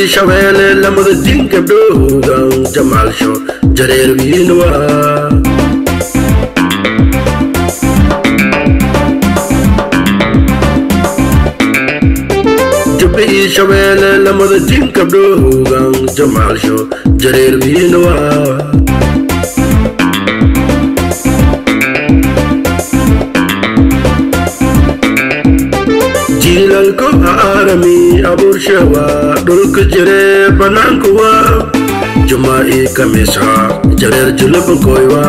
jabii shabeelle lamada din gabdhoogan jamaalsho jareer wiinwa jabii shabeelle jere banan kuwa e kamesha jere julub koiwa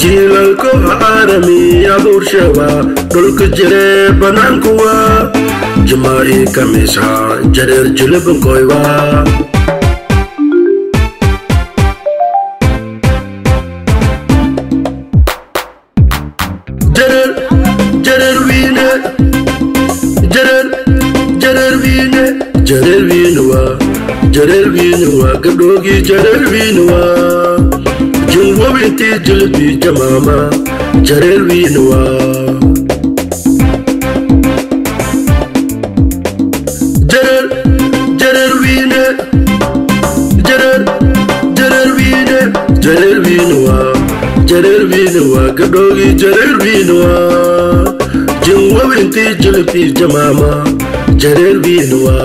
jilal ko arami haarami yaburshawa dulk jere banan kuwa e kamesha jere julub koiwa gabdhoogi jarel jinwobintii jilbii jamaama jareerwiinwa jareer jareerwiine jareer jareerwiine jareerwiinwa jareerwiinwa gabdhoogi jareerwiinwa jinwobintii jilbii jarel jareerwiinwa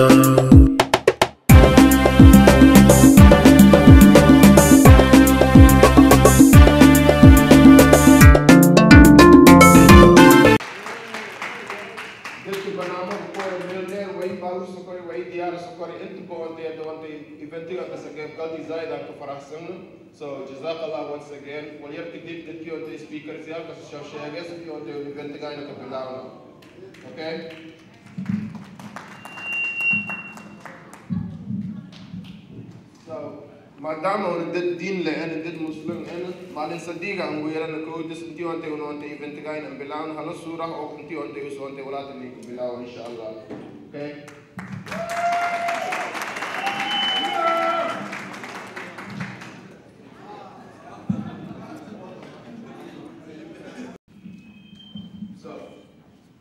siya ka shaw shege so ki onte eventi ga ina ko bilawna okay so madama on dit din le en muslim en malin sadiga ang wira na ko dis inti onte uno onte eventi ga ina bilawna halo surah o inti onte uso onte wala ko bilaw inshallah. Okay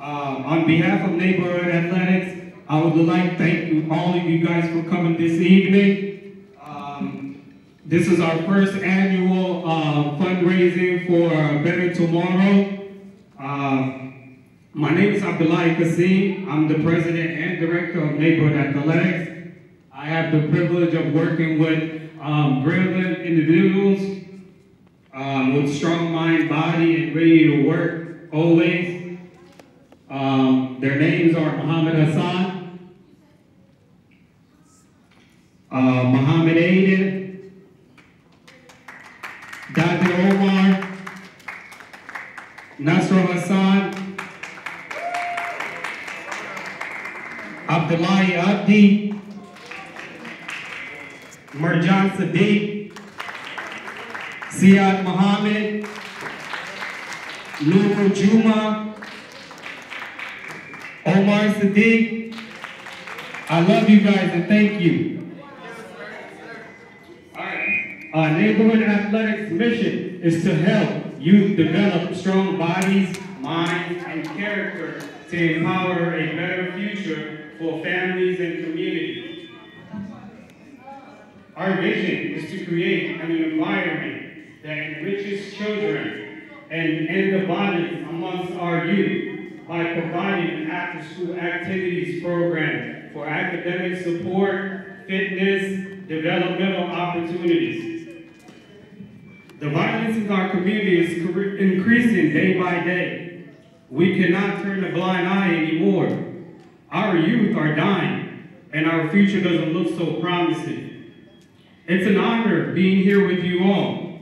Um, on behalf of Neighborhood Athletics, I would like to thank all of you guys for coming this evening. Um, this is our first annual uh, fundraising for a Better Tomorrow. Um, my name is Abdullahi Kasim. I'm the president and director of Neighborhood Athletics. I have the privilege of working with um, brilliant individuals um, with strong mind, body, and ready to work always. Um, their names are Muhammad Hassan, uh, Muhammad Aiden, Dr. Omar, Nasr Hassan, Abdullahi Abdi, Marjan Sadiq, Siad Muhammad, Nuru Juma, Omar Sadiq. I love you guys and thank you. Alright. Our neighborhood athletics mission is to help youth develop strong bodies, minds, and character to empower a better future for families and communities. Our vision is to create an environment that enriches children and end the violence amongst our youth by providing an after-school activities program for academic support, fitness, developmental opportunities. The violence in our community is increasing day by day. We cannot turn a blind eye anymore. Our youth are dying, and our future doesn't look so promising. It's an honor being here with you all.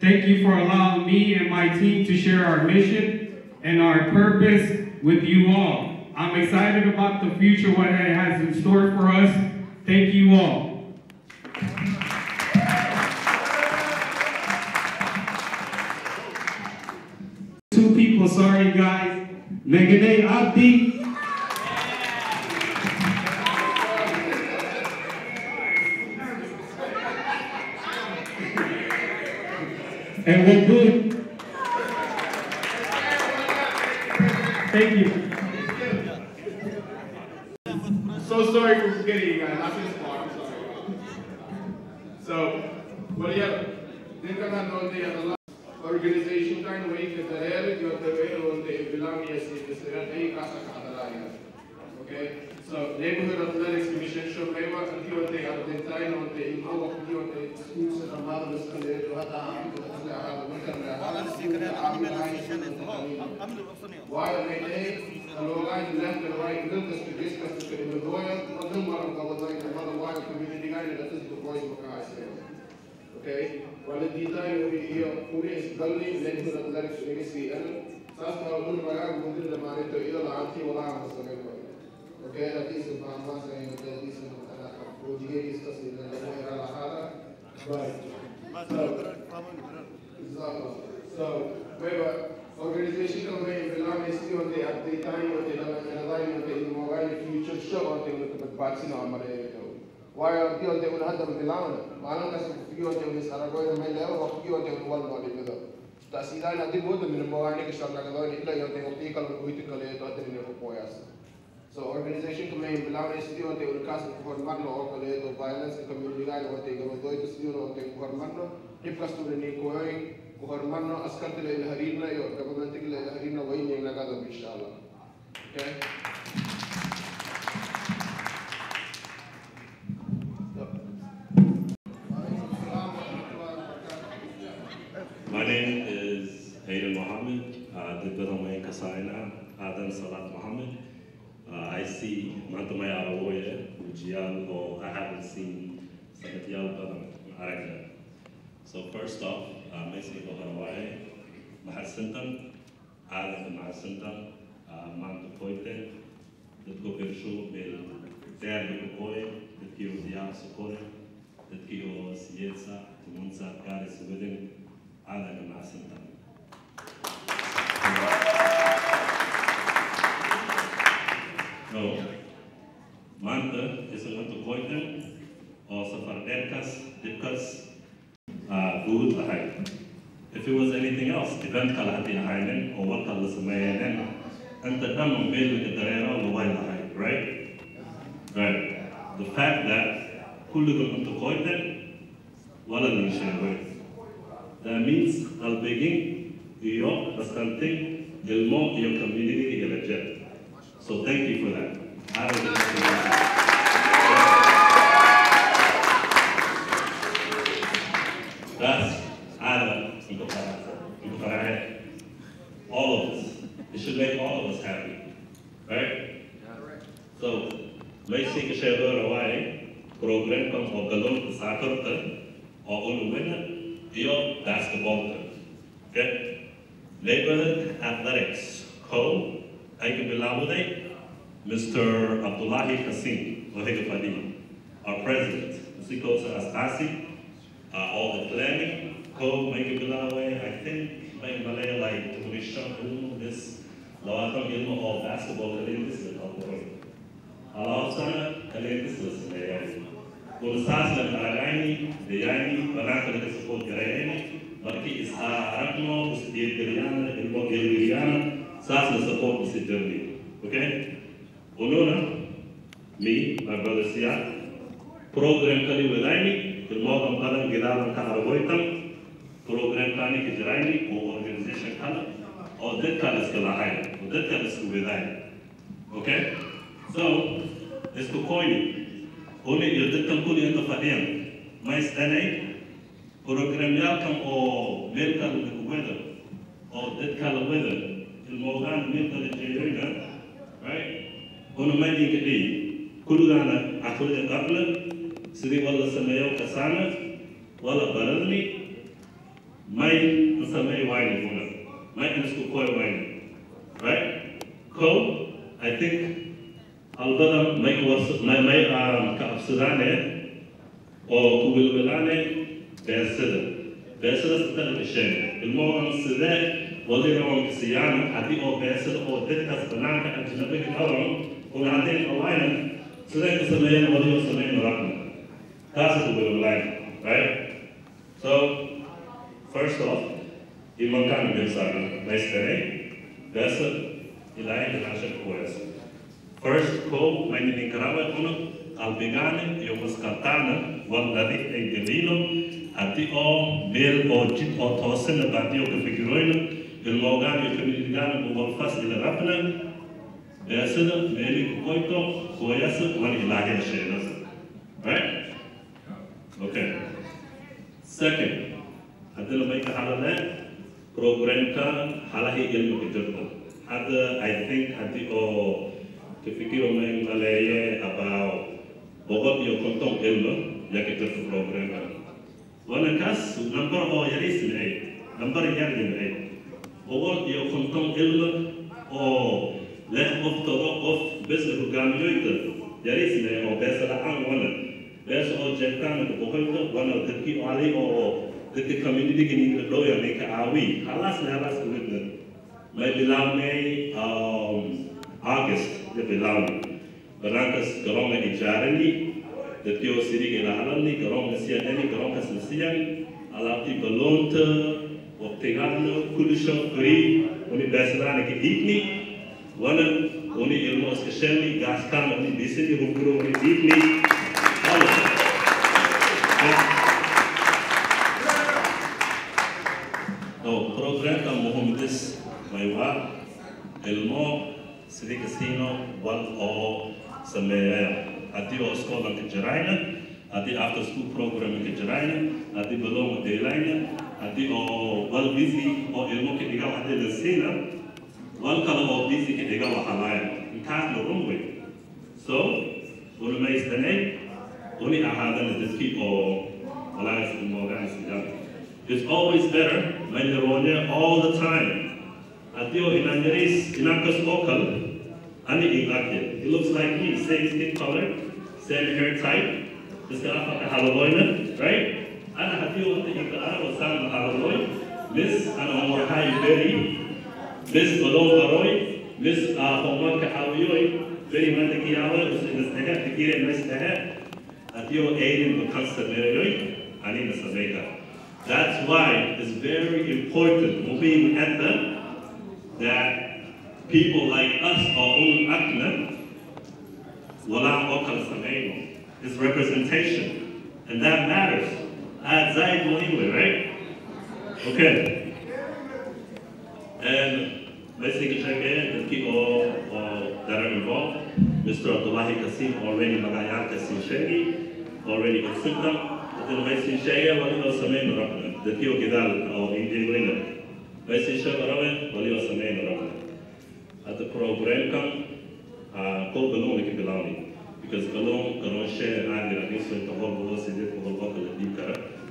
Thank you for allowing me and my team to share our mission and our purpose with you all. I'm excited about the future, what it has in store for us. Thank you all. Two people, sorry guys. Megane Abdi. And we're good. While day, the line left and right, at the discuss the of the like the mother wife community that is the voice of God Okay? While the design over here, who is building, then who the we see, and of my guys the money to the auntie or I'm Okay, that is the mama saying that is the same, and the way Right. So, so, have an organizational name, Velamestio, and they have the time of the Velamestio, and they have the future show, and they look at Barsino, and they why are they on the one hand of Milan? Milan has a few of them in Saragoya, and they have a few of them in one body with them. That's the line of the wood, and the more I need to show that the line of the people who are going to call it, and they have a boy as well. So organization kami bilang institute untuk urkas informarlo o kalau itu violence community gal o tiga mas doi tu institute untuk informarlo hipkas tu ni koi informarlo askar tu leh harin na yo government tu leh harin na wajib yang laga tu insyaallah. Okay. My name is Hayden Mohammed. Uh, Dibbiran Wayne Kasaina. Adam Salat Mohammed. Uh, I see Mantamaya Awoye, Ujian, who I haven't seen Sakatial, but So first off, uh, Messi Kohanawaye, Mahasintan, Alan Mahasintan, uh, Mantapoite, the Kokershu, Terno Kokoje, the Kio Zial Sokore, the Kio Sienza, Tumunza Kare Suveden, Alan Mahasintan. No. Manta is going to avoid them. Also for Derkas, Dipkas, uh, Good Ahay. If it was anything else, event Kalahati Ahaynen or what Kalasamayanen, and the Dam of Bailey Kadarera or Wild Ahay, right? Right. The fact that Kulukum to avoid them, Wala Nishan, That means I'll begin, as kanting Ilmo, your community, Elajat. So thank you for that. I will That's Adam all of us. It should make all of us happy. Right? So, let's take a share away. Program comes or galon soccer or winner, your basketball. Okay? Neighborhood Athletics Co. Aygün Bilamune, Mr. Abdullahi Kassim, Ohega our president, Mr. as Asasi, uh, all the planning, Ko, I think, Aygün Malay, like, Tumishan, Uno, this, Lawatong, Ilmo, all basketball, Kalintis, Alaustana, Kalintis, Kulisasla, Aragani, Deyani, Banaka, Kasapo, Gerayani, Baki, Isha, Aragno, Kusidiyat, Gerayana, Ilmo, Gerayana, Yani, Banaka da support Garayani, Marki is Arakno, Usidir Giriana, Ilmo Giriana, Sas na support Usi Germany. Okay? Ununa, me, my brother Siak, program Kali Wilani, الموضوع قدم جدار كهربويتم program kani ki jirani o organization kala o det kala skala hay o det kala sku bedai okay so es ko koini oni yo det kan kuni ento fadiam mais Right? Ono mani kadi kulugana akula kabla siri wala samayo kasana wala baradni mai samay mai koi right? Ko I think albada mai was mai mai um ka afsudane o kubilbilane Wollen wir Sian hat die auch besser und das das Belange an die Nabi Kaum und an den Allein zu den Samen wollen wir right? So, first off, die man kann mir sagen, weißt du nicht, das die Leine nasche Kurs. First ko meine Nicaragua kono albigane yo muskatana wandari e gelino ati o mel o chip o tosene batio ke figuroino kafikiroino il mogan yo kamiligana bo wal fas ila rapna Besada meli kukoito koyasa wal ilahi shenas right okay second adil may kahalale program ka halahi ilmu kijurta hada I think hadi o Kefikiro main malaya about bokot yo kontong ilmu ya kita tu program kan. Wana kas number o yaris ni ay number yar ay. Bokot yo kontong ilmu o leh of todo of business program yo itu yaris ni o besa ang wana. Besa o jekan ko bokot to wana deki ali o deki community kini lo ya ni ka awi. Halas na halas ko ni. May bilang may um August de Bilawi. Barangkas garong na ijarani, de obtegano hujšo gori, oni besedane gidikni, vendar oni ja. elmo skešeni, gas kam oni deseni, rukro oni dikni. Hvala. Oh, program ka Mohammedis Maywa elmo sedi kasino one o sameja. Ati o skola kačarajna, ati after school program kačarajna, ati baloma delajna, o o o so o gan oh, It's always better when you're on there all the time Atio inanyaris oh, inakas okal ani ingakya. He looks like me, same skin color, same hair type. This guy a haloina, right? أنا هديهم أنا أسامة عرضوي مس أنا عمر هاي بيري مس قلوب روي مس أخوان كحاويوي بيري ما تكي عمل بس نستهى كثير ما استهى هديهم أيدين بكسر ميريوي أنا نسبيكا That's why it's very important, مبين حتى, that people like us are أول أكلة ولا عقل سمعينه. It's representation, and that matters. Ah, I'd say right? Okay. And basically, check in the people uh, that are involved. Mr. Abdullahi Kasim already Magayan Kasim Shaghi, already Kasimta. Then basically, Shaghi, what do you? The people get of Indian Greenland. بس ان شاء الله رابع ولي وسمعنا رابع هذا بروجرام كم كل بلون لك بلاوني because بلون كانوا شيء عندي لكن the هو بوسي the هو الوقت اللي دي كره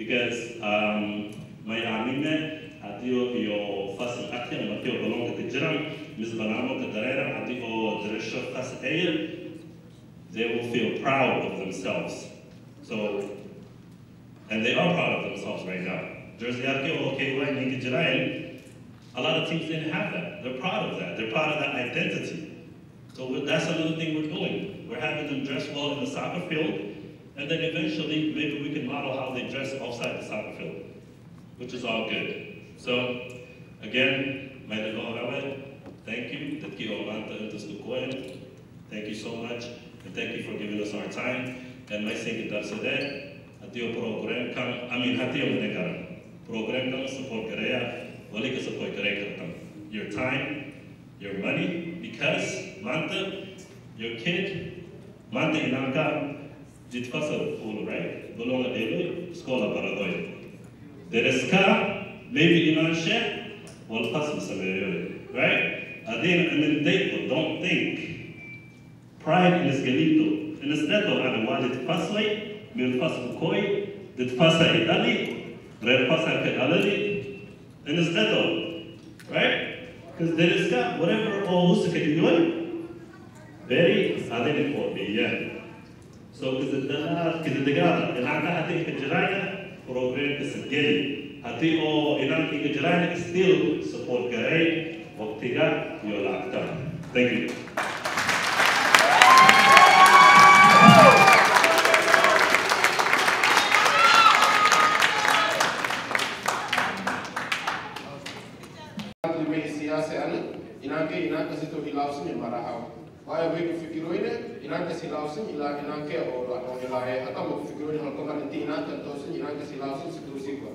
because um atio yo fas akia matio balong ke jiram mis banamo ke darera atio dresho fas ayer they will feel proud of themselves so and they are proud of themselves right now jersey atio okay why ni ke jirael a lot of teams didn't have that. They're proud of that. They're proud of that identity. So that's another thing we're doing. We're having them dress well in the soccer field, and then eventually maybe we can model how they dress outside the soccer field, which is all good. So again, my Rawed, thank you. Thank you so much, and thank you for giving us our time. And my does today, atio program kam, I mean hatio menekara. Program kam support karea, wali support kartam. Your time, your money, because Manta, your kid, Manta inanka, Discussor all right? Golonga Debe, scholar Paradoy. Dereska, maybe Iman Sheikh, wal Qasim Samayoy, right? And then, and oh, then they don't think. Pride is galito. And it's not the one, it's Fasway, Mil Fasu Koi, that Idali, Rer Fasa Kadalali, and it's? Because Dereska, whatever all Husaka Very, Adel for me, yeah. So because the because the guy, and I got think the jiraya program is gay. Hati o inan ki jiraya still support garay, waktiga yo lakta. Thank you. ината, т.е. ината сила се досигва.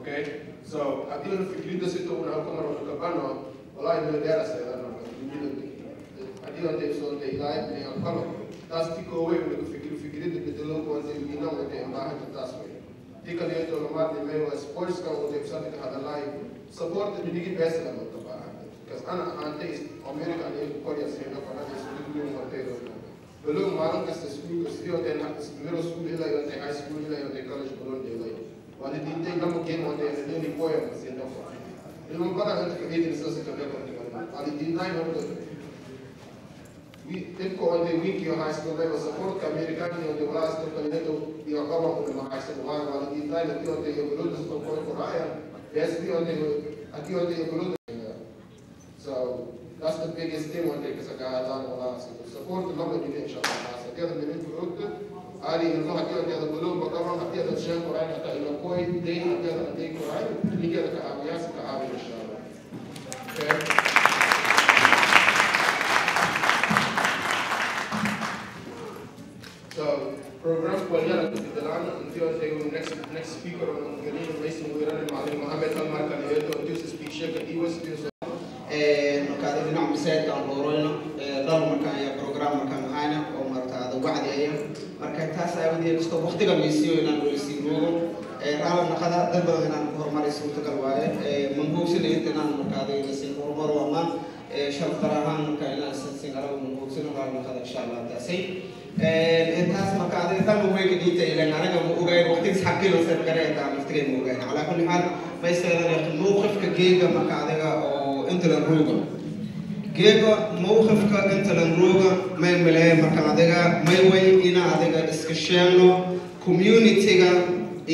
Окей? So, адил фиклида се тоа на кона рока бано, вала и милдера се да нова. Адил те сон те илај не апало. Тас ти ко овој го фиклида фиклида те дело ко се мина во те махе те тас во. Ти кали ето нормат не мео е спорска во те псати те хадалај. Сапорт не ги бесела во тоа. Кас ана анте из Америка не го која се на пана се дуги во те Belum marun kas school kas hiyo te middle school hila high school hila yo te college belum de lai. Wani di te gamu ken wani te ne ni poya mas ya no. Belum pada kan te kedi so se kabe ko ni mana. Di nai no to. We te ko wani wiki yo high school level support ka amerikani yo de wala the kan neto yo kama ko ma high school wala wala di nai no yo te yo belum sto ko ko haya. Yes, we on the, I think on the, so, That's the biggest thing when they say Kahadan Olansi. To support the Lord in Inshallah. Together, the people who Ali يروح كده كده كلهم بكرر حتى كده شان قرآن حتى إلى كوي دي كده دي قرآن دي كده كعابيات كعابي إن شاء الله. Okay. program kualiana kutitelana ndio ndio next next speaker on Hungarian race Hungarian Maalim Mohamed Al Markan yeto ndio speak shaka iwas ndio taas aawadeed kastoo waqtiga maysiyo inaan welisii roogo raala naqada dad badan inaan ku horumaray suurtagal waaye manhuugsina inta inaan markaada lasiin horumaro amaan sharaf dar ahaan marka inaan sin arago manhuugsina raala naqada insha allah taasay intaas marka adiga dhanba way ka dhiibta ilan anaga ma ogayn waqtigas xaqilo sar gareetaa naftigay ma ogayn calaa kulli xaal mayseedan mowqifka geega marka adiga oo inta la rooga geega mowqifka inta la rooga may malee marka adiga may way ina adiga iska sheegno communityga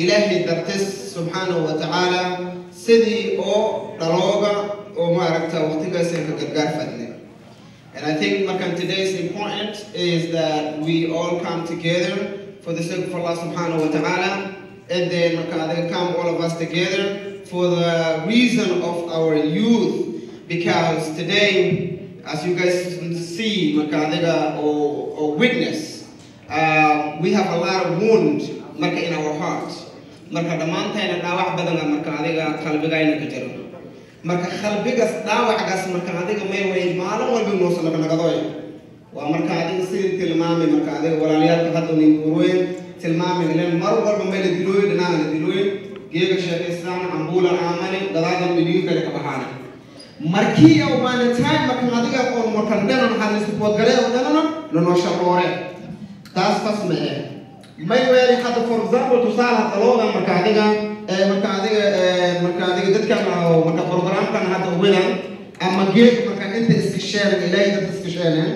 ilaahay dartis subxaanahu wa tacaala sidii oo dhalooga oo maaragta waqtigaas ay ka gargaar fadne And I think Makam today is important is that we all come together for the sake of Allah subhanahu wa ta'ala. And then Makam come all of us together for the reason of our youth. Because today, as you guys see, Makadega or, or witness, uh, we have a lot of wound in our hearts. Maka damantay na dawa badanga Makadega kalbigay na kajaro. marka qalbigaas dhaawacgaas marka adiga may way maalin walba noosa laga nagadooya waa marka adiga sidii tilmaamay marka adiga walaalayaalka hadda nin buurweyn tilmaamay ilen mar walba may la dilooyin dhinaaga la dilooyin geega sheekaystaan cambuulan aamani gadaadan miliyu kale ka baxaana markii yow baana time marka adiga oo markan dhanan hadlisboodgale oo dhanana lanoo sharoore taas tas ma eh. May weeli hadda for example tusaale hadalooda marka adiga marka adiga marka adiga dadkan oo marka programkan hadda wedan ama geed marka inta iska sheegan ilaahay dadka iska sheegan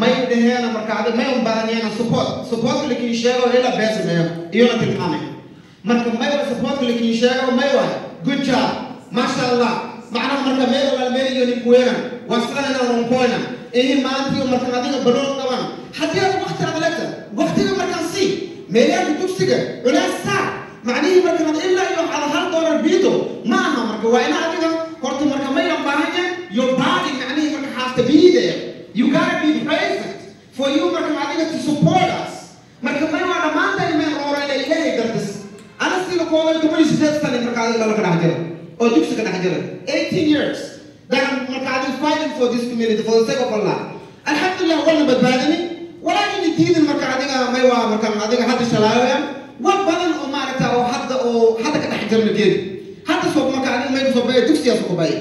may dhaheena marka adiga may u baahanyeena support support laakiin sheego ila bees meeyo iyo la tilmaamay. Marka may wa support laakiin sheego may wa good job masha Allah macnaha marka meel wala meel iyo nin kuweena waslana ronkoina ehi maantii marka adiga baroon qaban haddii aad waqti aad leegta waqtiga markaan sii meelaha dugsiga culaas saar macnihii markaan ilaa iyo ala hal doolar biito ma aha marka waa ina adiga horta marka maynan baahanya your body macnihii marka has to be there you gotta be present for you marka adiga to support us marka may waa dhammaantan meen roorayna ilaahay dartis ana sila koolay toban iyo sideed sane marka adiga dhalka dhex jira oo dugsiga dhex jira eighteen years. That marka adiga fighting for this community for the sake of Allah? Alxamdulilah wana badbaadini walaakin diidan marka adiga may waa marka adiga hadda shalaawaya wax badan oo maaragta oo hadda oo hadda ka dhex jirna geedi hadda soo marka adiga may soo bay dugsiyaas ku bay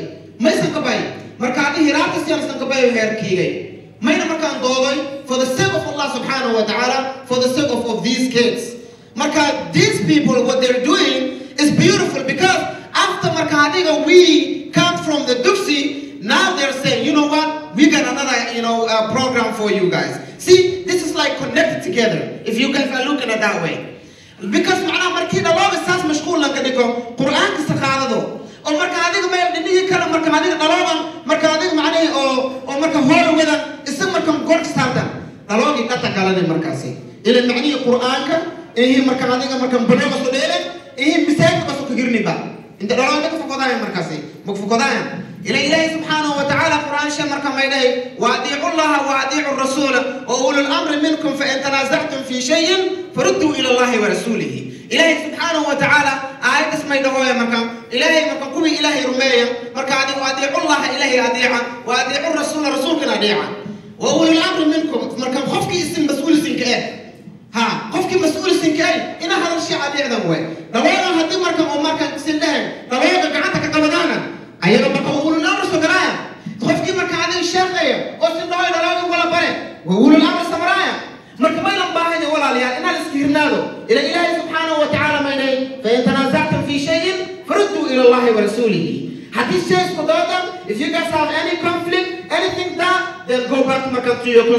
maysan ka bay marka adiga hiraata siyaasan ka bay heerkiigay mayna markaan dooday for the sake of Allah subhanahu wa ta'ala for the sake of, of these kids marka these people what they're doing is beautiful because after marka adiga we come from the duksi now they're saying you know what? We got another you know uh, program for you guys. See this is like connected together if you guys are looking at that way. Because macnaha markii dhalooba saas mashquul laga dhigo qur'aanka saqaadado oo marka adiga meel dhinihii kale marka adiga dhalooba marka adiga macnihii oo oo marka hoola wada isa marka gorka saartan dhaloogii dhata galane markaasi ila macnihii qur'aanka ihi marka adiga marka banoga soo dheele ihi misaajka basu kagirniba inta dhaloolna ka fokodaaya markaasi. Ma fokodaayaan ila ilaahay subxaanahu watacaala qur'aan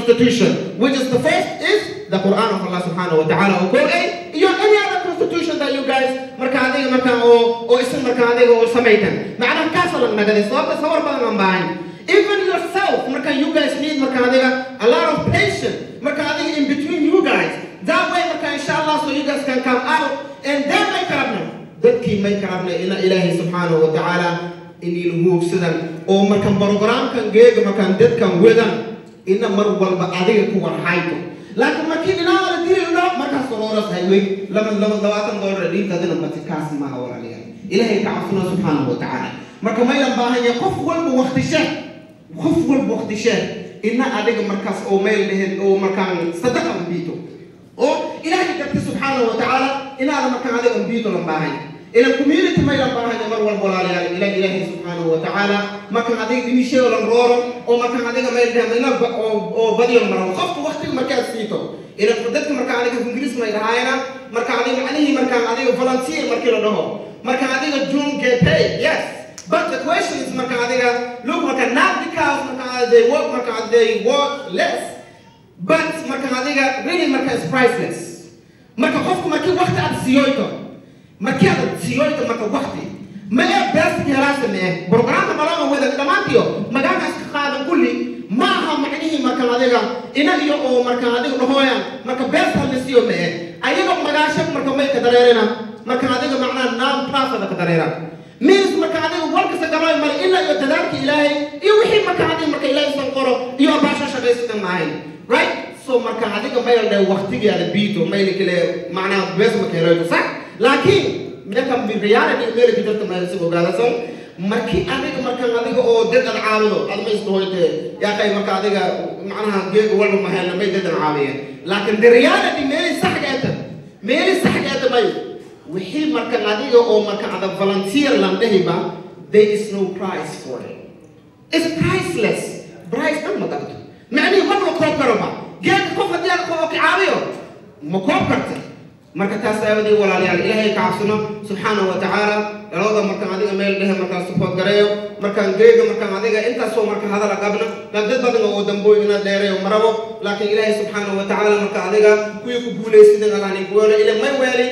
constitution which is the first is the Quran of Allah subhanahu wa ta'ala or Quran your any other constitution that you guys marka adiga marka oo oo isin marka adiga oo samaytan. Macnaha kaasoo dhan nagada sababta sawir badan aan baahan even yourself marka you guys need marka adiga a lot of patience marka adiga in between you guys. That way marka inshallah so you guys can come out and then may karabna dadkii may karabna ina ilaahay subhanahu wa ta'ala inay lahuugsadan oo markan programkan geega markan dadkan wadan ina mar walba adiga ku warhayto laakiin markii dhinaca la dili lo markaas orooras haywey laba laba labaatan doolar dhiintadina mati kaas maaha walaalayaal ilaahay ka cabsuna subxaanahu wa tacaala. Marka maylan baahan yahay qof walba wakti sheeg qof walba wakti sheeg ina adiga markaas oo meel dhehed oo markaan sadaqa ambiito oo ilaahay garta subxaanahu wa tacaala inaada markaan adiga ambiito lan baahan ila community maylan baahayna mar walbo walaalayaal ilah ilaahay subxaanahu wa tacaala markaan adiga dhimishayo lan rooro oo markaan adiga maydhahdana oo badyo maro qofku waqtiga markaad siito ila dadka markaa adiga ingiriis may dhahaayana marka adiga macnihii markaan adiga volunteer markii la dhaho markaan adiga june gepay yes but the question is marka adiga look marka not because marka they work marka they work less but marka adiga really marka is priceless marka qofku markii waqti aad siyoyto markaad siyoolka maka waqti malee beersidii halaasame brograamka malama wada dhammaantiyo magaalkaas ka qaadan kulli ma aha macnihii markan adiga ina iyo oo markaan adiga dhahooyaan marka beerta halasiyo mee ayaga magaasha marka may ka dareerina marka adiga macnaha naam taasada ka dareera miis marka adiga warkasta galooy male ilaa iyo dadaalka ilaahay iyo wixii marka adiga marka ilaahay san qoro iyo abaasha shaqaysatan maahay right so marka adiga mayaldhe waqtigaada biito maylikale macnaha bees marka sax laakiin markan reality meel ka jirta ogaada soo markii adiga markan adiga oo dad aan caawido aad ma isdooyte yaa qay marka adiga macnaha geega walba ma helna may dad aan caawiye laakiin the reality meel sax gaata meel sax gaata may wixii markan adiga oo marka ada volunteer lan dhahiba there is no price for it. It's priceless. Price dhan ma qabto macnihi ma la koob karo ba geega qof haddii aad koob caawiyo ma koob karta marka taas aawadii walaalayaal ilaahay ka cabsano subxaanahu wa tacaala dhalooda markaan adiga meel dhehe markaan support gareeyo markaan geega markaan adiga intaasoo marka hadala qabno dad badan oo dambooy inaad dheereeyo marabo laakiin ilaahay subxaanahu wa tacaala marka adiga kuwii ku guulaysidan alaani kuweelo ila may weeli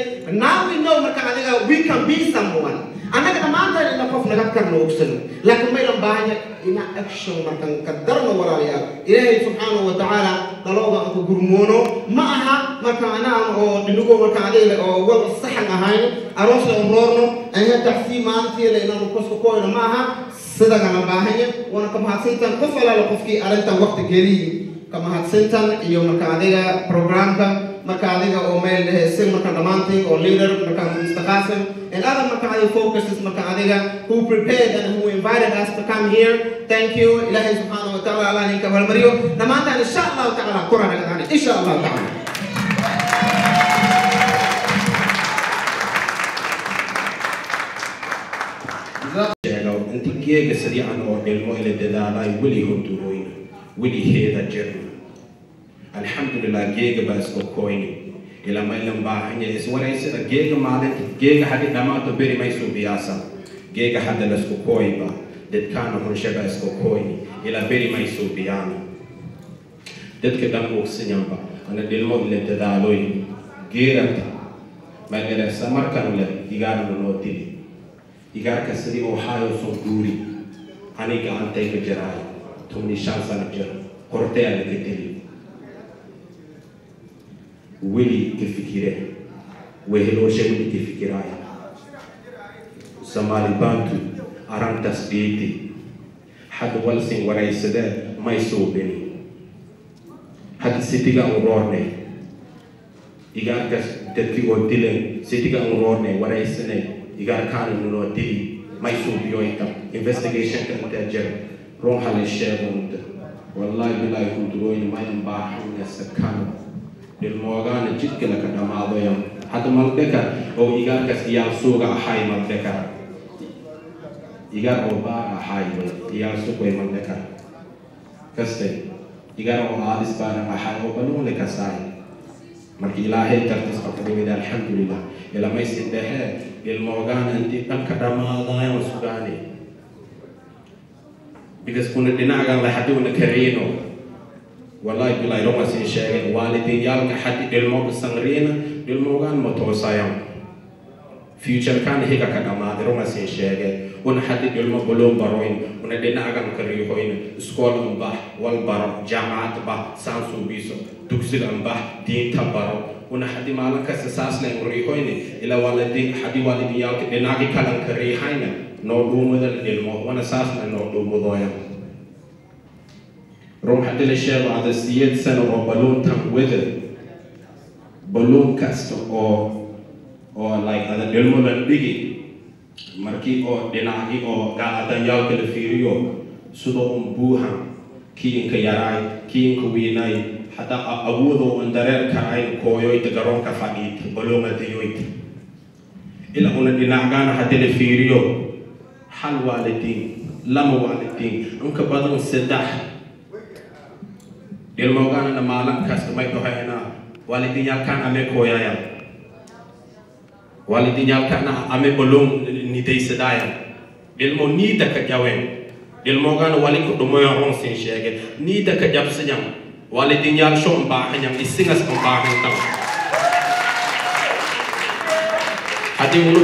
now we know marka adiga we can be someone annaga dhammaantaan ina qof naga karno ogsano laakiin maynan baahanya ina action markan ka darno walaalayaal ilaahay subxaanahu wa tacaala dhalooda aan ku gurmoono ma aha marka anaan oo dhinigo marka adiga oo wal saxan ahayn aroos aan roorno aya taxsii maalintiila inaanu koska koyno ma aha sidagana baahanya wana ka mahadsantan qof alaala qofkii arrintan waqti geliyi ka mahadsantan iyo marka adiga programka marka adiga oo meel dheheysin marka dhammaantiin oo leader marka Mr. Qasim and other marka adiga focuses marka adiga who prepared and who invited us to come here. Thank you. Ilahi subhanahu wa ta'ala allah ninka balmariyo dhammaantaan insha Allah ta'ala quraan nagadaan insha Allah ta'ala. Sheego inta geega sidii aan oo dhilmo ila dadaalay weli hordurooyna weli heeda jirna alxamdulilah geega baa iska koyni ilama ilan baahanya iswaraysada geega maalinta geega haddii dhammaanto beri maysu biyaasa. Geega hadda lasku kooyba dadkaana hunshaba iska koyni ila beri maysu biyaana dadka dhan uugsinyanba ana dhilmo ila dadaaloy geeranta magaresa markan le igaarna noo dili. Igaarka sidii uu haayo soo guuri. Ani gacantay ka jiraay tumni shan sano jir. Qortee aan ka dili weli ka fikire wehelooshe weli ka fikiraay soomaali bantu arrintaas dhiiti hadda walsin waraysadee may suubini hadda sitiga u roorne igaarkas dadkii oo dilen sitiga u roorne waraysane igaarkaana nunoo dili may suubiyoyta investigationka intaa jira ruuxa la sheegunta wallahi bilaahi hudurooyin mayan baaxanya sakano ilmoogaana jidka laka dhamaadoya hadda maldheka oo igaarkas iyaal suuga ahay maldheka igaar oo baar ahay iyaal sugway maldheka kaste igaar oo aadis baara ahay oo banuule kasaay marka ilaahay dartas qadrimida alxamdulilah ilamaysi dhehe ilmoogaana intii dhanka dhamaadayan sugaani. Because kuna dhinacan la haddii una kareyno wallahi bilahi roma sin sheegay waalidinyaalka haddii dhilmo sangriina dhilmoogaan ma toosayan future kan higa ka dhamaada roma sin sheegay una haddii dhilmo bulon baroyn una dhinacan kariyohoyn iskool anbax wal baro jaamacad bah sansuubiso dugsiga anbax diinta baro una hadi maalin kasta saas len riihoyne ila walidin hadi waalidiyaalka dhinacii kalan ka riihayna noo dhuumada la dhilmo wana saasna noo dhuumadooya ruux dhilasheen oo cadasiyeed sano oo balluuntan wether balluun kasta oo oo like ada dhilmo la dhigi markii oo dhinacii oo gaacadanyaalka la fiiriyo sida un buuhan kiinka yaraay kiinka weynaay hataa awoodoo aan dareer karayn kooyoyta garoonka fadhiita balluunga dayoyta ila una dhinacgaana haddii la fiiriyo hal waa lama waa la badan saddex dilmogana na malam kastumay to hayna walidinyal kan ame koyaya walidinyal kan ame bolong ni dey sedaya. Dilmo ni daga jawen dilmogana wali ko do moya on sin shege ni daga jab sanyam walidinyal shom ba hanyam isingas ko ba hantam hadi unu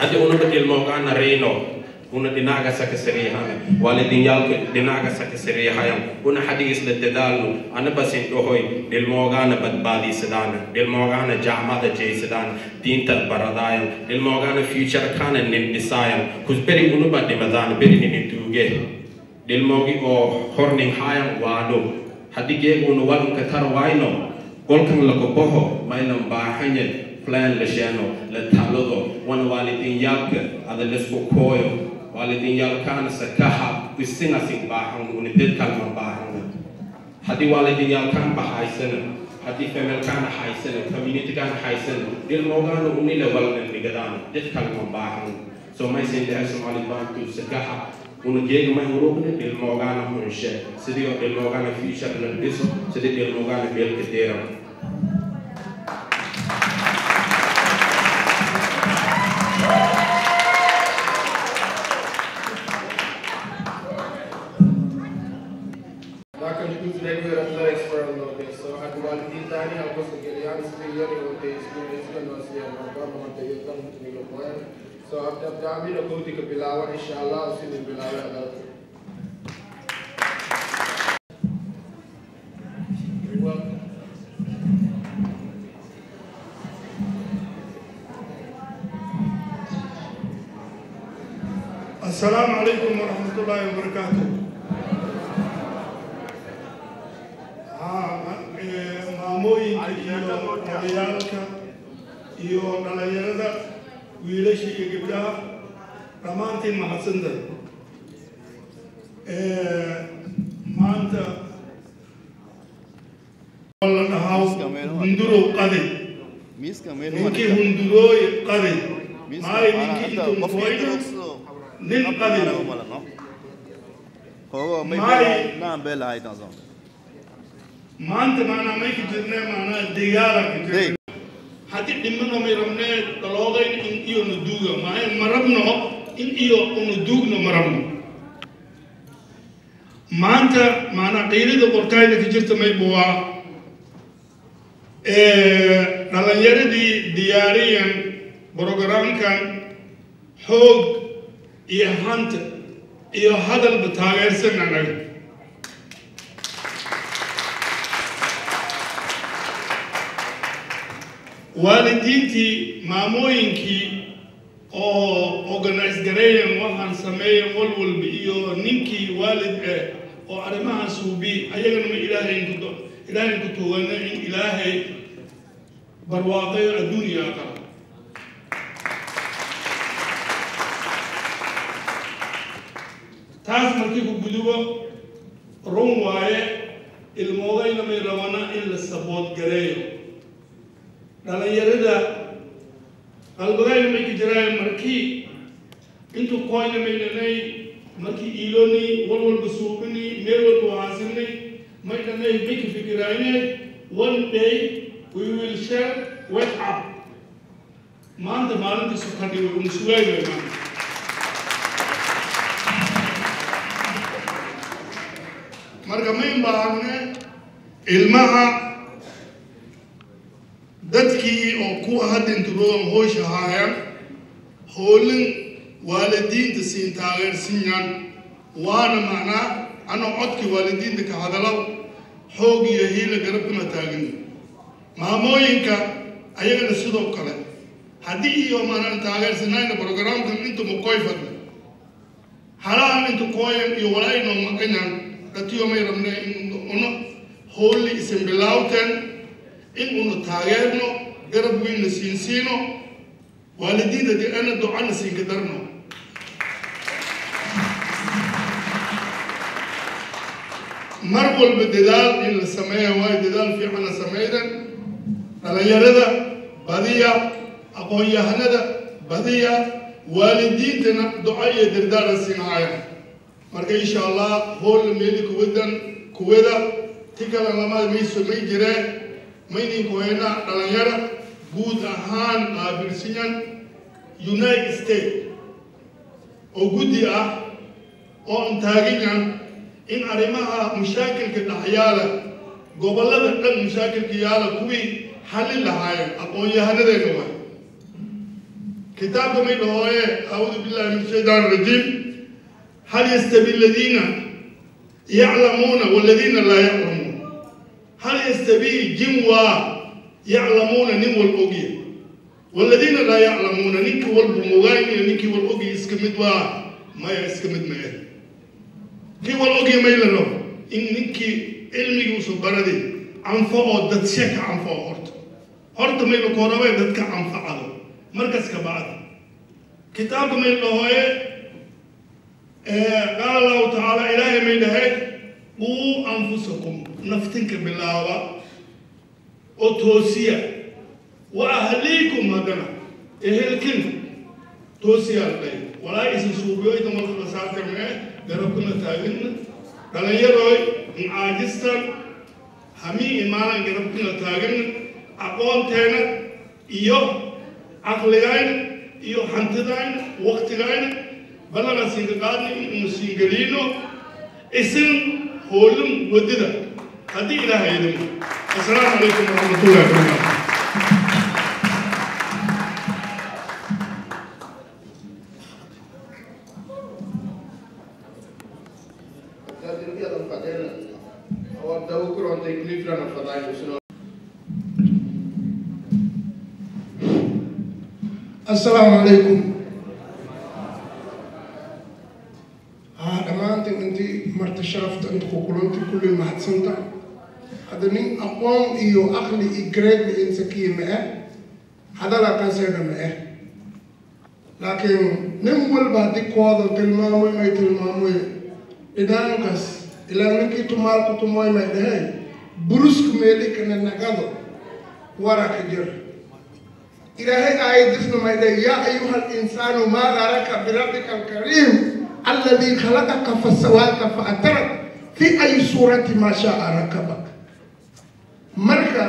hadi unu dilmogana reno una dinaga sa kasiri hame walidin yal ke dinaga sa kasiri hayam una hadis le dedalu ana basin do hoy ilmo gan bad badi sedana. Ilmo gan jama da je sedana. Tinta baradayam ilmo gan future kana nin disayam kusperi unu bad de madan beri nin tuge ilmo gi o horning hayam wado. Hadi geeguuna wadanka tar wayno golkan laga boho. Maynan baahanya plan la sheeno la talado wana waalidinyaalka ada la isku kooyo والذين يلقان سكها بسنا سين باحون وندد كلمة باحون هذه والذين يلقان بحايسنا هذه فمل كان حايسنا كمينيتي كان حايسنا دل موغان وني لولن نقدان دد كلمة باحون سو ما يسين ده سمع لبان سكها ونجيك ما يروقنا دل موغان هنشة سيدي دل موغان في شغل الدسو سيدي دل موغان بيل كتيرم year old days, experience ka no siya mga mga tayo kang nilupuan. So after kami na kuti ka bilawan, inshallah, sino bilawan na You're welcome. السلام عليكم ورحمة الله وبركاته ویلشی ایگیبدا رمانتی محسندر مانتا والله هاو مندرو قدي ميس كمان هو مندرو قدي ما يمكن يتم فويد نن قدي هو ما نعم بلا هاي تنظم ما أنت معنا ما يكتب لنا معنا ديارك haddii dhimano may rabnee daloogayn in iyo nu duuga maayo ma rabno in iyo unu duugno ma rabno maanta maanaa qiilida qortaayda ka jirta mayba waa dhalinyaradii diyaariyan brogaraamkan xoog iyo hanta iyo hadalba taageersan anaga waalidiintii maamooyinkii oo organize gareeyan waxaan sameeyan walwalba iyo ninkii waalid eh oo arrimahan suubi ayagana ma ilaahay ilaahay ku tuugana in ilaahay barwaaqayo adduuniya aqara taas markii ku gudubo run waaye ilmoodayna may rabana in la sabood gareeyo dhalinyarada qalbadayna may ka jiraan markii intuu kooyna maydhanay markii iiloni walwalba suubini meel walba waasinay maydhanay may ka fikiraynay one day we will share wake up maanta maalintii sokadhi way maanta. Marka mayn baahne ilmaha dadkii oo kuwa hadda inturoon hoosha haayaan hoolin waalidiinta siin taageersinyan waana macnaa anoo codkii waalidiinta ka hadalo xoog iyo hiila garabkama taagin. Maamooyinka ayagana sidoo kale haddii iyo maanaan taageersanayna brogaraamkan inta makoy fadla halahan inta kooyan iyo walaynoo maqanyan dhatiyo may rabna in uno hoolli isin bilaawteen in unu taageerno garab weynna siinsiino waalidiinta dee ana ducana siinka darno. Mar walba dadaal in la sameeya waayo dadaal fiicana sameydan dhalinyarada badiya aqoon-yahanada badiya waalidiintana duco iyo dardaara siinahaya marka insha allah hoolla meeli kuwadan kuwada ti kale lama mayso may jireen mayninkoena dhalinyara guud ahaan qaabilsiyan united states. Oo guddi ah oo intaaginyan in arrimaha mashaakilka dhaxyaala gobollada dhan mashaakilka yaalla kuwii xallin lahaayeen aqoon-yahanadeenna waay kitaabka may dhahooye acuudu billahi min shaytaan rajiim hal yastabi aladiina yaclamuuna waladiina laa yaclamuun hal yastabi jinwa yaclamuuna nin wal ogya waladiina laa yaclamuuna ninka walba mogaayniyo ninkii wal ogya iska mid waa maya iska mid maya kii wal ogya may la rabo in ninkii cilmigiisu baradi anfaco dadshe ka anfaco horta horta may la koorabay dadka anfacado markas ka bacda kitaabka may dhahooye qaala allahu tacaala ilaahay may dhahay quu anfusakum naftinka bilaaba oo toosiya. Wa ahliikum haddana ehelkin toosiyaa dhahay walaa isin suubiyoyta marka la saartamee garabkuna taagina dhalinyaroy incaajistan hamii imaanan garabkuna taagina aqoonteena iyo caqligayna iyo hantidayna waktigayna balana siinka qaadna inuu siingelino isin hoolin wadida haddii ilaah idin asalaamu calaykum waraxmatullahi wabarakaatu asalaamu calaykum ha ah, dhammaantiin intii marti sharafta inta ku kulantay kulli mahadsantahay أدني أقوم إيو أخلي إجريب إن سكي مئة. هذا لا كان سيدا مئة. لكن نمول بعد قوة تلمامي ما تلمامي إدان كاس إلا نكي تمال كتمامي ما دهي. بروسك ميلي كنا نقضو وراك جر إلا هي آية دفن ما دهي. يا أيها الإنسان ما غارك بربك الكريم الذي خلقك فسواك فأترك. في أي صورة ما شاء ركبك. Marka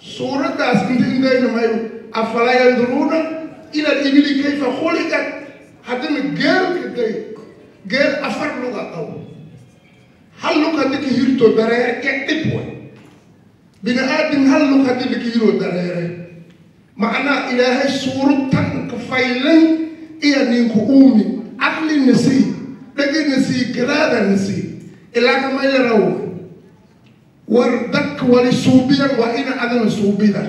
suuraddaas inta indayna mayo afala yanduruuna ila libili kayfa khuliqat. Haddana geelka day geel afar luga qabo hal lug haddii ka hirto dareere ke dhib way. Bini aadam hal lug haddii laka hiro dareere. Macnaa ilaahay suurad tan ka faylan iyo ninku uumi caqlina sii dhagina sii garaadana sii. Ilaa kama yaraw war dadka wali suubiyan waa ina adana suubida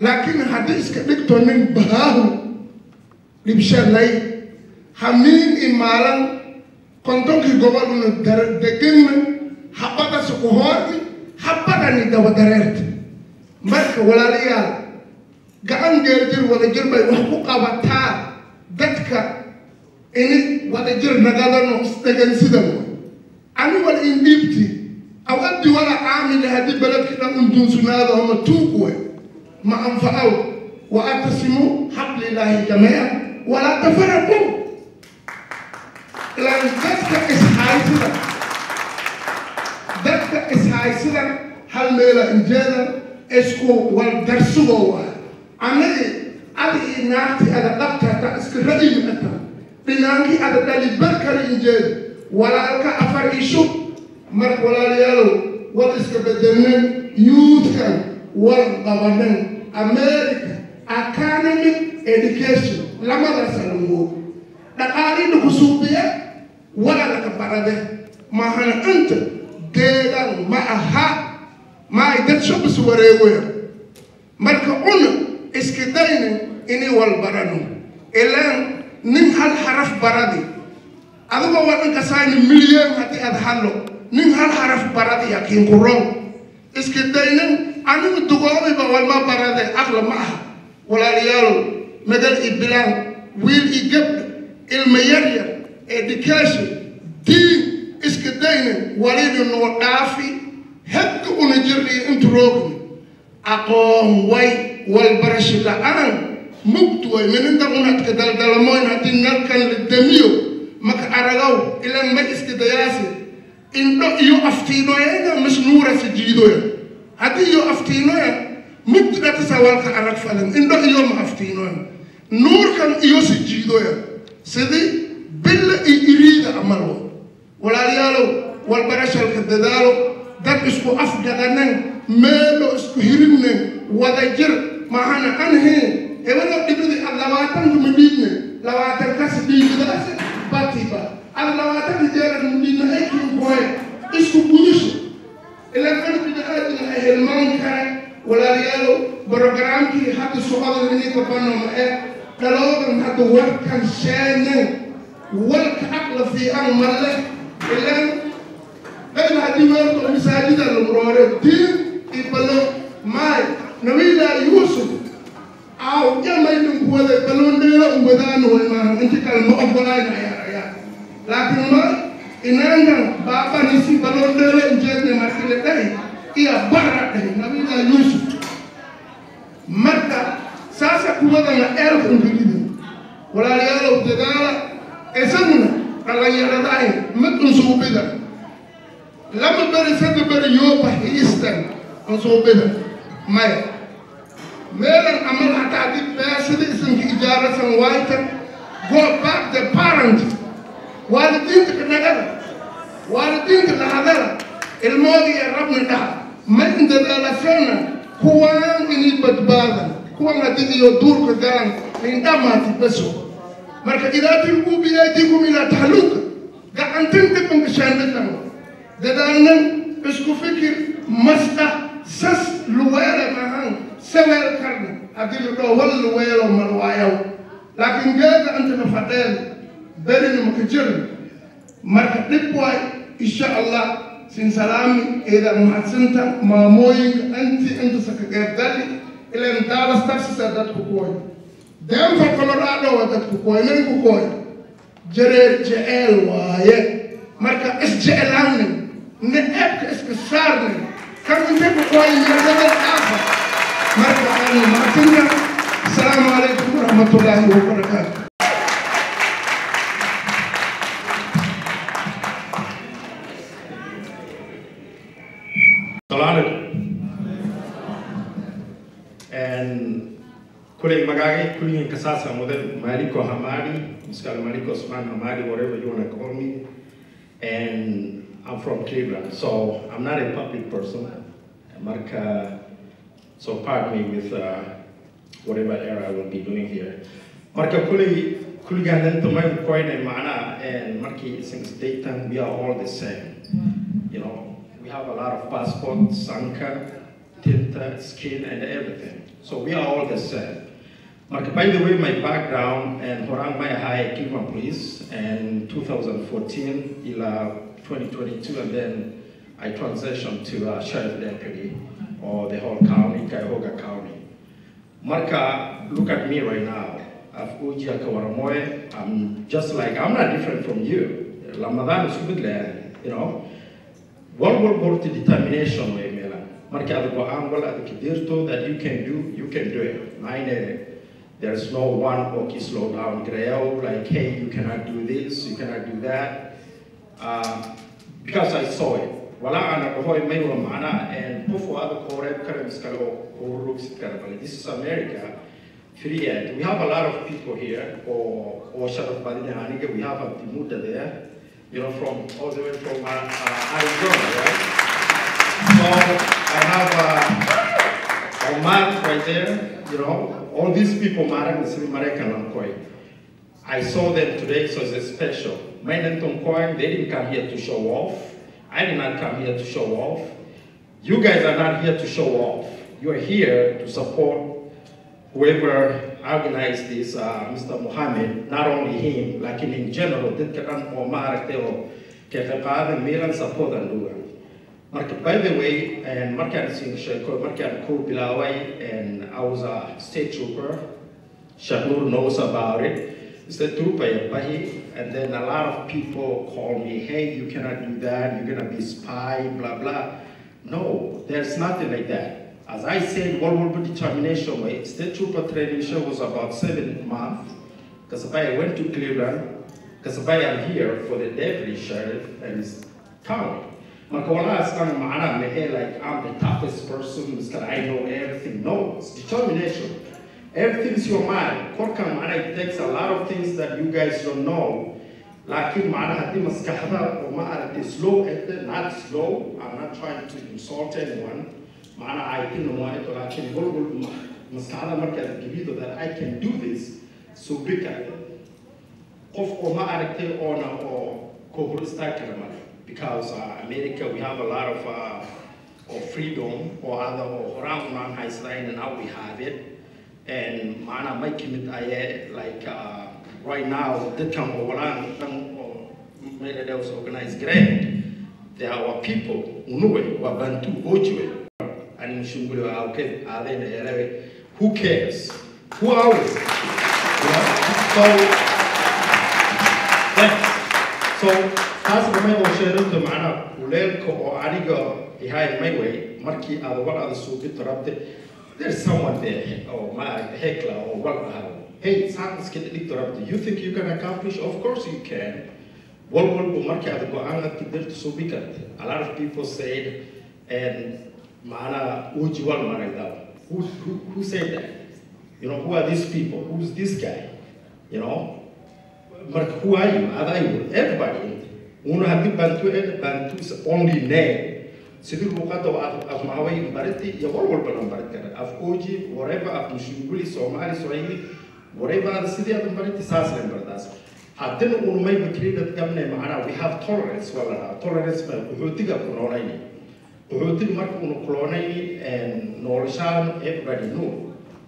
laakiin haddii iska dhigto nin bahaahu dhibshalay hamiin imaalan kontonkii gobolna deganna habadasi ku hoorni habadani daba dareerta marka walaalayaal gacan geerjir wadajir bay wax ku qabataa dadka ini wadajir nagadano isdhegan sidan way in dhiibti aw addi wala caamili haddii beledkina undunsunaado ama tuug way ma anfa'aw wa atasimu xablillahi jamiica walaa tafaraqu ilaan dadka ishaysida dadka ishaysidan hal meela injeeda isku waldarsigoo waay anagi adi ii naagti ada dhabtata iska ra'yi ata dhinaankii ada dhali barkale injeeda walaalka afar ishu marka walaalayaalow wal iska bedelnen youthkan wal qabanen america academic education. Lamadaasa lamoo dhaqaalina ku suubiya walalaka barade. Mahana inta deegan ma aha. Maay dad shubis wareegoya marka una iska daynin inay wal barano ilaan nin hal xaraf baradi. Adigoo wadhanka sayni milyan haddii aad hadlo nin hal xaraf baradi yakiin ku iska daynin anigu dugoobiba walma barade aqla ma aha walaalayaalow magal i bilaan wiil i gabdha ilma yaryar education diin iska daynin walidi noo dhaafi hebka una jirniyo intu roogni aqoon way walbarasho la'aan mugd way mininta unadka daldalamoyn haddii nalkan la damiyo maka aragaw ilan ma iska dayaasi indho iyo aftiinoyayna masnuurasa jiidoya haddii iyo aftiinoya mugd dhatasa walka arag falan indho iyo ma aftiinoya nuurkan iyo si jiidoya sidii billa iyo iriida amalwo walaalayaalow walbarashalka dadaalo dad isku afgadanan meelo isku hiribnen wada jir mahana anhe hebelo dhibidi ad labaatanka ma dhiibne labaatan kasi dhiibidaase batiba ad labaatanka jeerad ma dhiibne aykin koye isku gudusho ilan an bini-aadina ay helmaan kare walaalayaalow brogramkii hadda socodada ninka banoma ee dhaloodan hadda warkan sheenan walka aqla fiican malle ilan qayb haddii weerto masaajida lamuroore diin ibalo maay nabilah yuusuf aw jamaydin kuwada balondheela uwadaana waymaan inti kale ma ogolayna ayarayaa laakiin ma inangan baabanisi balondheela injeedne markile dhahi iya bara dhahi nabilah yuusuf marka saasa kuwadana eelka ingilida walaalayaalow dadaala isaguna dhallinyaradayn mid unsuubida lama beri sadde beri yooba hiistan unsuubida maya meelan amal hataa haddii beesida isanka ijaarasan waayta go back the parent waalidiinta ka nagada waalidiinta lahadala ilmooda iyo rabni dhaha. Ma indadaalasana kuwaan inay badbaadan kuwan haddii iyo duurka galan lindhamaati beso marka idaa tilquu biyaydikum ilaa tahluuka gacantan dhibanka shaandhadan dadaalnan isku fikir masda sas luweele maahan saweel karna haddii la dhoo wal luweelo malwaayaw laakiin geeda antana fadheel berina maka jirin marka dhib waay insha allah sin salaami iidan mahadsanta maamooyinka inti intusa ka qeybgali ilan texas ee dadku kuwoy denver colorado waa dadku kuwoy ninku kuwoy jareer jeceel waaye marka isjeclaanay necebka iska saarnay kan inte ku kuwoy miradada aafa marka aan mahadsanka asalaamu calaykum waraxmatullaahi wabarakaatu kule magage kulinga kasasa model Maliko Hamadi, Mr. Maliko Osman Hamadi, whatever you want to call me. And I'm from Cleveland, so I'm not a public person. Marka, so pardon me with uh, whatever error I will be doing here. Marka kule kuliga nento mai koine mana and marki since daytime we are all the same. You know, we have a lot of passports, sanka, tinta, skin, and everything. So we are all the same. Mark, by the way, my background and Horang Maya High Cleveland Police and 2014 ila 2022, and then I transitioned to uh, sheriff deputy or the whole county, Cuyahoga County. Marka, look at me right now. I'm just like, I'm not different from you. Ramadan is good, eh? you know. World War War to determination eh, Mela. Marka that you can do, you can do it. Mine, eh? There's no one okay slow down grail like, hey, you cannot do this, you cannot do that. Uh, because I saw it. Wala ana ko hoy may mana and pufo ada ko red currents or looks karabali. This is America. Free ed. We have a lot of people here, or or Sharaf Badine we have a Timuta there, you know, from all the way from uh, uh, Arizona, right? So I have uh, Omar right there, you know, all these people. I saw them today, so it's special. My Coin, they didn't come here to show off. I did not come here to show off. You guys are not here to show off. You are here to support whoever organized this, uh, Mr. Mohammed, not only him, like in general, did Omar Teo, Kefekad, Miran support and do Marka, by the way, and Sheko, Markan Kur Bilawai, and I was a state trooper. Shakur knows about it. It's the trooper, Bahi, and then a lot of people call me, hey, you cannot do that, you're gonna be spy, blah, blah. No, there's nothing like that. As I said, World War II determination, my state trooper training show was about seven months. Because I went to Cleveland, because I am here for the deputy sheriff and his county. Makola is kind of mana mehe like I'm the toughest person, that I know everything. No, it's determination. Everything's your mind. Korka mana it takes a lot of things that you guys don't know. Lakin mana hati maskahada or mana is slow, not slow. I'm not trying to insult anyone. Mana I think no one to laakiin bulbul maskahada marka gibido that I can do this. So big at Of or ma arekte ona or kohurista kalamala because uh, America, we have a lot of, uh, of freedom or other or around man and now we have it. And mana making it aye like uh, right now, the was organized grand. There are our people, Unuwe, Wabantu, Ojwe, and Shungulu, okay, are they Who cares? Who are we? So, thanks. So, taas may washeerada macnaha kuleelka oo aniga yahay my way markii aad war aad suuqito rabte there's someone there oo maaragta hekla oo wal ahaa hey saan iska dhigto rabte you think you can accomplish? Of course you can. Wal walba markii aad go-aan aad karte a lot of people said and macnaha uji wal maragda who, who, who said that? You know who are these people? Who's this guy? You know? But who are you? Everybody una haddii bantu is only name sidii luuqadda af mahaway barati iyo war walbana baran kara af oji whatever af mushunguli soomaali swahili whatever sidii aad barati saas len bardaas haddana unu may bakrinad gamne macnaa we have tolerance waa lahaa tolerance ma qaxootiga ku noonayni qaxootiga marka unu kuloonayni noloshaan everybody know.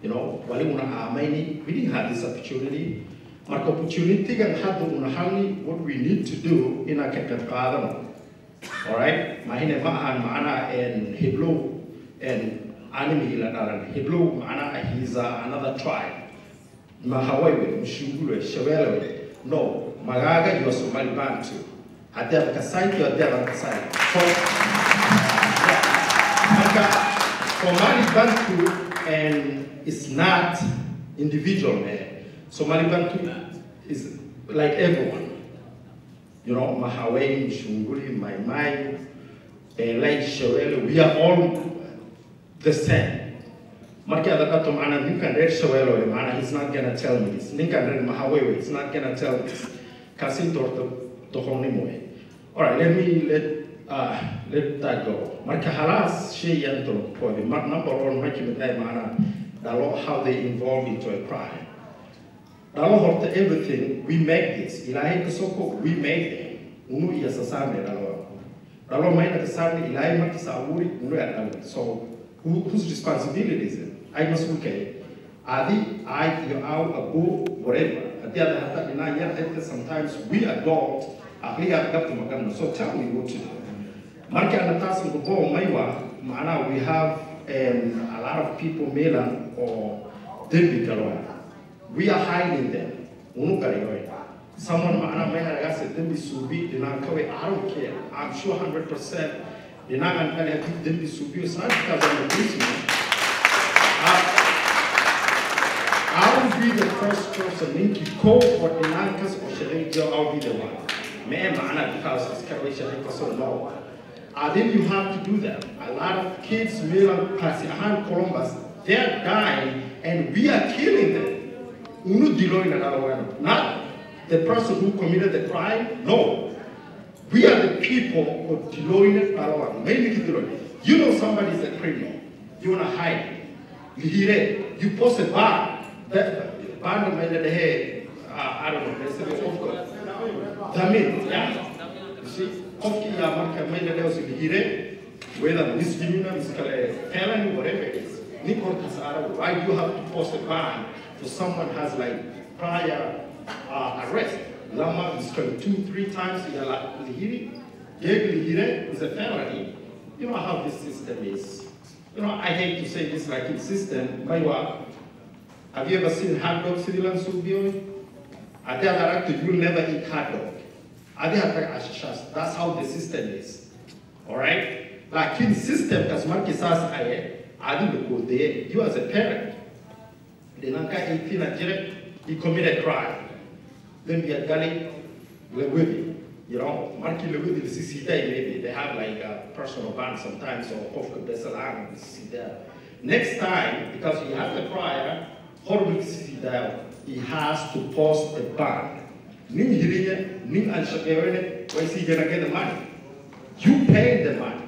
You know wali una aamayni we didn't have this opportunity Ak opportunitigan hadu unahani what we need to do in ka qayb qaadano. Alright, mahine Maan macna en Hebrew en animi la Hebrew Heblow macna he's another tribe. Ma Hawaii we, Mshugulu, Shawela we. No, Magaga yo Somali Bantu. Hadeab kasai yo hadeab kasai. So, yeah. Somali Bantu and it's not individual man. Somali Bantu is like everyone. You know, Mahawe, Mshunguli, Mai Mai, like Shawele, we are all the same. Marki ada kato mana ninkan red Shawele, mana he's not gonna tell me this. Ninkan red Mahawe, he's not gonna tell me this. Kasi torto tohoni moe. All right, let me let uh, let that go. Marka halas she yanto kodi. Number one, maki mitai mana dalo how they involve into a crime. Dalo horta everything, we make this. Ilahi kasoko, we make them. Unu iya sasame dalo. Dalo maina kasame, ilahi maki sauri, unu ya dalo. So, who, whose responsibility is it? I must look at it. Adi, I, you, out, abu, whatever. Adi ada hata ina ya sometimes we adult, ahli ya gap magana. So tell me what to do. Marki anatasan ko bo maiwa, maana we have um, a lot of people melan or dembi kalwa. We are hiding them. Unu kariyoy. Someone maana may nagase dembi subi kawe I don't care. I'm sure 100% dina kan kali hati dembi subi it's not because I'm a policeman. I will be the first person in Kiko or Dinankas or Sherikjo, I'll be the one. Man, maana because it's Kawe Sherikjo so low. Uh, then you have to do that. A lot of kids, Milan, Pasiahan, Columbus, they're dying and we are killing them. Unu diloy na dalawano. Not the person who committed the crime, no. We are the people diloy na dalawano. Mainly diloy. You know somebody is a criminal. You wanna hide. Lihire, you post a bar. That bar may the head, I don't know, let's say of course. Damit, yeah. You see? Kofi ya marka may the leo lihire, whether misdemeanor, miskale, felony, whatever it is. Why do you have to post a ban for someone has like prior uh, arrest? Lama is called two, three times in Lihiri. Yeg Lihire is a felony. You know how this system is. You know, I hate to say this like in system, Maiwa. Have you ever seen hot dog Srilan Subio? Ade Alaraktu, you'll never eat hot dog. Ade Alaraktu, that's how the system is. Alright? Like in system, as Marki says, I I didn't go there. You as a parent, the Nanka 18 Nigeria, he committed a crime. Then we are Gali Lewibi. You know, Marki Lewibi, the CC day maybe, they have like a personal band sometimes, or of the Besalang, the CC there. Next time, because he has a prior, horrible CC there, he has to post a band. Ning Hiriya, Ning Anshakewene, where is he gonna get the money? You pay the money.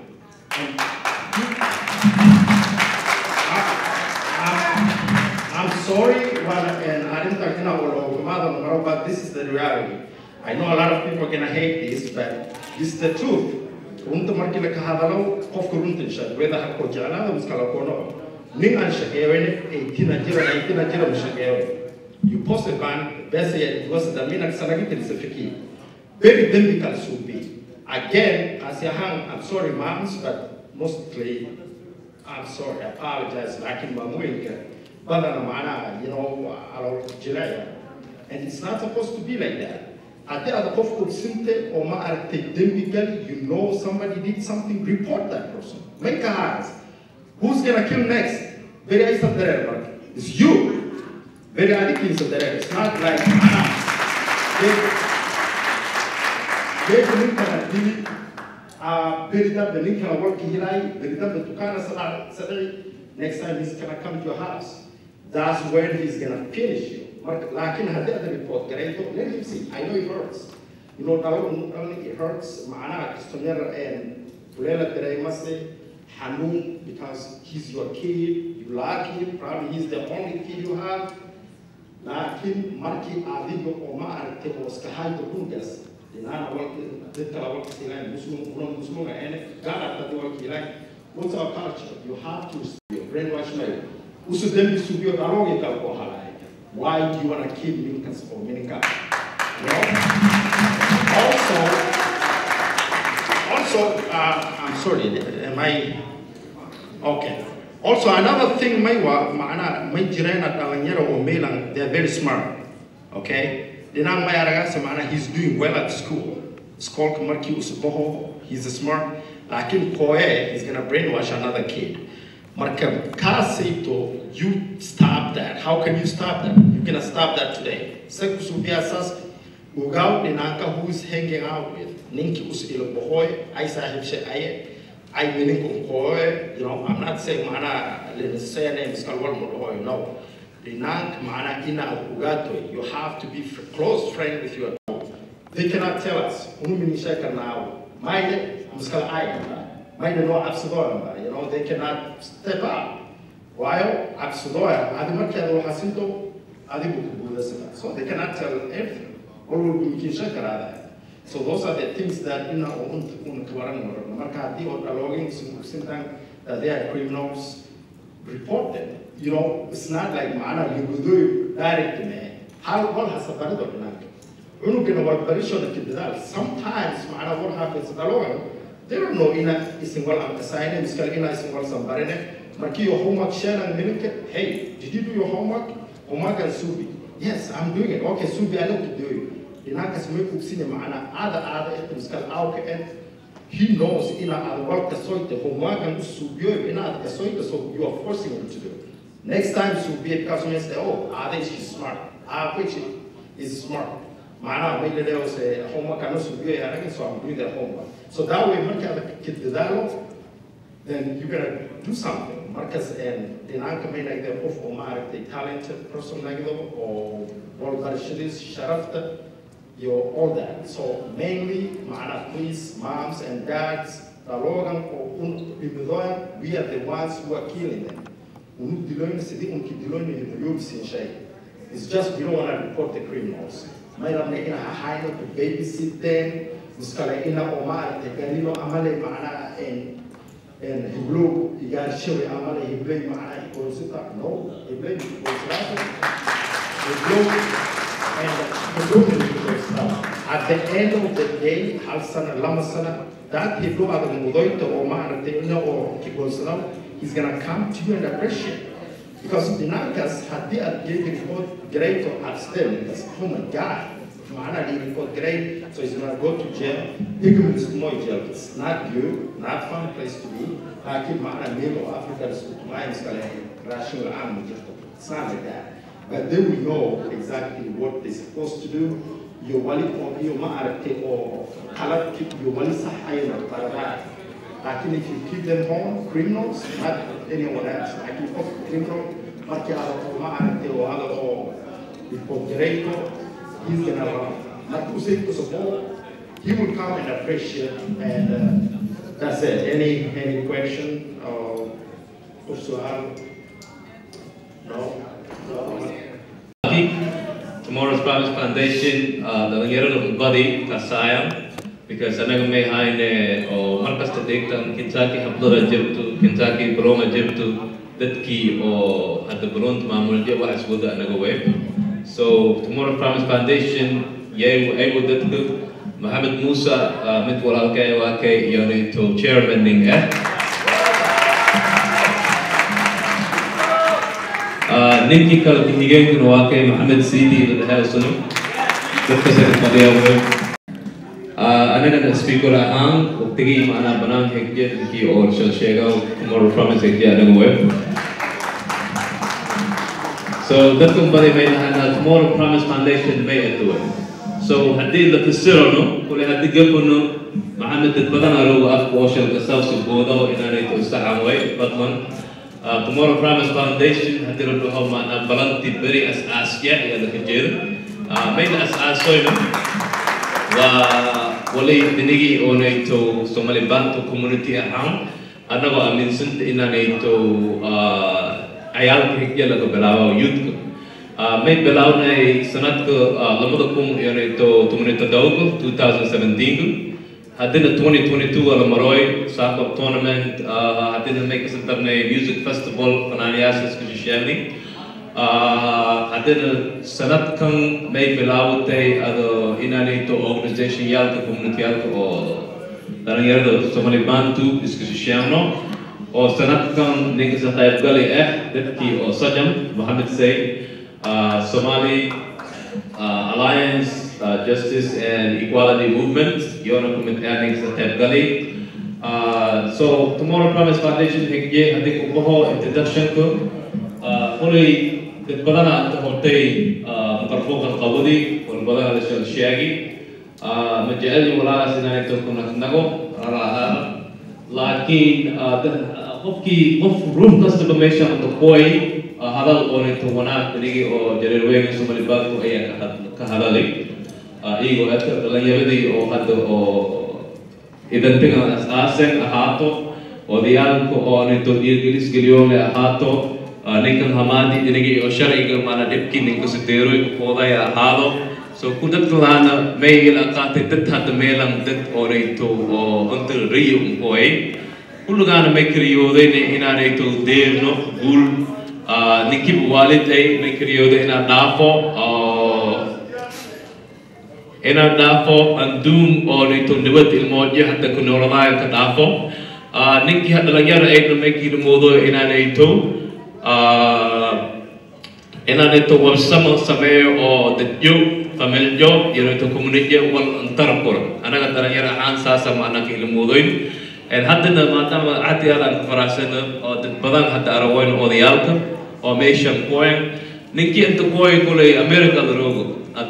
know, but this is the reality. I know a lot of people are gonna hate this, but this is the truth. Unto مركي لك هذا لو قفك وانت ان شاء وإذا حقو جعلا مسكلا كونو نين أن شقيوين ايتنا جيرا ايتنا جيرا مشقيوين You post a ban, best yet it was the main accelerator is a fiki. Very difficult to be. Again, as a hang, I'm sorry moms, but mostly, I'm sorry, I apologize, like in Mamuinka. But I'm you know, I'll Jiraya. And it's not supposed to be like that. At the other of sinte or ma arte dembically, you know somebody did something, report that person. Make a hands. Who's gonna kill next? Very of the It's you. Very addictive of the It's not like that dili uh berita benin kana work hilai berita betukana sadari next time he's gonna come to your house that's when he's gonna finish you لكن هذا هذا report قريته let him see I know it hurts you know now only it hurts معناها كستنير and فليلة قري مسي حنون because he's your kid you like him probably he's the only kid you have لكن markii adiga oo ma aragtay oo iska haydo dhulkaas dhinacna walka dadka laba kasiilaan muslim una musliga ene gaar ah walka ilaahay what's our culture you have to brainwash me usu dembi subiyo daroge kal ko halay why do you want to keep Minkas or Minika? Well. Also, also uh, I'm sorry, am I? Okay. Also, another thing, may maana, may jirena talanyero o melang, they're very smart. Okay? Dinang may he's doing well at school. School kamarki usuboho, he's a smart. Lakin koe, he's gonna brainwash another kid. Marka um, kasito, you stop that. How can you stop that? You cannot stop that today. Sekusubiasas, ugaw dinanka who's hanging out with. Ninki us ilobohoy, ay sahib siya ay I meaning koe, you know, I'm not saying mana le say name is kalwar mo no. Dinang mana ina ugato. You have to be close friend with your They cannot tell us. Unu minishaka now. Maide muskal ay. Maide no absudoya. You know, they cannot step up. While absudoya, adi makia hasinto, adi buku So they cannot tell everything. Will be kinshaka so those are the things that ina un un tuaran mo marka di o talogin sun sintan that they are criminals report them you know it's not like mana libudu direct me how what has happened to them unu kena wal parisho na kidal sometimes mana what happens talogin know ina isingwal am assignment miskal ina isingwal sambarene marki your homework share and minute hey did you do your homework? Homework and subi. Yes i'm doing it. Okay subi i need to do it. Inakas may kuksine maana ada ada et miskal au ke et he knows ina ada wal kasoite homagan subio ina ada kasoite so you are forcing him to do next time subio because when say oh ada is smart. Which is smart معناها مين اللي was a homework I'm not so good at it, so I'm doing their homework. So that way, مركز كي تدارو then you gotta do something. Marcus and then I can make like the proof Omar, the talented person like them or all that shit شرفت your all that. So mainly معناها please moms and dads the تلوغن or we are the ones who are killing them. ونبدلون سيدي ونكدلون يدلون في شيء. It's just we don't want to report the criminals mayran inaa ahayno babysiteen muskale ina oo maaragtay ganino amale macnaha hiblow igaarshawe amale hiblay macnaha ikoonsita no hiblay ikoonsitaata hiblow at the end of the day hal sana lama sana that hiblow adag mudoyta oo maaragtay ina oo kikoonsadaw He's gonna come to you and appreciate because the Dinakas had they given great to for abstinence, oh my God, Joanna gave God great, so he's gonna go to jail. He comes to more jail. It's not you, not fun place to be. I keep my neighbor Africans with minds rational army. It's not like that. But then we know exactly what they're supposed to do. You want it or you want it or you want it, you want it, Lakin if you keep them home, criminals, not anyone else. Like you put criminal, maki ala o ma'arate o ala o ipo direito, he's gonna run. You say, so he will come and appreciate and uh, that's it. Any any question or Ursula? No? No? Tomorrow's Promise Foundation, uh, the Langero body, Kasaya, because anaga may haine o markas ta dektan kinsaki hablora jebtu, kinsaki broma jebtu, datki o hadda bront mamul je wa asbuda anaga web. So tomorrow's Promise Foundation, yay ay wo datku, Mohammed Musa, uh, mit walal kay wa kay yoni to chairman ning eh. ninki kala higeen kun waa na speaker ahaan waqtigii macnaa banaanka hegje ninkii oo sheega promise hegje anaga web so dadkan baday may lahaanaa tomorrow promise foundation may aduwe so haddii la fasirano kule haddii gafano maxamed dad badan alogu afka oo shalka saabsi boodo inaanay to istaxamway fadlan Uh, Tomorrow Promise Foundation hadiru doho mana balanti beri as asya ya da kajir. Uh, main as asoyno wa wale dinigi one to Somali Bantu community ahang ana wa amin sunt ina ne to uh, ayal ke la ko belawa youth ko. Uh, may belaw na sanat ko uh, lamada kung yun to tumunita daw ko 2017 ko. Hadina 2022 wala maroy soccer tournament hadina make us internet music festival fanaliasas ko shami عندنا سنتكم مي بلاوتي هذا هنا نيتو organization يالتا community يالتا او دارن يرد سومالي بانتو ديسكشيشيانو او سنتكم نيكس طيب قالي اه دتكي او سجم محمد سي سومالي Alliance uh, Justice and Equality Movement يونكم متانيكس طيب قالي Uh, so tomorrow promise foundation هيك جي هديكم بهو introduction كو uh, fully dad badana anta hortay uh, microphone qabadi wal badana la soo sheegi uh, ma jecel walaas inaan ku nago ralaha laakiin uh, qofkii qof ruux kastaba meesha uh, hadal oo inta wanaag anigi oo jareer weega somali baadku ayaa ka had- ka hadalay uh, iyagoo dadka dhalinyaradii oo hadda oo idan tigan asaasen ahaato odayaalka oo ninto dhiirgelis geliyoole ahaato ah, ninkan hamaadi inigi oo sharciga mana dhibkii ninka sideeroy kukoodaya ahaado so ku dadka laana may ila qaatay dad hadda meelan dad oo nayto oo unta riyo unkooy kulligaana may kariyoodayna inaanayto deerno guul ah, ninkiiba waalid ay may kariyooday inaan dhaafo inaan dhaafo anduun oo nito nabad ilmoojo hadda ku nooladaay ka dhaafo Ah, ninkii dhalinyaro ayna maykii moodo inaanayto inaanayto warsamo sameeyo oo dadyo familjo iyo nito community wal antara kura anaga dhalinyaro ahaan saasa ma anaka ilmoodoyn haddana maadaama cadi aadaan ku faraxsana oo dad badan hadda araweyn odayaalka oo meeshan kuwen ninkii inta kuway kulay america daroogo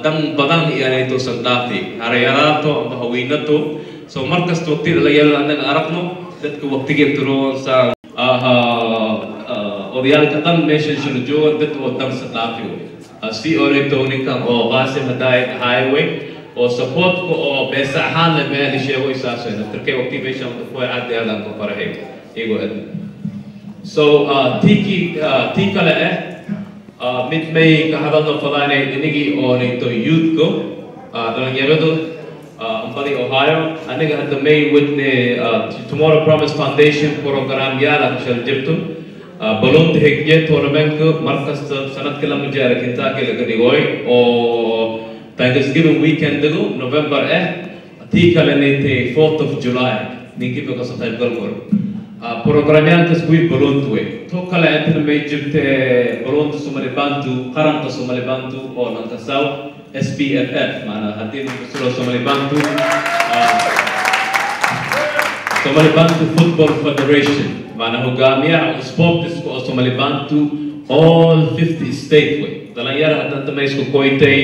dan badan iyaanayto sandaafi harayaraato ama haweynato so markasta waqti dhalinyarada anaga aragno dadka waqtigeen odayaalka dhan meeshan shiro jooga dad oo dan sandaafi si orayto ninkan oo qaasim hadaay highway oo supportka oo beesa ahaan le meel sheego isaasoo naftarkay waqti meeshan kuwa aadaan ku farahay iyagoo aad so uh, tiki uh, tii kale ah uh, mid may ka hadalno fadaanay inagii oo nayto youthko dhalinyaradu ambadi ohio. Aniga hadda may wadne tomorrow promise foundation program yaalla shal jirto uh, balonta hegje tournamentka markasta sanadka lama jeera kintaaki laga dhigoy oo thanksgiving weekend ago november eh tii kale naytay 4th of july. ninkiiba ka soo qaybgal karo programyaankas kuwii balontu wey to kale intana may jirte balonta somali bantu qaranka somali bantu oo lankasaw spff maanaa haddii nakasuro somali bantu somali bantu football federation maanaa hogaamiyaha sportiska oo somali bantu all 50 state way. Dhalinyara haddanta maysku koytay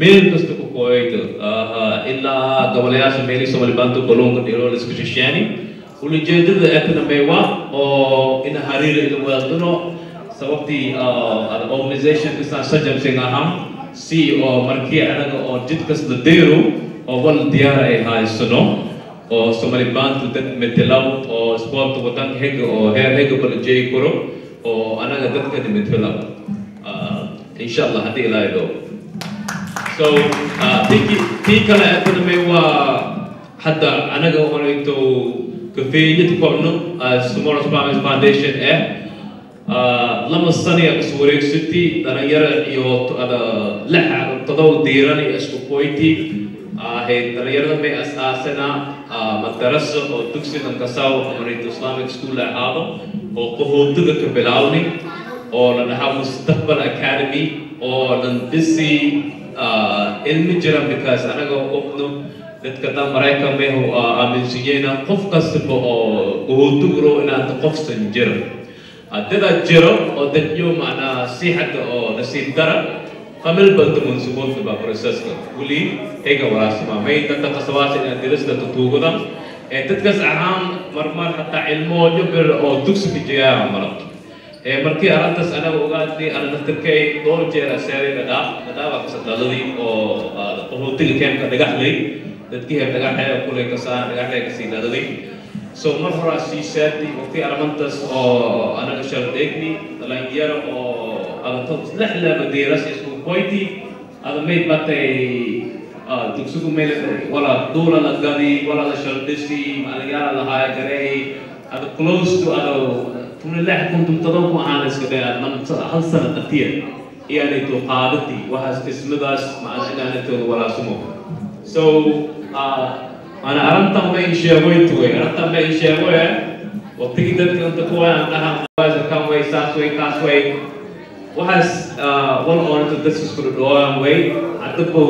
meel kasta ku koyto ilaa gobolayaasha meelii somali bantu balonka dhiro la isku shisheeni ulijeedada economy-wa oo ina hariir ila weeldano sababtii organizationka saan sajamsing ahaan si oo markii anaga oo jidkas la deero oo wal diyaar ay haysano oo Somali baan tudan metelaw oo sport wadan hego oo heer hego bal jey koro oo anaga dadka dimitelaw ah, insha Allah haddii la ido so ah, tiki tika la adna me wa hadda anaga oo into kafeeyad qabno ah, Somali Spanish Foundation eh lama sani aan soo wareegsatay dhalinyaro iyo lix todoba diiran isku pointi ay dhallinyarada may as-aasanaa madaraso oo dugsigan kasaw amraytu islamic school la ahaado oo qahoontiga ka bilaawni oo la dhahaa mustaqbal academy oo lan dhisi ilmi jira because anaga ogno dadka dan maraykanbe aaminsiiyeyna qof kastaba oo qahoontiguro inaanta qofsan jira haddadaa jiro oo dadyo macnaa siixada oo nasiib dara famil banta mansuboodka baa proceska weli ega waraasima may dadka qasabaasa inaa dirista tutuugada ee dadkaas ahaan marmar hataa cilmoojo bir oo dugsiga jiyaa marato ee markii arrintaas anaga ogaadnay ana naftarkay dhowr jeer aseeray dhadhaaf dhadhaafaa kasadhaladii oo qaxootiga keenka dhagaxlay dadkii heer dhagaxee kulay kasaan dhagaxee ka sii dhaladay so mar horaa sii saadi waqti armantas oo anaga shardeegni dhalinyaro oo adanta lexlaba deeras isku koyti ada mayd batay dugsigu meel wala duula la gadi wala la shardisi maaliyaala la haya garay ada close to ada tuna lex kuntum todoba aan iska dhaya hal sana dhatiya iyaanayto qaadati waxaas dhismadaas macana inaanaytooda walaasumo so أنا أرنتم ما يشيبوي توي أرنتم ما يشيبوي وقتي dadka inta kuwa aan dhahan waasa kan waxaas wal oonta dadka isku dhawaan way. Hadaba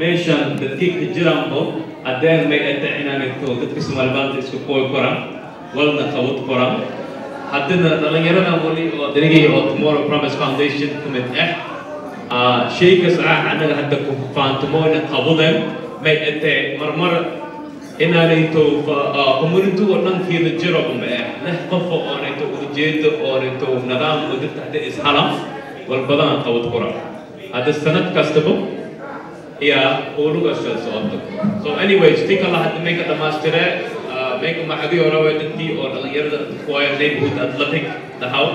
meeshan dadkii ka jiraanbo haddeen may ata inaan into dadka soomaalibaalta isku kooy koran walna qabad koran haddana dhalinyarada wali oo danigay oo tomorrow promise foundation ka mid ah shaygas ah anaga hadda ku faantamoona qabadan may ate marmar inaanayto community oo dhankeeda jiro uma eh leh qofo oonayto ujeedo oonayto nidaam dadka hadda ishalam wal badan qabad koran hadda sanad kastaba ya uluga shal socoto so anyways think allah hadda may ka dhamaystire may maxadi way dadkii oo dhalinyarada kuwaya neighborhood athletic dhahaw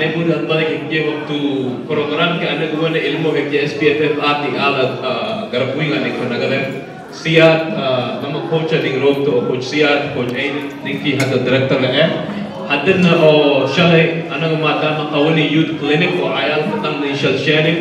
neighborhood athletic higje waqtu programka anaga wana ilmo higje SPFF aati ala garabwinga ni kanagale siyaad mama coach ning roogto oo coach siyaad coach aiden ninkii hadda director la eh. Haddana oo shalay anaga maadaama qawani youth clinic oo cayaalka dhan inshal sheenin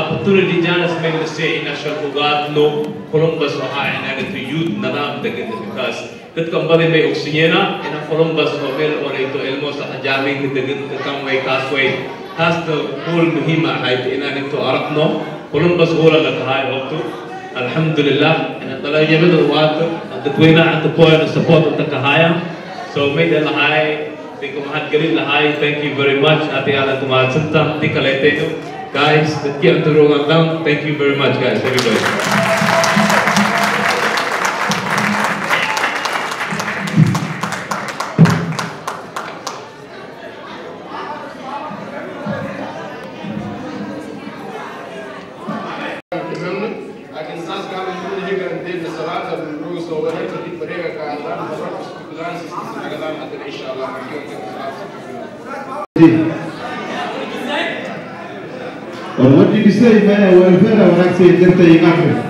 opportunity chance may na say ina siya ugatno Columbus o ha ina to youth nadam dagat because dadka bali may oksiyena ina Columbus o mel o ito elmo sa hajami ni dagat kam way kasway has the whole muhima hay ina nito arakno Columbus wala na kahay opto Alhamdulillah, and Allah gave it the water, at the twina, at the point of support of the kahaya. So may the lahai, the kumahat garin lahai, thank you very much. Ati ala kumahat sintam, di kalete Guys, the kia turungan lang, thank you very much guys, everybody. böyle welfare olarak sevdirteyim artık.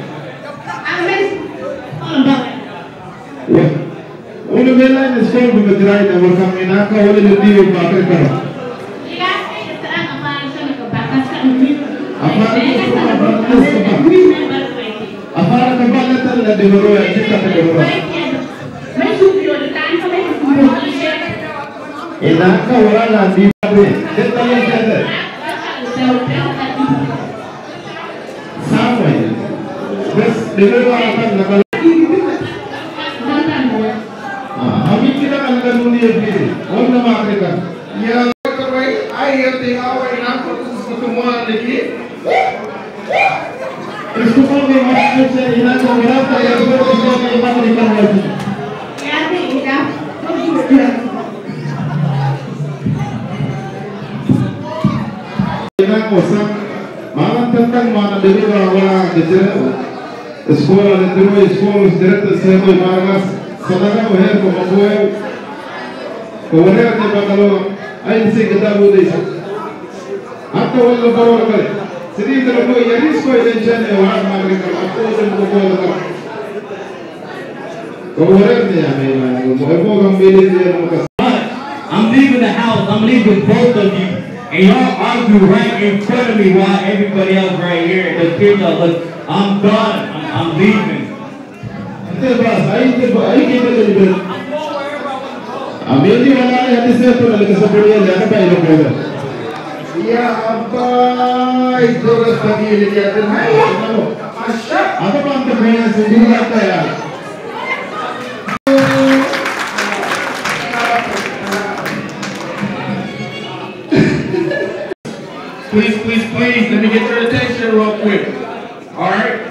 Unumela in the same with the right and will come in Aka will the deal with Africa. Afara ka bala tan la de baro ya kita ka de baro. Ina ka wala na di babe. Kita ya kada. Samuel. Bes de baro Siempre Vargas, son una mujer como fue, como pantalón, ahí sí que está budista. Hasta por dice lo que ya de a todos el como como el de la. I'm leaving the house, I'm leaving both of you. And y'all argue right in front of me while everybody else right here the kids are Look, I'm done. I'm leaving. Hadi bas, aí tem aí quem vai ele. A minha vai lá e a disse para ele que só podia ele até para Please, please, please, let me get your attention real quick. All right?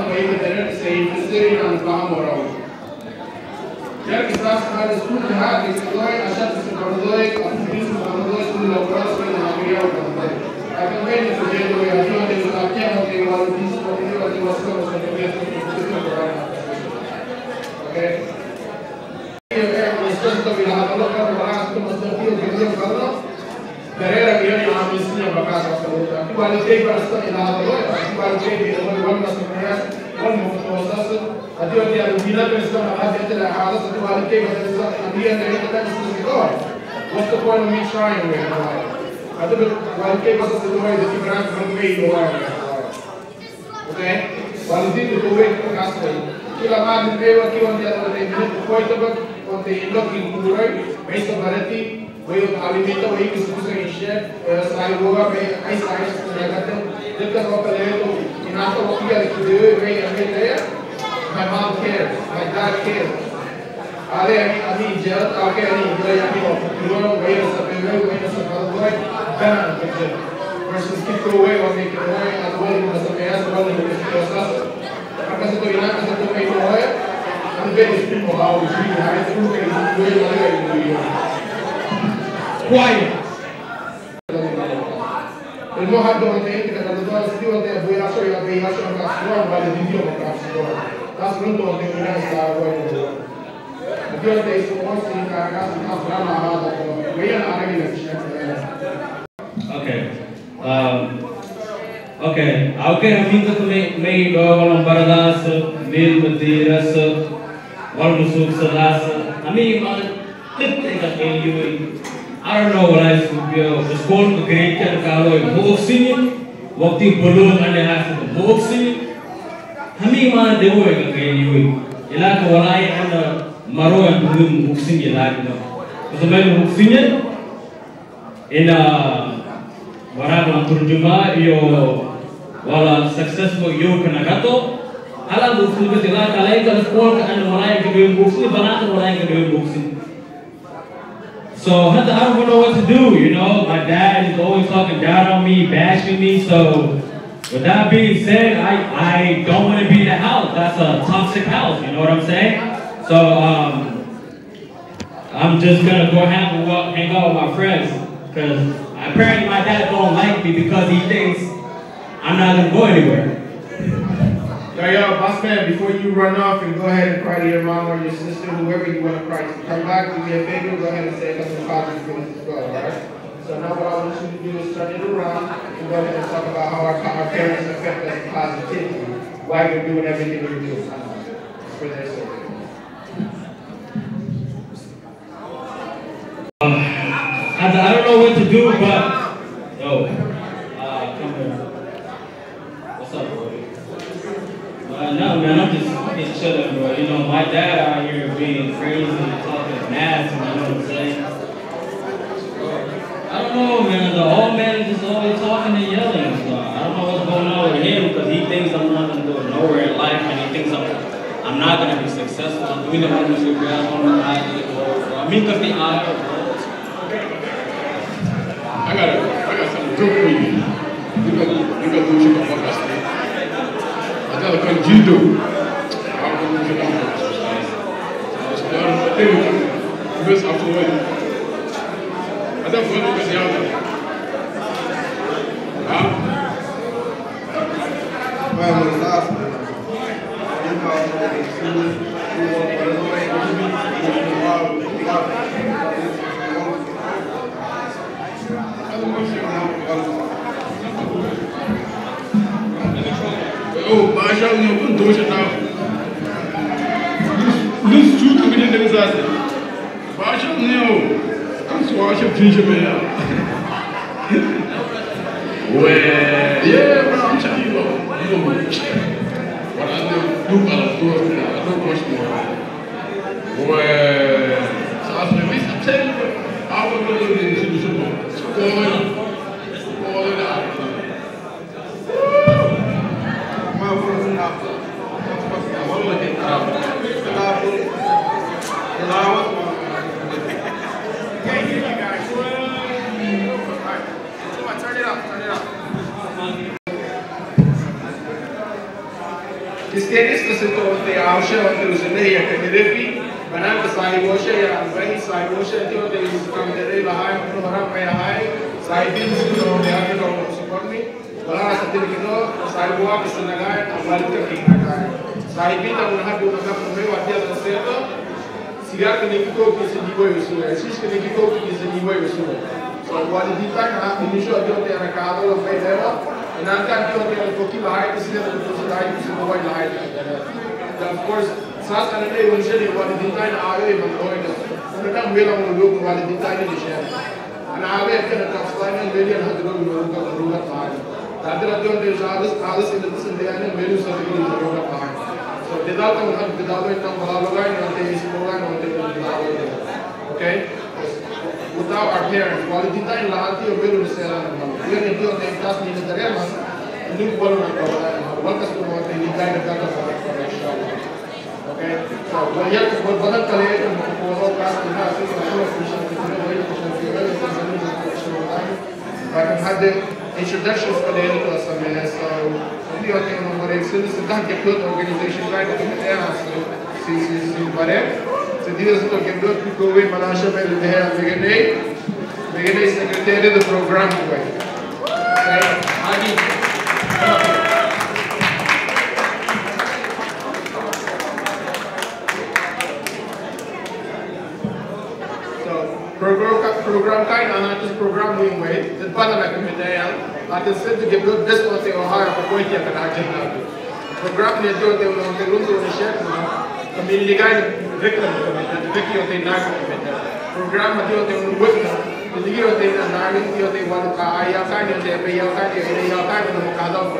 más grandes Kulma, que se doy a Shat Sukarudoi, a Fubis Sukarudoi, Sulu Lokros, que nos había ocurrido. A que ven el proyecto de la ciudad de Sudakia, no tengo al Fubis Sukarudoi, a Fubis Sukarudoi, a Fubis Sukarudoi, Ok? Quando tem para estar em lado, quando tem para estar em lado, quando tem para estar em lado, quando tem para estar em lado, Adiós, the Alumina Persona, más gente de la House of Dual Cave, and the is God. What's the point of me trying to get away? Other Dual Cave was the way that you ran from me away. Okay? While you did the way to Castle, kila mali pewa kiwa ndia wote mili kukoita ba wote ilo kingurai maisa barati wayo alimita sai woga pe ai sai sai kate dikka ko pele to inato wakia kidewe my mom cares. My dad cares. Ale, a mim, diante, alguém ali, ele é amigo, não ganha essa primeira, ganha essa segunda, ganha, quer dizer, versus que tu ganha, alguém que não ganha, a tua irmã, essa criança, não ganha, que tu ganha, a casa do Irã, a casa do Irã, não é, não ganha esse primo lá, o Gil, a casa do Irã, não ganha, não ganha, não ganha. Quiet. المهم هذا هو تاني كده كده ده سيدي وده بيعشوا يبيعشوا الناس وما بعد الفيديو ما بعرفش Ca um, Okay. Okay. Aunque amintă că mei mei gol în paradas, mil mădiras, valmu suc să las. Ami mal cât. I don't know what I should be. Uh, the school great can call it boxing. Waktu belum ada hamima demo So I don't know what to do, you know. My dad is always talking down on me, bashing me. So with that being said, I, I don't want to be in the house. That's a toxic house, you know what I'm saying? So um, I'm just gonna go hang, hang out with my friends. Cause apparently my dad don't like me because he thinks I'm not gonna go anywhere. Yo, yo, boss man, before you run off and go ahead and cry to your mom or your sister, whoever you want to cry to, come back, do me a favor, go ahead and say a of positive things as well, alright? So now what I want you to do is turn it around and go ahead and talk about how our, our parents affect us positively, why we're doing everything we're doing for their sake. I, I don't know what to do, but yo, uh, come here. What's up, bro? Uh, no, man, I'm just, just chilling, bro. You know, my dad out here being crazy, talking math, you know what I'm saying? Er I don't know, man. The old man is just always talking and yelling. So I don't know what's going on with him because he thinks I'm not gonna go nowhere in life, and he thinks I'm, I'm not gonna be successful. I'm doing the money with grab on the idea. I mean, because the eye. I got, a, I got something real for you. You got, you to do shit about us. I got a con judo. I'm going to do shit Because after I don't want to be out Cadê o fone do Daniel? Tá? Vai mandar O Baja o Bandou já tá. estava. estudo tudo, menino Elizabeth. Baja União. squash your future man well, yeah, bro, I'm telling you, bro. You know, what uh, I do, do, I do, I what's going on. Well, sitote આવશે વખતે ઉઝલેય કહેરેપી બનાત સાઈબોશે યા વહી સાઈબોશે તો તે ઇસકામ દેરે લહાય મનોહરા મે હાય સાઈબિન સુનો યાદ કો સુપરની બલા સતિર કિનો સાઈબોઆ કિસનગાય અમલ કે કિનગાય સાઈબિન તો ઉનહા દો નકા પુમે વાદ્ય લસે તો સિગા કે નિકો કિસે નિકો યુસુ હે શીશ કે નિકો કિસે નિકો યુસુ હે સો વાલી દીતા કા ઇનિશો જો તે રકાદો ફેદેરા Namka killed the Koki behind the cinema, the person behind the cinema, one behind And of course, Sas and Ray will tell you what the design are able to go in. When I come And I will look what the design is here. And I will get a transfer and maybe I have to go to the room at time. That there are two days, others, others in the person there and maybe something in the room at time. So, without them, without them, without them, without them, without them, without them, without them, okay? without our parents. Quality time lahat yung meron sa yun hindi yung time task nila sa remas. Hindi ko alam ang gawa. Wakas po mga hindi tayo nagkakasama sa reksyon. Okay? So, yan, walang kali ang magpupulo ka sa mga sitwasyon sa isang pinagawin ko siyang figure sa mga mga reksyon tayo. Bakit hadin introductions kali ito sa mga so hindi yung mga reksyon sa dahil kapit organization tayo na kumitea sa si si si Barek. Sedidas Tokendur Kukowi Manasha Belbea Megane, Megane Secretary do Programa. Aqui. program kind and artist program doing way that pada na kumedaya artist said to give good best of the Ohio for point ya kana agenda program ne jote unaweza kuruhusu ni share na kamili gani ontwikkelen wat in naar vinden. Programma die wat in ontwikkelen. Dus die wat in naar die wat in wat ka ya ka ni de pe ya ka ni de ya ka ni mo ka da ko.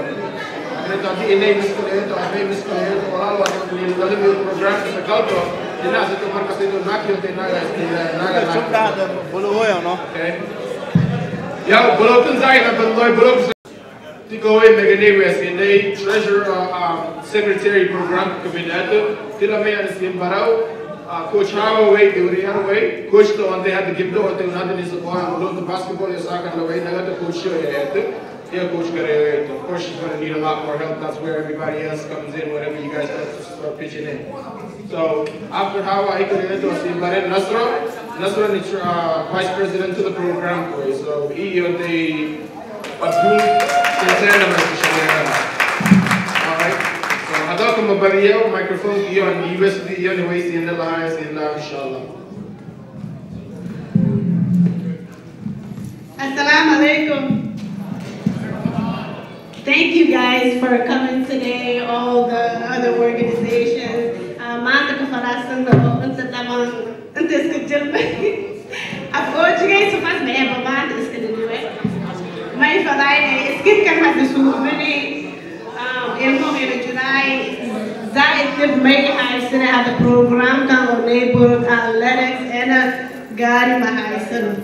Ne to di ne mi ko to a mi ko ne to la wa ni lo de program se ka to. Di na se to mar ka se to na ki te na ga ni no. Okay. Ja, beloof te zijn, dat Tikoy Treasurer uh, um, Secretary Program uh, Coach Coach they had to give basketball is to coach. Yeah, Coach of course she's going to need a lot more help. That's where everybody else comes in, you guys start pitching in. So after how I could enter si Barret Nasra, Nasra is uh, vice president to the program. So he uh, the of هذاكم مبارية يون إن الله عايز إن شاء الله Thank you guys for coming today, all the other organizations. Manda Kafarasanda, Unsa Tamang, Unta Skajilpa. I've got you guys but diwe. Mai falai ne iska kan ma da su bene um ilmo me da July zaid dib mai hai sene at the program kan o neighborhood athletics and a gari ma hai sene.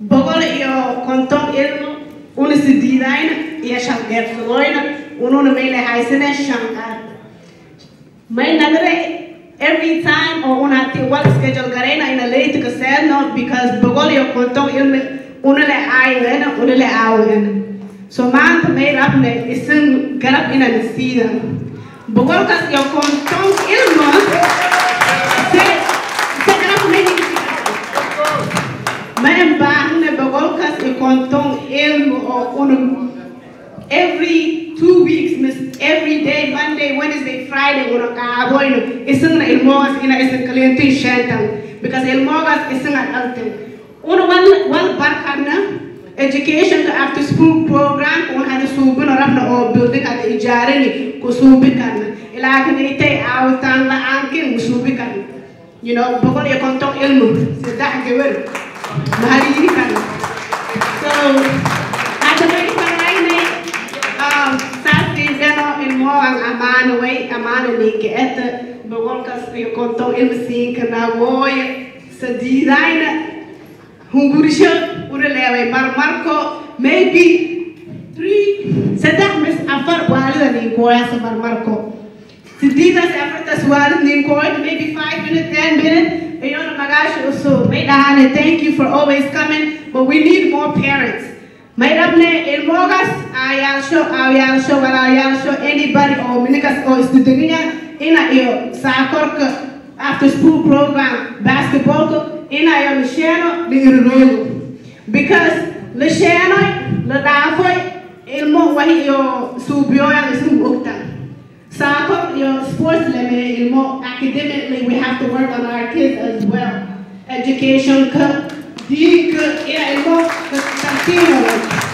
Bogol yo kontom ilmo una si didaina ya shangar floina ununa mele hai sene shangar may nagre every time o una ti wal schedule garena ina late ka sel no because bogol yo kontong ilme una le ay ngena una le aw ngena so man to may rap ne isin garap ina ne sida bogol kas yo kontong ilmo se se garap ne ni man ba ne bogol kas yo kontong ilmo o una every two weeks, miss every day, Monday, Wednesday, Friday, una kaaboy isang na ilmogas ina isang kalientin shentan because ilmogas isang adultin. Wal barkar na education after school program kung hada subin or na o building at ijare ni ko subin kan ila kan ite awtan la angkin musubin kan you know bokol ya kontong ilmu sedah gewer mahari kan so ada gano in mo ang amana way amana ni ke et bokol kas yo kontong ilmu sin kana woy sa design hungurisha ura lewe mar marko maybe three sedah mes afar walida ni koya sa mar marko Si dita sa afar tas walid ni koya maybe five minutes ten minutes ayon magash uso may dahane thank you for always coming but we need more parents. May rabne ilmoogas aayaasho aayaasho walaayaasho anybody oo minikas oo isdudeganya ina iyo saakorka after school program basketballka and I am Lashana, diga ruego. Because Lashana, the more we mo wahi yo subió a su octa. Sako, your sports limit, il academically, we have to work on our kids as well. Education, Dig, yeah, il mo, continuo.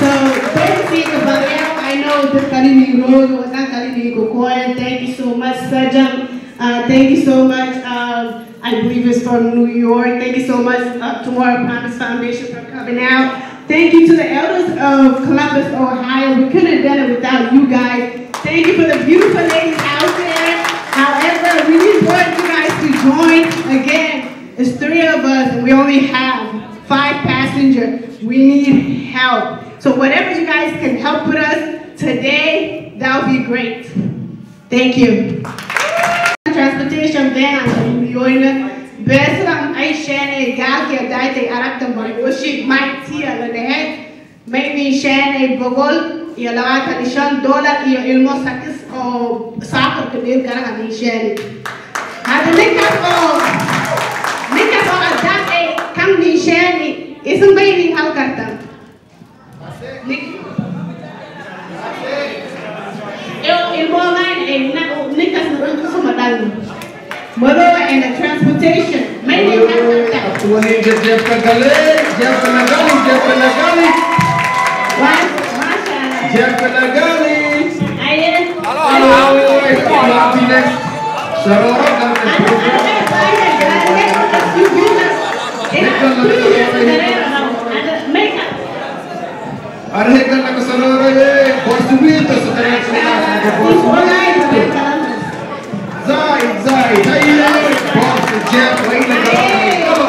So, don't think about it. I know this Karimi Road was not the Kokoyan. Thank you so much, Sajam. Uh, thank you so much. Uh, I believe it's from New York thank you so much uh, to our Promise Foundation for coming out Thank you to the elders of Columbus, Ohio. We couldn't have done it without you guys. Thank you for the beautiful ladies out there. However, we need more you guys to join. Again, it's three of us and we only have five passengers. We need help. So whatever you guys can help with us today, that would be great. Thank you. transportation van miljoene beseren uitzenden, gaatje dat hij arakte maar oshi mijn tia lene het, mijn min shane bogol, je laat aan ishan dollar, je ilmo sakis o sapo kneer gara aan die shane. Had ik dat al, ik heb al dat ik kan die shane, is een baby hal karta. Ik maintenance ng Angkuso Malayo. Motor and Transportation. Maintenance. Ako ni Jeff Kagaling. Jeff Kagaling. Jeff Kagaling. Masha. Jeff Kagaling. Ayan. Hello. Hello. Happiness. Sarap ng program. Arregal na kasarora eh. Boss Vito sa tayo sa tayo. Boss Vito. Zai, Zai, Taina, Bosta, Jeff, Wayne, Galão,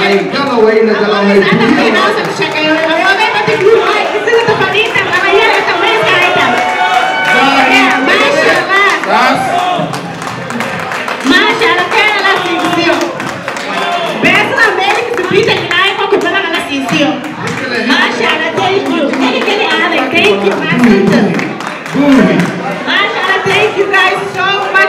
aí, Galão, Wayne, Galão, aí, Thank you, guys so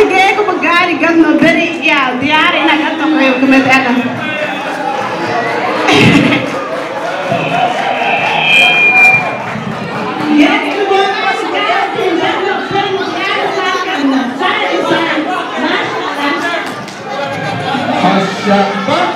adigeko bagari gadno beri ya diyaar ina gadno sai kumad adan Shut up.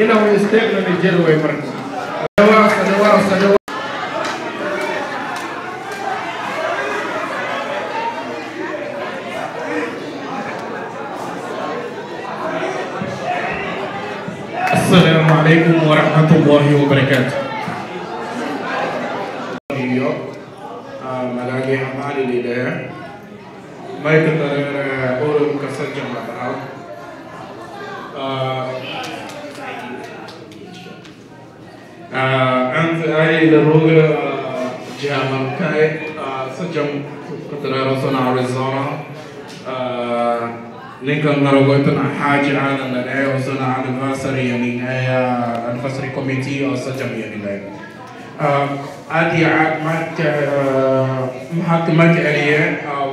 Ina wani step na Nigeria wai farko. Dawa, dawa, dawa. عليكم ورحمة الله وبركاته. అలాగే అమ్మాలి leader mic తరగర ఓరు కసర్జం మాట్లాడు أنت أي لروجة جامعة كاي سجم قدر رسولنا عرزانا لكن نرويتنا حاجة على النهاية وصلنا على الفاسرية anniversary committee oo sajam yaninay aad iyo aad marka maxaad marka celiye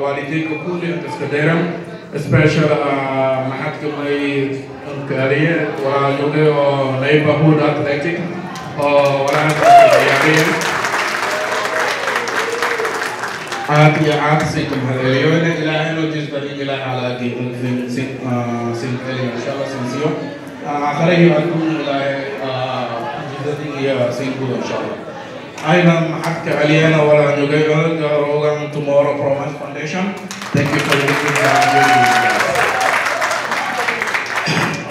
waalidiinka kulli iska dheeran special maxadka may kaaliye joogay oo neighborhood athletic oo walaasha ciyaareen aad iyo aad si kumhadeeriyoone ilaahay noo jisbalin ilaahay alaagi sin keliya insha allah sinsiyo akhrihi adduun ilaahay jisbalin iyo sin guda insha allah أيضا حتى علينا ولا نغير program tomorrow Promise Foundation. Thank you for listening.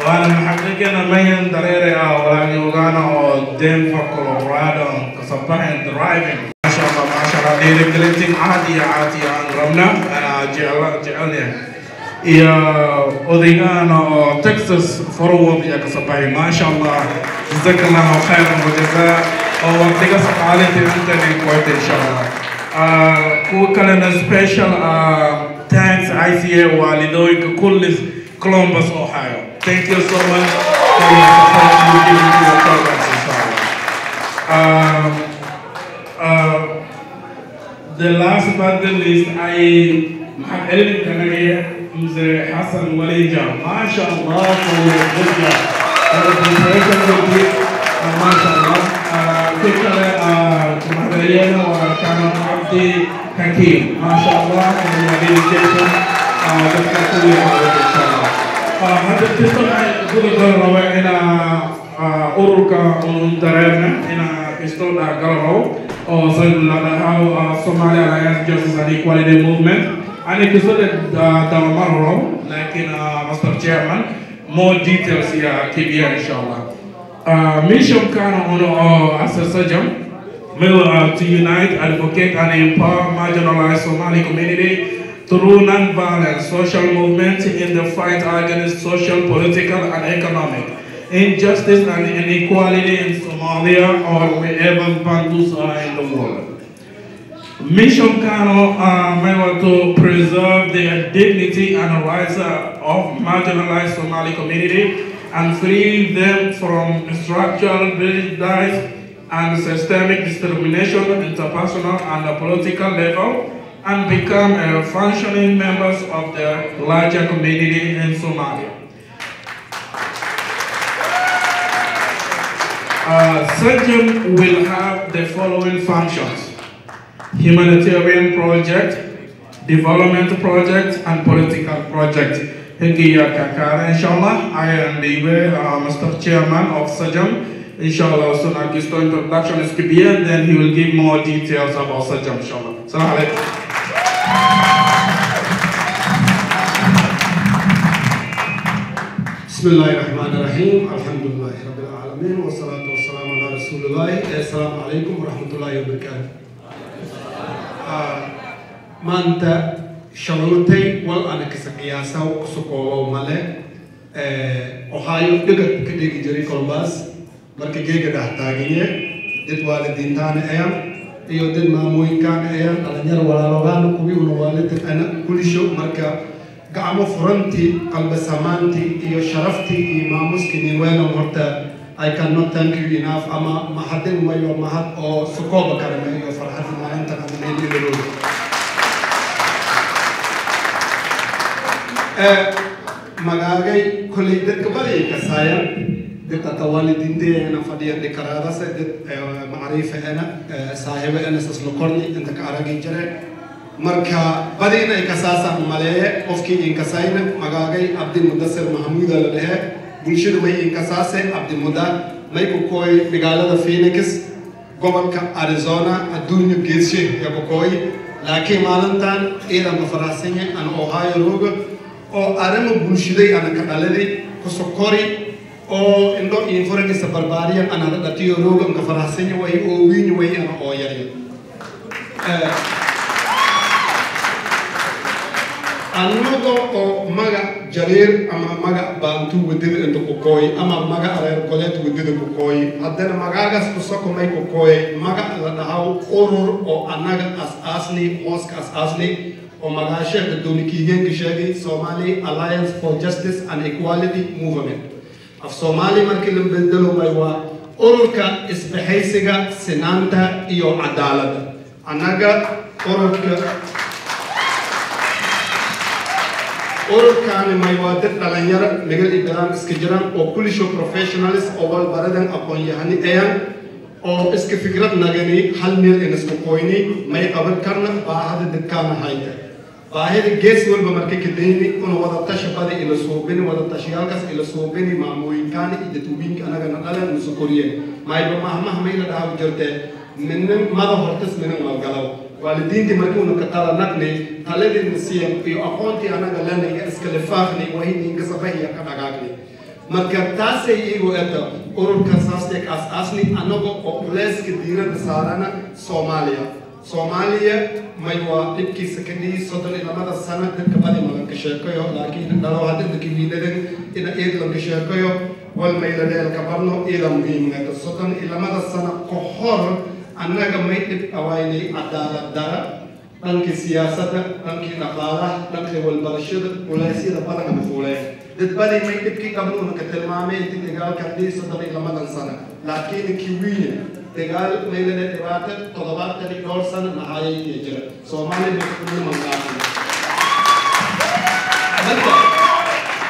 وأنا محققنا مين دريري ولا نيوغانا أو دينفر كولورادو كصباح درايفنج ما شاء الله ما شاء الله ديري كليتين عادي عادي عن رمنا أنا جعل جعلني يا أوديغانا أو تكساس فورورد يا كصباح ما شاء الله جزاك الله خيرا وجزاء oo waqtiga saqaalinta intani kuwayta insha allah kuwa kalena special thanks ICA waalidooyinka kulli Columbus Ohio thank you so much for your support you give to your programs inshallah um, uh, the last but the least I محمد علم كنغية حسن وليجا. ما شاء الله جدا ما شاء الله. آه، تلك آه، مهدريانا وكان عبدي حكيم. ما شاء الله. يعني وليجا جدا آه، كل حاجة إن شاء الله. هذا تستطيع كل غرابة إلى أوروكا ونترينا إلى استودا غرابة أو سيد الله سومالي ألايانس جوستس أند إيكواليتي موفمنت. and if you saw that uh, the Marhum, like in uh, Master Chairman, more details here, here, inshallah. Mission can honor as Sajam will uh, to unite, advocate, and empower marginalized Somali community through non-violent social movement in the fight against social, political, and economic injustice and inequality in Somalia or wherever Bantus are in the world. Mission Kano uh, to preserve the dignity and rights of marginalized Somali community and free them from structural prejudice and systemic discrimination at interpersonal and political level and become uh, functioning members of the larger community in Somalia. Uh, Surgeon will have the following functions Humanitarian project, development project, and political project. Hingiya Kakara, inshallah. I am the uh, Mr. Chairman of Sajam. Inshallah, soon I'll give introduction is Kibir, then he will give more details about Sajam, inshallah. Salam alaikum. بسم الله الرحمن الرحيم الحمد لله رب العالمين والصلاة والسلام على رسول الله السلام عليكم ورحمة الله وبركاته maanta shaluntay wal anakisa qiyaasa kusukoobo male ohaayo dhegad ka dhegi jiray columbus. Marka geega dhaxtaagiye dad waalidiintaana ayam iyo dad maamooyinkaana ayam dhalinyar walaaloogaana kuwii una waalidka ana kulisho. Marka gacmo furantii qalbasamaantii iyo sharaftii iyo maamuskii ninweenan horta i cannot thank you enough. Ama mahadin mayo mahad oo sukooba karame admeelilooda magaagay kolley dadka badayay kasaaya dadka tawaalidiinteena fadhiya dhikaraadase dad macriifa ana saaxiibo ana saslokorni inta ka aragay jire marka badiina ay kasaasaan maleeye qofkii inkasayna magaagay cabdi mudasir mahamuuda la dhehe bulshada may inkasaase cabdi muda may ku magaalada phoenix gobolka arizona adduunya geedshe ku kooy laakiin maalintan ciidanka faraxsanya aan ohio rooga oo arrimo bulshaday ana ka dhaladay ku sokori oo indho infuragisa barbaariyan ana la dhatiyo rooga anka faraxsanya way oo wiinya way ana oo yaryo annaga oo magac jariir ama magac baantu waddada inta ku kooy ama magac reer goleed waddada ku kooy haddana magaagaas kusakumay ku kooy magac la dhahaw urur oo annaga as-aasni mooska as-aasni oo magaasheeka doonikiigeenka sheegay somali alliance for justice and equality movement. Af soomaali markii la bedelo may waa ururka isbahaysiga sinaanta iyo cadaaladda annaga ururka ururkaani may waa dad dhalinyaro magal ibrahim iska jiraan oo kulisho professionals oo walbaradan aqoon-yahani ayan oo iska fikrad nagani hal meel in isku qoyni may qaban karna baahada dadkaana hayta baahida gees walba marka kadayni una wada tasha bada ila suubini wada tashiyaalkaas ila suubini maamooyinkaani iyo dadweyinka anagana dhalan nusu koriyeen mayba mahmaha mayla dhahaw jirtee minin mada hortas minin walgalaw waalidiintii markii una ka tala naqni taladiina siiyan iyo aqoontii anaga lanaya iskale faaqni wahiniinka safahiya ka dhagaagni marka taasay iigu eta ururka saastek aas-aasni annaga oo culeyska diiradda saarana soomaaliya soomaaliya may waa dhibkiisa ka dhihi soddon iyo labada sano dadka badi malanka sheekayo laakiin dhalo hadda dadka wiiladan ina iidlanka sheekayo wal mayladheelka barno iida muhiimnada soddon iyo labada sano ka hor annaga may dhib awaynay cadaalad dara dhankii siyaasadda dhankii dhaqaalaha dhankii walbarashada culeysyada badan ama fuuleen dad badi may dhibkii qabnuuna ka tilmaamay intii dagaalka haddii soddon iyo labadan sano laakiin kiwiya dagaal maylana dhibaato toddobaatan iyo dhowr sano maxaayay iyo jira soomaaliya bay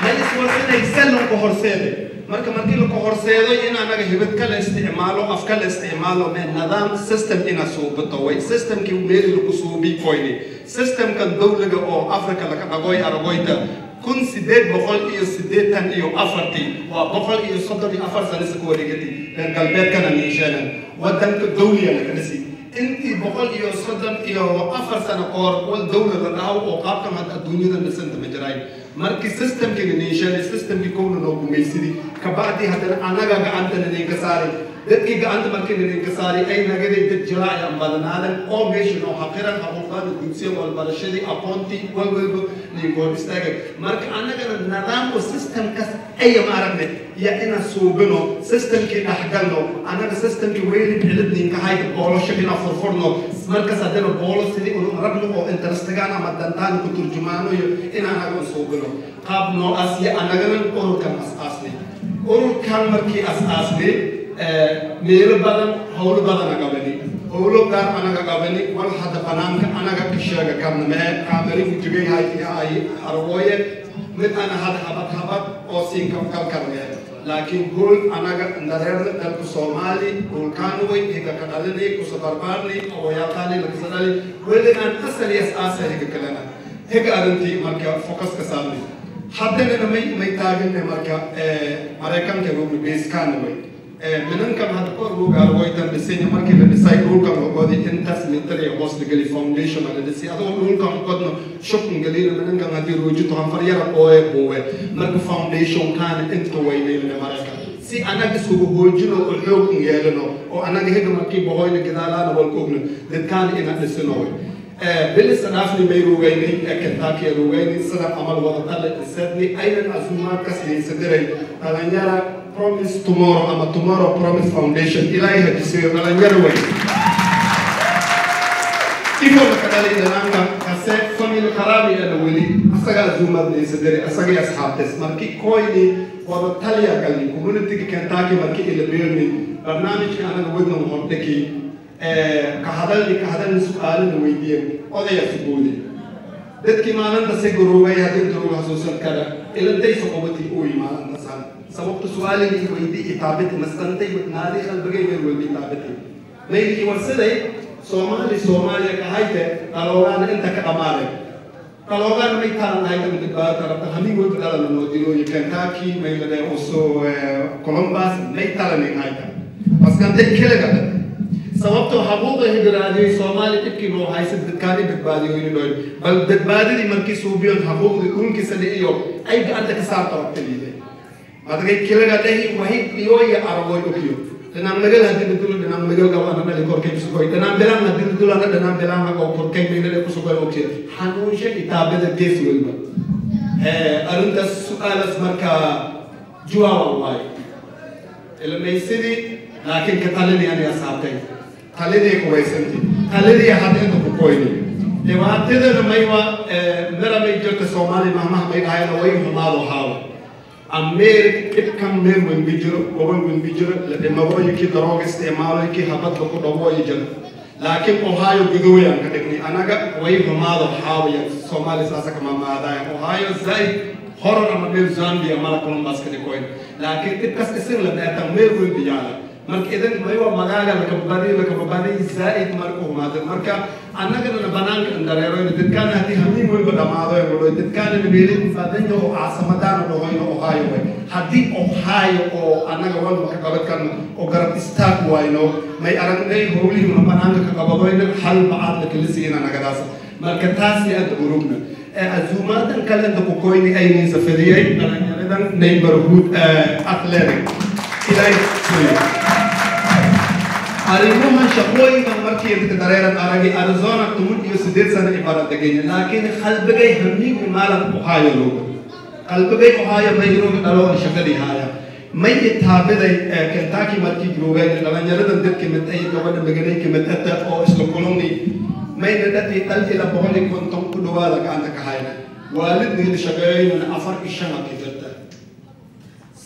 marka ma iswarsanaysan lanka horseeday marka markii laka horseedo in anaga hibad kala isticmaalo af kala isticmaalo me nidaam system ina suubato way. Systemkii meeli laku suubi koyni. Systemkan dowliga oo africa laka dhagoy aragoyta kun sideed boqol iyo sideetan iyo afartii. Waa boqol iyo soddon iyo afar sano isku wareegati reer galbeedkana niisheenan wadanka dowliya laga dhisi intii boqol iyo soddon iyo afar sano koor wal dowla la dhaho oo qaabkan hadda adduunyada dhisanta ma jiraay markii systemkii niisheenay systemkii kowna noo gumaysidii kabacdii haddana anaga gacantana ninka saaray dadkii gacanta markii saaray ay nagaday dad jiraacan badanaadan oo meesha noo xaqiran xaquuqaada gudsiya walbarashadii aqoontii walwalba ninka hor istaagay marka anagana nidaamka systemkaas aya ma aragne iyo ina suubino systemkii dhexgalno anaga systemkii weylin cilid ninka hayda boolosho ina furfurno markaas haddana boolo sidii unu rabno oo interestagaan ama dantaan ku turjumaano iyo in anaga suubino qaab noocaas iyo anagana ururkan as-aasnay ururkan markii as-aasnay meelo badan howlo badana qabani. Howlo gaar anaga qabani wal hadda banaanka anaga ka sheega karna mee kaamarigu jigay hay ay arwooye mid ana had habad habad oo siinka kalkarmee laakiin hool anaga ndareerna dalka soomaali dhulkaanway iga ka dhalinay kusa barbaarnay awoyaataani lakasa dhali weligaan asal iyo aasa higa kalena. Higa arintii marka fokaska saarnay haddana may may taaganne marka maraykanka rubi beeskaana way minankan hadda ugu gaargoytan dhisayna markii la dhisay dhulkan ogooday intaas military hoos la geli foundation la dhisay adoo dhulkan ogodno shukun gelina minankan haddii ruujito hanfar yara ooye buuwe marka foundation kaana inta weynaylina maraykan si anaga iskugu hoojino oo xoog yeelano oo anaga higa markii bohoyna gadaalaana walka ogno dadkaana ina dhisino way bilis dhaafni may rugaynay kentucky rugaynay sida amal wadatalle dhisadni aynan casuumaadkas haysaderay dhalinyara promise tomorrow ama tomorrow promise foundation. Ilaahay hajisiyo dhalinyaro way ifowna ka dhalay dhanaanka kase family qaraabi ana weli asaga azuumaad haysadere asagii asxaabtes markii koyni wada taliya galni community kentucky markii ilabeerni barnaamijka anaga wadnan hordhaki ka hadalni ka hadalni su'aalina weydiiyeen odaya sugoode dadkii maalinta si guruubay haddii duruub xasuusan kara ilantaysa qubatii uyi maalintasan sababta su'aaligii weydii itaabiti maskantay naadi qalbigay meel walba itaabiti maydii warsaday soomaali soomaaliya kahayte qaloogaana inta ka dhamaaday qaloogaana may taalan ahayta midbaarabta hamin walba dhalana noo dilooyi kentucky maylade uso columbus may talanin hayta maskantay keliga sababtoo xaquuqa hidiraadiyey soomaali dhibkii noo haysa dadkaani badbaadiyoyni dhoyn bal badbaadidii markii suubiyon xaquuqdii dhulkiisa iyo ay gacanta ka saarta waqtiliide madagay wahi dhiyooya aragoy okiyo dhanaan magal haddii la dulo dhanaan magal gabaana dhali korkay kusugoy dhanaan belaan haddii la dulana dhanaan belaan oo korkay maynale kusugoy okiyo xanuunsha itaabada gees walba arrintaas su'aalas markaa juwaawa waaye ilmaysidii laakiin ka talinii aniga saabtay talidii kuwaysanti talidii hadda inta ku koyni dhibaatadana maywa mera may jirta soomaali mahmaha may dhahayna way xumaado haawa america dhibkan meel wenbi jiro gobol wenbi jiro la dhimabooyinkii darooga isticmaaloyinkii habadka ku dhawooyi jiro laakiin ohio gudooyaan ka dhignay anaga way rumaado xaawaya soomaali saasa kama maadaayan ohio zaid horar ama meel zambia mala columbus ka dhikoyn laakiin dhibkas isin la dheetan meel weyn biyaala marka idan maywa magaaga lakababadi lakababadi zaid marka humaada marka annagana banaanka dareeroyno dadkaana haddii hamiin weynba dhamaadoyn odhoy dadkaana meelin badanyo oo caasamadaana dhohoyno ohio way. Haddii ohio oo annaga walba ka qabad karno oo garab istaag wayno may aragnay howlihina banaanka ka qabadoyna hal bacaad la kala siina nagadaas. Marka taasi aad urugna. Azuumaadan kalenta ku koyni aynin safadiyey dhalinyaradan neighborhood athletic. Ilaahay suyo arrimahan shaqooyinkan markii dadka dareeran aragay arizona tumun iyo sideed sano ibaara deganya laakiin qalbigay hamiigi maalan ohio looga qalbigay ohio mayroga dhaloo shaqadii haya. May itaabiday kentucky markii joogeen dhalinyaradan dad ka mid ay gabadha maganay ka mid ata oo isla kulumni mayna dhadii dal ila boqol iyo konton ku dhawaada gacanta ka hayna waalidniina shaqeeyoynana afar iyo shan jirta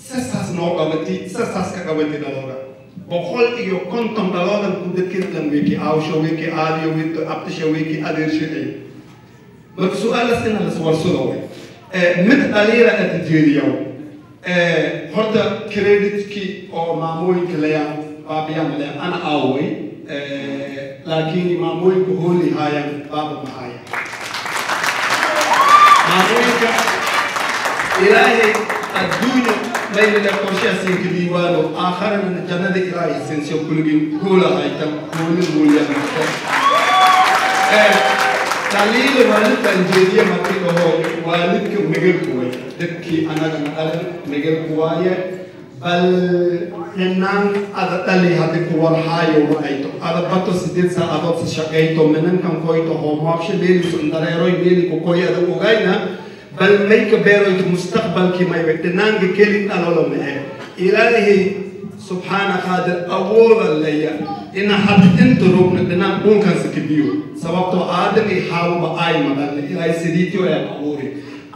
sasaas noo qabati sasaas ka qabati dhalooga boqol iyo konton dhaloodan ku dadkidan wiki aawsho wiki aadiyo wiki abtisha wiki adeershaday marka su'aalas ina laswarsado way mid dhaliila atijeediyow horta creditkii oo maamooyinka leyaa baabiyaa male ana aaway laakiin maamooyinka hooli haayaan baaba mahaya maamooyinka ilaahay adduunya ɓayde debbo chesinki mbi wano a harana janade ira e sen sokkulugin huula hay tan honin wulyama fo e talile walid tan jeediye makki ɗo ho walid ke megel kuway dekki anagana ɗalen megel kuwaye bal enan aɗa ɗali hade kuwal ha yowa ay to aɗa batto sidit sa aɗot sa shaqey to menen kan koy to homoabshe ɓeeli so ndareeroy ɓeeli ko koy aɗa ugayna bal mayka beeroyto mustaqbalkii mayba dhinaanka keli dhalolo mee ilaahay subxaana qaadir awooda leya ina had inta rogna dhinaan dhulkansa kabiyo sababtoo aadam iyo xaawaba ay madalne ilaahay sidiitio ee abuuri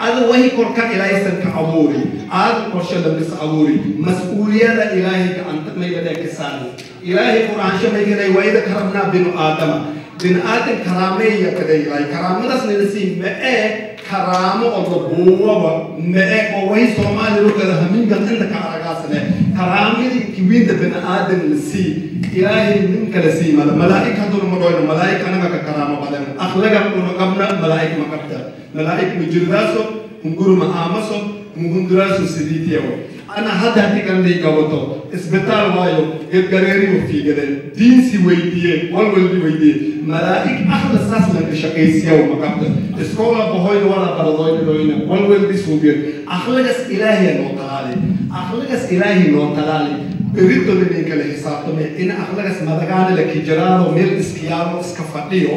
ada wahi korka ilaahaysan ka abuuri aada qorshe lambis abuuri mas'uuliyada ilaahay gacanta maydadee ka saari ilaahay qur'aansho mayganay waida karamnaa binu aadama binu aadam karaameeya kada ilaahay karaamadaas nilasi ma-ee karaamo oo buuwaba ma-e oo wahi soomaali rogada haminkan inta ka aragaasne karaamadii kiwiinta bini aadam la sii ilaahay nin kala sii mala malaa'ig hadduna ma dhoyno malaa'ig anaga ka karaamo badan akhlaga una qabna malaa'ig ma qabta. Malaa'ig ma jirdaaso hunguru ma aamaso muhundiraaso sidiitiyawo ana hadda haddii ganday qabato isbitaal waayo gedgareeri waftiigadeen diinsi weydiiyeen walwalbi weydiiyeen malaa'ig ahda saas lanka shaqaysiyaw ma qabta iskoola bahoyna wala baradoynadhoyna walwalbi suubiyeen akhlagas ilaahiya noo talaali akhlagas ilaahi noo talaali beritooda nin kale xisaabtame in akhlagas madagaana la kijiraado meel iskiyaalo iska fadhiyo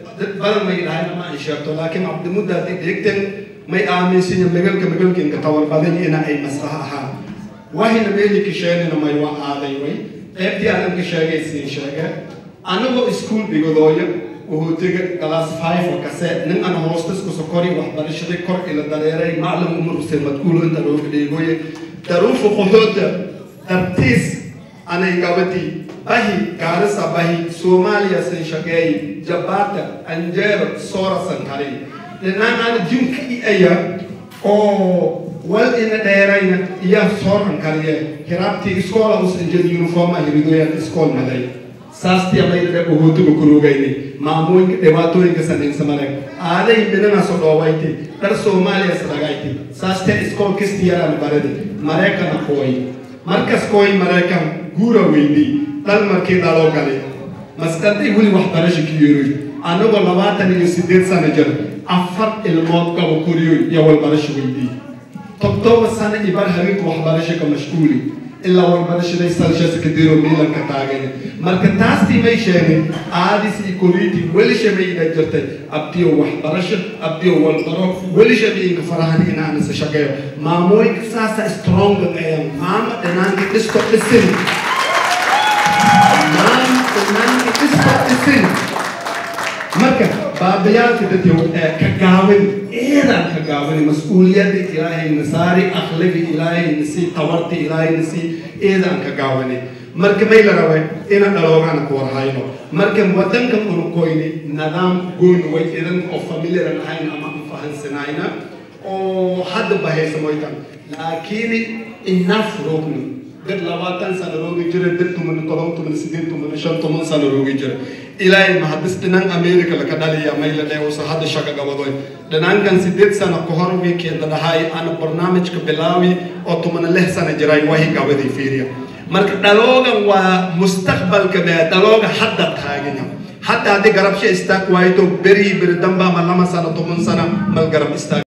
dad badan may dhahayna ma sheegto laakiin cabdimudda haddii dhegten may aaminsinya megalka megalkinka tawar badan ina ay maslaha ahaan wahina meeli kisheenina may waa aaday way qaybtii anan ka sheegay siin sheege anagoo iskuul dhigadooya tegay class five kase nin ana hoostas ku sokori waxbarashadii kor ila dareeray maclin umar xuseen madkuulo inta looga dheegoye daruufu qoxooda dartiis anay gabadii bahi gaarisa bahi soomaaliya san shaqeey jabaata anjeero soora sankari dhinaan ana jimka i aya oo wal ina dheerayna iya sooran kariye hiraabtii iskoola usan jed uniforma hiridoyan iskool maday saastii amayda uhutuba kurugayni maamooyinka dhibaatooyinka sanaynsamale aaday minana so dhoobayti dhar soomaaliya sadagayti saastee iskool kisti yaraan baradi mareekana kooy markas kooy mareekan guura weydii dhal markii dhaloo gale masqaday weli waxbarasha ka yeeroy. Anagoo labaatan iyo sideed sano jir afar ilmood qabo koriyoy iyo walbarasha weydii toddoba sano ibar habeenka waxbarasha ka mashquuli. Ilaa walbarashaday salshas kadiro miilanka taagan marka taastii may sheegin aadis iyo koliti welisha may ina jirtay. Abdiyo waxbarasho abdiyo walbaro welisha may inka farahan inaanisa shaqeeyo maamooyinka saasa stronga ayan maama dhanaanka dhisto dhisin dhisin marka baabayaalka dadka ka gaabin eedaan ka gaabin mas'uuliyadda ilaahayna saari akhlaga ilaahayna sii tabarta ilaahayna sii eedaan ka gaabin marka may la rabay ina dhaloogana ku warhayno. Marka wadanka unu koyni nidaam gooni way idan oo familiar ahayn ama aan fahansanayna oo hadda bahaysa moytan laakiin enough rogni dad labaatan sano roogi jira dad tuman toban tuman sideed tuman shan toban sano roogi jira ilaahay mahadis dhinan america laka dhaliya mayla dheewsa hadda shaqa gabadoy dhinankan sideed sano ka hor weekend dhahay ana barnaamijka bilaawi oo tuman lix sano jiray wahi gabaday fiiriya marka dhaloogan waa mustaqbalka bee dhalooga hadda taaganya hadda haddii garabsha istaag waayto beri beri damba ama lama sano toban sano mal garab istaag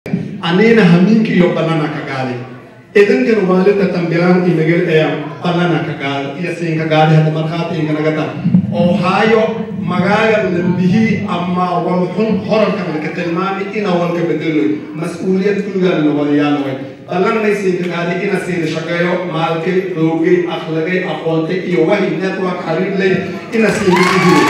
anina hamiinka ballana ka gaaday idankan waalidka tambilaan inaga ee ballana ka gaada iyo siinka gaada hadda markhaati inganaga oo haayo magaaga lambihi ama walxun horarka laka tilmaami ina walka bedeloy mas'uuliyad kulligaana wadayaal way. Ballanay siinka gaada ina siina shaqeeyo maalkay roogay akhlagay aqoontay iyo wahi network xariir leh ina siina ku jiro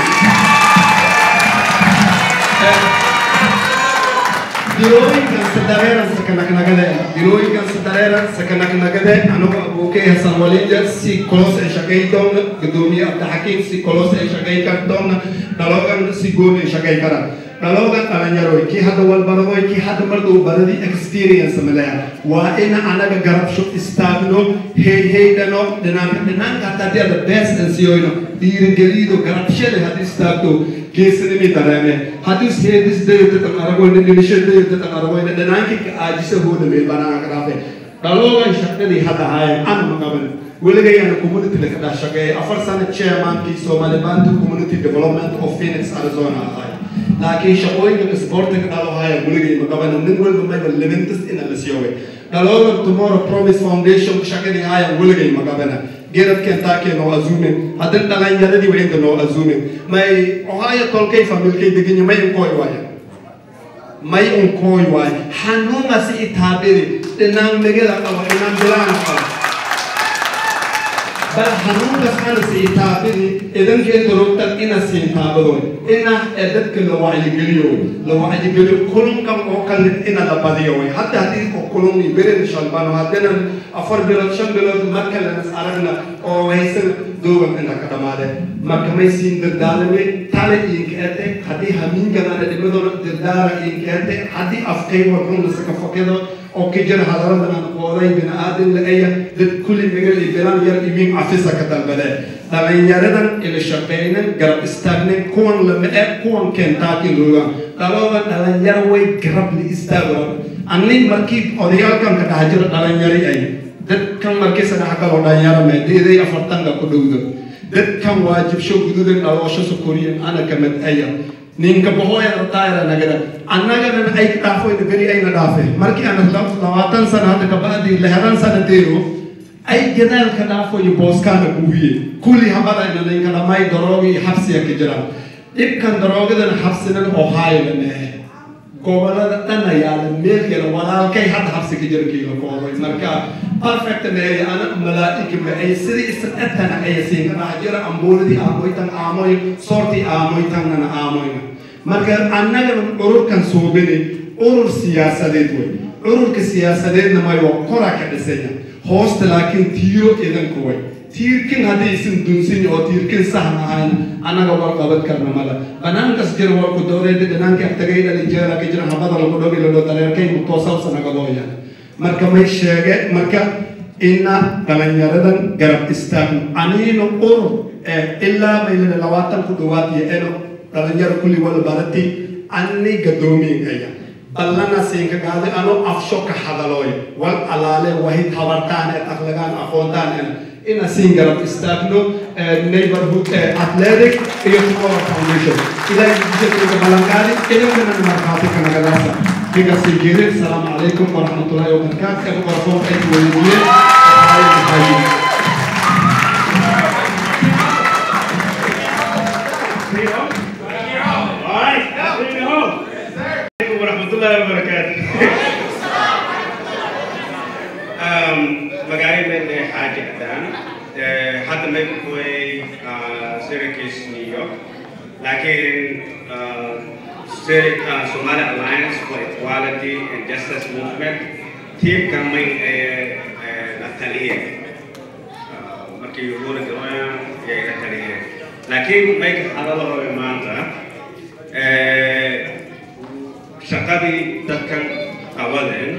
dilooyinkan sadareeran sakanaknagade dilooyinkan sadareeran sakanaknagade anugu abuukay hasan walinja si kolos ay shaqay doona gudoomiye abdixakiim si kolos ay shaqay kar doona dhaloogan si gooni ay shaqay karaan dhaloogan dhalinyaroy kii hadda walbaradoy kii hadda marduu baradi experience maleya waa ina anaga garabsho istaagno heyheydhano dhinaanka dhinaanka hataa haddii ada best an siyoyno dhiirigelido garabshada haddii istaagto geesanimi dareeme haddii seedis dayotatan aragoyna dhimisho dayotatan aragoyna dhinaankii ka aajisa hooda meel banaanka dhaafe dhaloogan shaqadii hadda haayan ana magaban weligayana community laka dhaa shaqeeya afar sano chairmankii somali bantu community development of phoenix arizona ahay laakiin shaqooyinka sportiga dhalo haya weligay magabana nin walba mayba leventis ina la kentucky noo azume. Haddana dhalinyaradii waa inta noo azume. May ohio tolkay familkay deganya may unkooy waaya may unkooy waaya xanuunasi itaabiri dhinaan megada qabo dhinaan bilaan qabo bal xanuunkas ana sii taabidi idankee durugtan ina siin taabado ina ee dadka la wacyigeliyo la wacyigeliyo kulunkan oo kale ina la badiyo way hadda haddii kulun iyo berin shalbano haddana afar bilood shan bilood marka lanas aragna oo haysan doogan inta ka dhamaade marka siin dardaalame tale inkeete haddii hamiingadana dhimadooda dardaara inkeete haddii afkay warxun lasaka fokedo jira hadaladan qooday bini-aadam la-aya dad kulli megal iyo bilan yar imin cafisa ka dalbade dhalinyaradan ila shaqeynen garab istaagnen kuwan lama e kuwan kentaaki looga. Dhalooda dhalinyaro way garab li istaago ani markii odayaalkan ka dhax jiro dhalinyari ay dadkan markii saddex kaloo dhalinyaro me deeday afartanka ku dhowda dadkan waajibsho gududan dhaloosho sukuriyan ana ka mid aya ninka bohooya taayra nagada annagana ay dhaafoyna beri ayna dhaafe markii aan labaatan sana hadda kabacdi leheran sana deero ay gadaalka dhaafoyo booskaana buuhiye kulli habadayna ninka dhamay darooga iyo xabsiga ka jiraan dhibkan daroogadana xabsinan ohio la mehe gobollada dhan ayaala meel yara walaalkay hadda xabsi ka jira kiila kooday marka perfect meey ana malaa'ika ma ay sidii isan etana ay siin ka dhax jira ambuuladii aamoytan aamoy soortii aamoytanana aamoyna marka annagana ururkan suubini urur siyaasadeed wey. Ururka siyaasadeedna may waa kora ka dhisanya hoosta laakiin tiiro idanku way tiirkin haddii isin dunsin oo tiirkin sahan ahayn annaga war qabad karna mala banaankas jira warku dowreeda dhanaanka agtagay dhali jeela ka jira habada lagu dhowi ladho dareerkay mutoosawsa nagadooya marka may sheege marka ina dhalinyaradan garab istaagno aniino urur ilaa maylana labaatan ku dhawaad iyo eno dhalinyaro kulli wala barati ani gadoomiin aya ballana siinka gaadi ano afsho ka hadalooy wal alaale wahid habartaan ee akhlagaan aqoontaan inaan siin garab istaagno neighborhood athletic iyo tomorrow foundation ilaahay ujeedka uga ballan qaadi idinkana markhaati ka nagadaasa ninka sii jeedin asalaamu calaykum waraxmatullaahi wabarakaatu ee mikrofoonka ay weydiiyeen Thank you. Hata may kuwe Syracuse, New York. Lakin uh, uh, Somali Alliance for Equality and Justice Movement kami eh, eh, Natalia. Uh, markii ugu horreysay yay Natalia. Lakin may hadalo rabe maanta shaqadii dadkan qabaden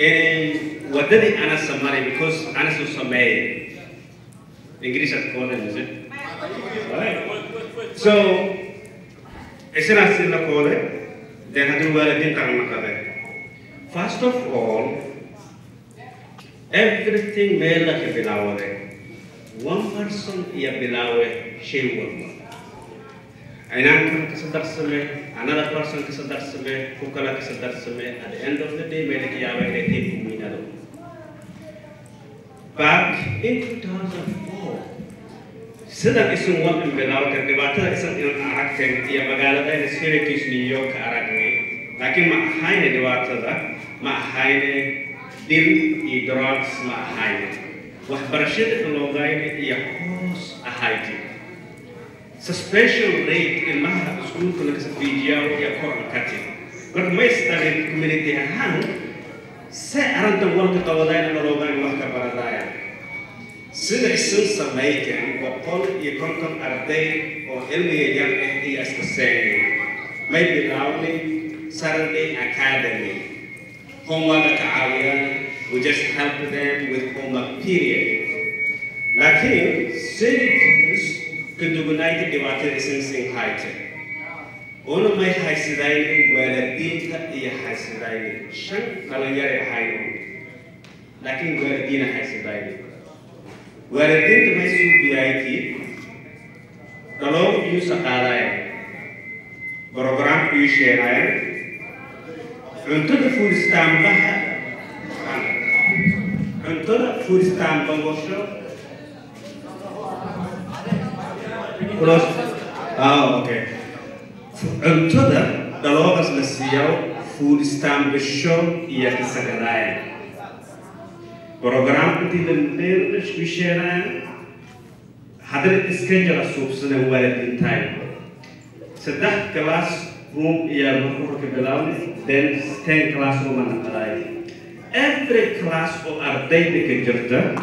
inay wadadii ana samaray because ana soo sameeyay English at college, is it? Right. So, SNR Silla College, then Hadu Valadin Karamakare. First of all, everything mela be allowed. One person ia be allowed, Ainan kan ke another person ke sadarse kukala ke sadarse. At the end of the day, mela ke yawe ke kumina do. Back in 2004, sidang isang wag ang bilaw ka, debata isang ilang arakten, iya magala tayo na Syracuse, New York ka arakne. Lakin maahay na debata da, maahay na dil i drugs maahay na. Wah barashid ang logay na iya kos ahay din. Sa special rate in mga school ko na sa video ya ko ang kati. But may study community han sa aran tang wal ka kabaradaya. Sida isun sa Macon o pol i konkon arday o ilmi yang eh as the same. May bilawni Saturday Academy. Homework kaawiyan, we just help them with homework period. Lakin, Syracuse kedugunay di water isang sing haite. Ono may haisidaini wala dinta iya haisidaini. Shan kalanyari haino. Lakin wala dina haisidaini. Wala dinta may subiyaiti. Kalau yu sakaraya. Program yu sheraya. Untuk full dah, kalau pas lesiau food stamp ia kesadaran. Program itu lentir spesialan. Hadir schedule subsana walid time. Sedah kelas room berkur ke dalam, then ten classroom anak lain. Every class or arday dikerja,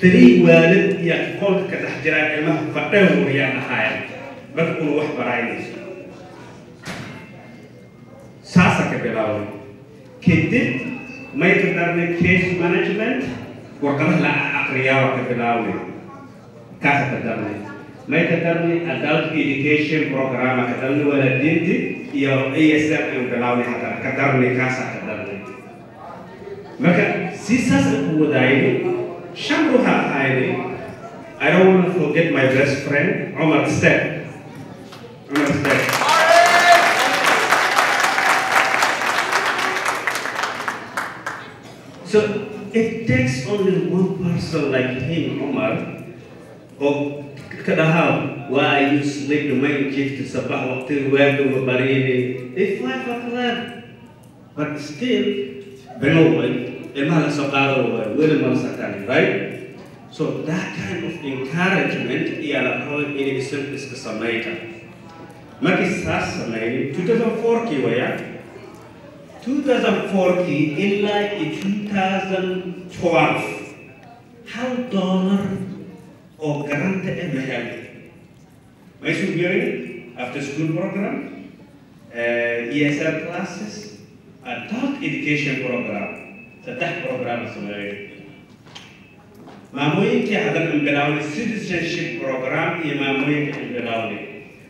tiri waalid iyo qolka ka dhex jira ilmaha fadhaw wayaan ahaayeen dadkuna wax baraynayso saasa ka bilaaway kadib may ka darnay case management warqadaha la aqriyaa waa ka bilaaway kaasa ka darnay may ka darnay adult education program ka darnay waalidiinti iyo asm aan bilawnay hataa ka darnay kaasa ka darnay marka si saas ku wadaayay Shamruha Aini, I don't want to forget my best friend, Omar Step. Omar Step. it takes only one person like him, Umar, oo ka dhahaa waa you sleep when jifta sabax waqtiga waaduba bariyay if life like that but still biloway ilmaha la soo qaado waayo weli mala sakaan right? So that kind of encouragement ayaa la rabaa inay iska samayn kara markii saas sameeyay 2004 kii wayaa 2014 ilaa 2012 hal doolar oo garanta ah magaalada maysuu geerin after school program uh, esr classes adult education program. Saddex program sameeyay maamooyinkii hadan imbilaawday citizenship program iyo maamooyinka imbilaawday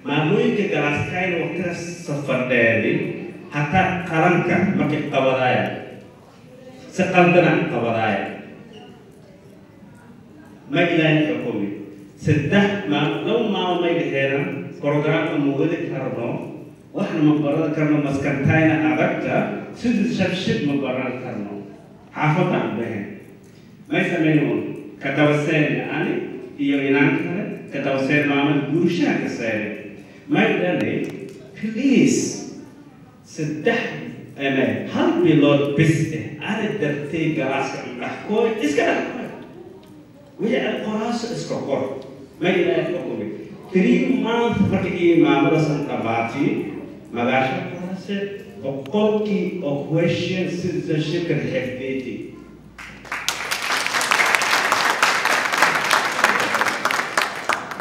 maamooyinka galaskayna waqtida safar dheerin xataa qaranka markay qabadaayaan si qaldana qabadaayaan ma ilaahay ka qowi saddex maal laba maalmo may dhaheena programka ma wadi karno waxna ma baran karno maskantayna adagta sidii shabshib ma baran karno xaafadaan bahen may samaynoon ka dabaseen ani iyo inaan kale ka dabaseen maamad guurshaha ka seene may dhanay please saddex ama hal bilood bis eh ana dartay galaaska dhaxkooy iska dhaxkooy wixii aad qoraaso iska qor may ilaahay ka qumi three month marka ii maamadasan dhabaati magaasha qorase boqolkii oo question citizenshipka xifdeeti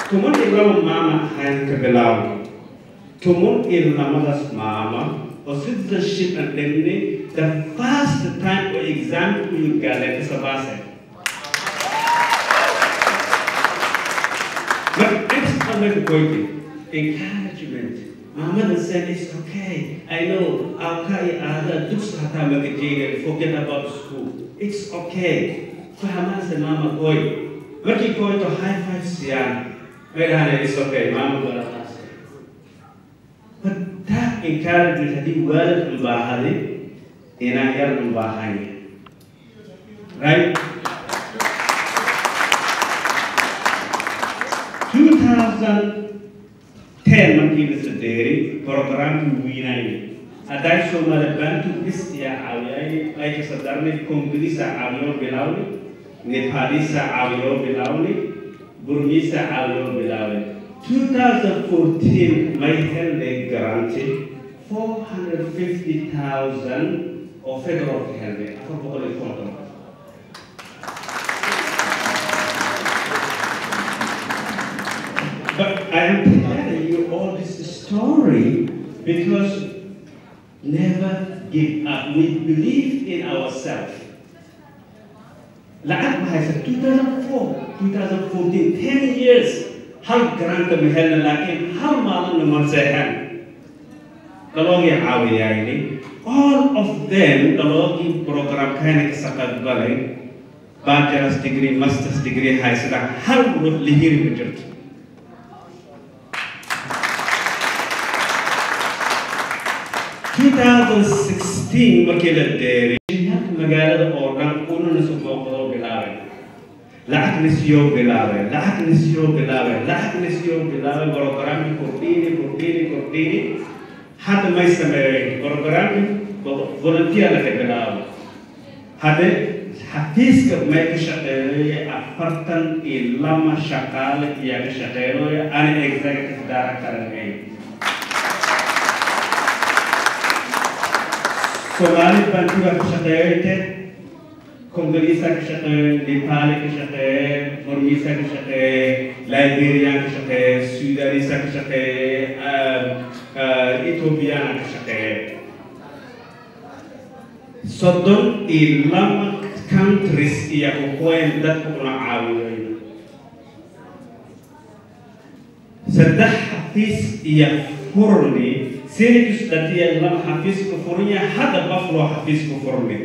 tuman iyo laba maama ahayn ka bilaawno tuman iyo lamadaas maama oo citizenship aan dhignay the first time oo exam kuyu galeen isabaase But it's not like a encouragement. Mama said, it's okay. I know. Forget about school. It's okay. Fahaman sa mama koy. Maki koy to high five siya. Medhane, it's okay. Mama gonna pass it. But that encouragement hadi walid ang bahali, inayar ang bahay. Right? 2010 markii la sadeeray programkii wiinayay hadday soomali bantu istiya caawiyay ay ka sadarnay kongolisa caawiyo bilawni nepalisa caawiyo bilawni burmisa caawiyo bilawni 2014 my helmet granted 450,000 of federal helmet. I. But I am telling you all this story because never give up. We believe in ourselves. Like I said, 2004, 2014, 10 years hal garaanta ma helna laakiin hal maalinna ma seexeen daloogii caawiyayni all of them daloogii programkayna kasa qaybgalay bachelors degree masters degree haysada hal ruux la hiri ma jirto. markii la deeray magaalada oo dhan unana suqooqadoo bilaabay lacag nisiyoo bilaabay lacag nisiyoo bilaabay lacag nisiyoo bilaabay programmi kordhini kordhini kordhini hadda may sameeyeen programmi volunteer bilaabo hadde xafiiska may ka shaqeeyoye afartan iyo lama shaqaale iyaa ka shaqeeyoye ana executive director ahayn Somali ka shaqeeyte congolisa ka shaqeey nepali ka shaqeeye bormisa ka shaqeeye liberia ka shaqeeye sudanisa ka shaqeeye um, uh, ethoobiana ka shaqeeye soddon iyo laba countries iyagu qoyn dadku una caawiyoyn saddex xafiis iyo furni senadus dhatiya laba xafiis ku furnya hadda buffalo xafiis ku furni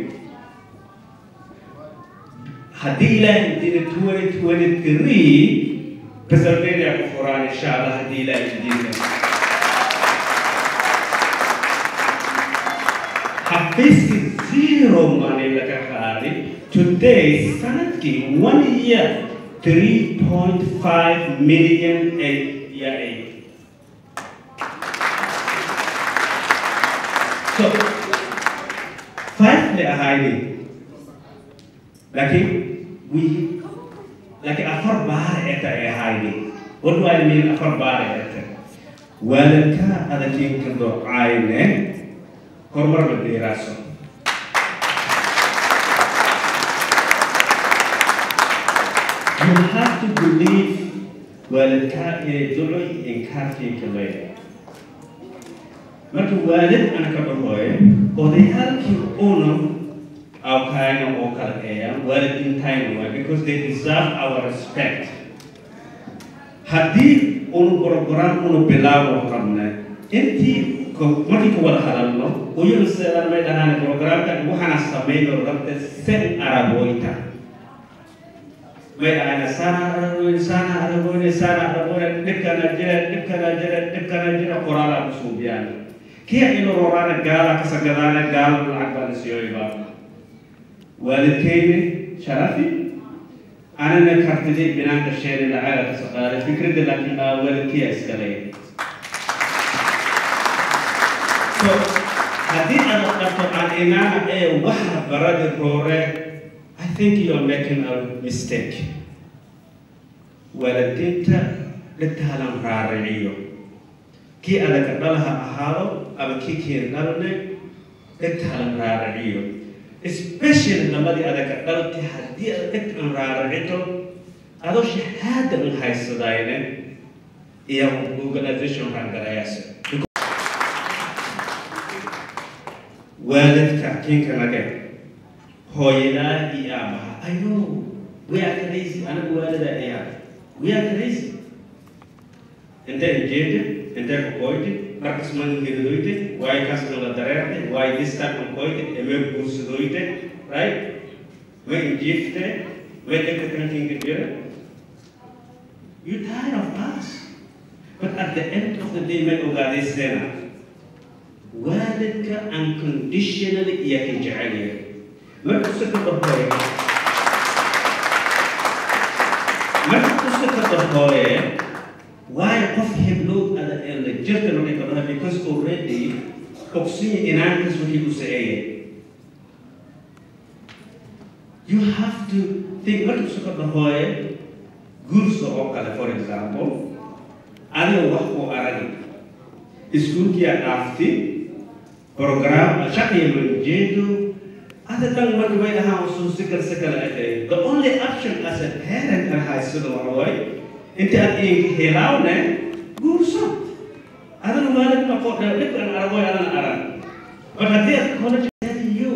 إلى الدين توي توي تري بسرتين يا كفران إن شاء الله هدي إلى الدين حفيز زيرو ماني لك خاري today سنتي one year 3.5 million a year So, five le ahayni. Lakin, we, laakiin afar bar eta e ahayni. What do I mean afar bar eta? Walaka ada king kendo ayne, kormar berdiraso. You have to believe walaka e dului in kafi kelaya. marka waalid ana ka dhahoye odayaalkii una awkayna oo kala eeya waalidiintayna waa because they deserve our respect. Haddii unu gorogoraan unu bilaabo qabne intii markii ku wada hadalno uyunu sideedaan may dhahaane programkan waxaana samayno rabta sen araboyta may dhahayna saana araboyne saana araboyne saana araboyne dhibkana jire dhibkana jire dhibkana jire qoraalaa ku suubiyaan kiya inu roraana gaala kasagadaana gaala lacag baa isiyooyba waalidkeydii sharafi anina kartidii binaan dhasheeni lacala ka qaaday fikradda laakiin baa waalidkiya iska haddii aad qabto al-imaama ee waxa baradi roore i think you're making a mistake. waalidinta dhintaalan raariciyo kii adag dhalaha ahaado ama kii kiin dhalne dhintaalan raariciyo especially lamadii adaga dhalti haddii aad dhigtan raaricito adoo shahaada un haysadayne iyo organization rangarayaasa waalidka kinka nage hooyadaa iyo aabaha ayo are crazy anagu waalida ayaa are crazy intee jeeda intee ku kakasumangirdoite y kasnaladarete y diskarnkoite eme bursdoite right? We gifte we ekatrankingirdere you tired of us. But at the end of the day men ogade sena والدك unconditionally إياك جعليه ما تسكت الضهورية ما تسكت الضهورية waayo qof heblood jirka waxay qabaan because already coxia inaankas wixii uu saceeyay you have to think markii isu kordha hooye guursa oo kale for example? Adiga wax kuu aragi iskuulkiia dhaaftid program? Shaqiya manjeedo ada dhan marka way ahaan wasuusi karsa kale atahay the only option as a parent ahaaysada waxawaaye inta aad helaawne guurso adana maalin ma qoo aragoy adana arag but haddii aad college tell you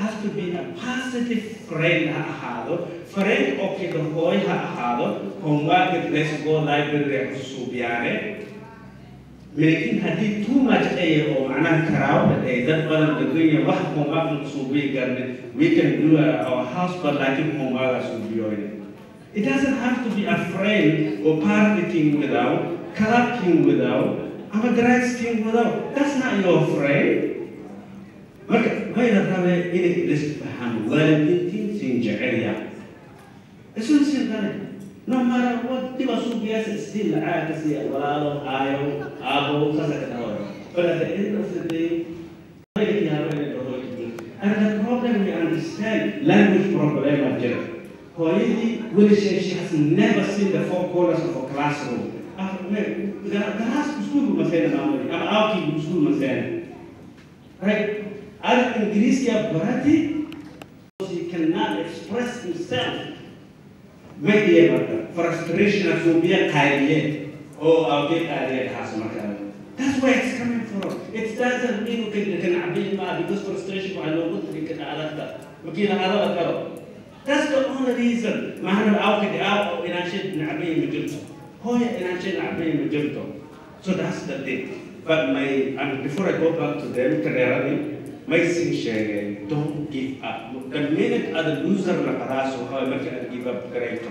has to be a positive friend ha ahaado fareen oo kidahooy ha ahaado homework lesgo library ha kusuubyaane laakiin haddii too much ay oo macnaha karaawda ay dad badan dhagaya wax homework kusuubiyi karne we can do uh, our house but laakiin homework ha It doesn't have to be afraid or partying without, corrupting without, abgradsting without. That's not your friend. marka mayna have inay isfahaan waalidiintiin sin jecel yahay isun sin kale no mara But at the end of the day, aabo saasa ka dhawa balada intasidee And the problem we understand, language problem, jira. Hooyadii when she, she has never seen the four corners of a classroom. Darasa kuskuru mazena namori, ama aki kuskuru mazena. Right? Al Ingrizia Barati, he cannot express himself. Maybe about frustration of phobia, career. Oh, I'll get career, Hasamaka. That's where it's coming from. It doesn't mean we can abide because frustration, I know what we can adapt. We can adapt. That's the only reason. Mahana au kidi au ina shit na abin mujibto. Hoya ina shit na abin mujibto. So that's the thing. But my and before I go back to them, Karerani, may sin sheegay don't give up the minute ada loser na karaaso waxaa marka aad give up garayto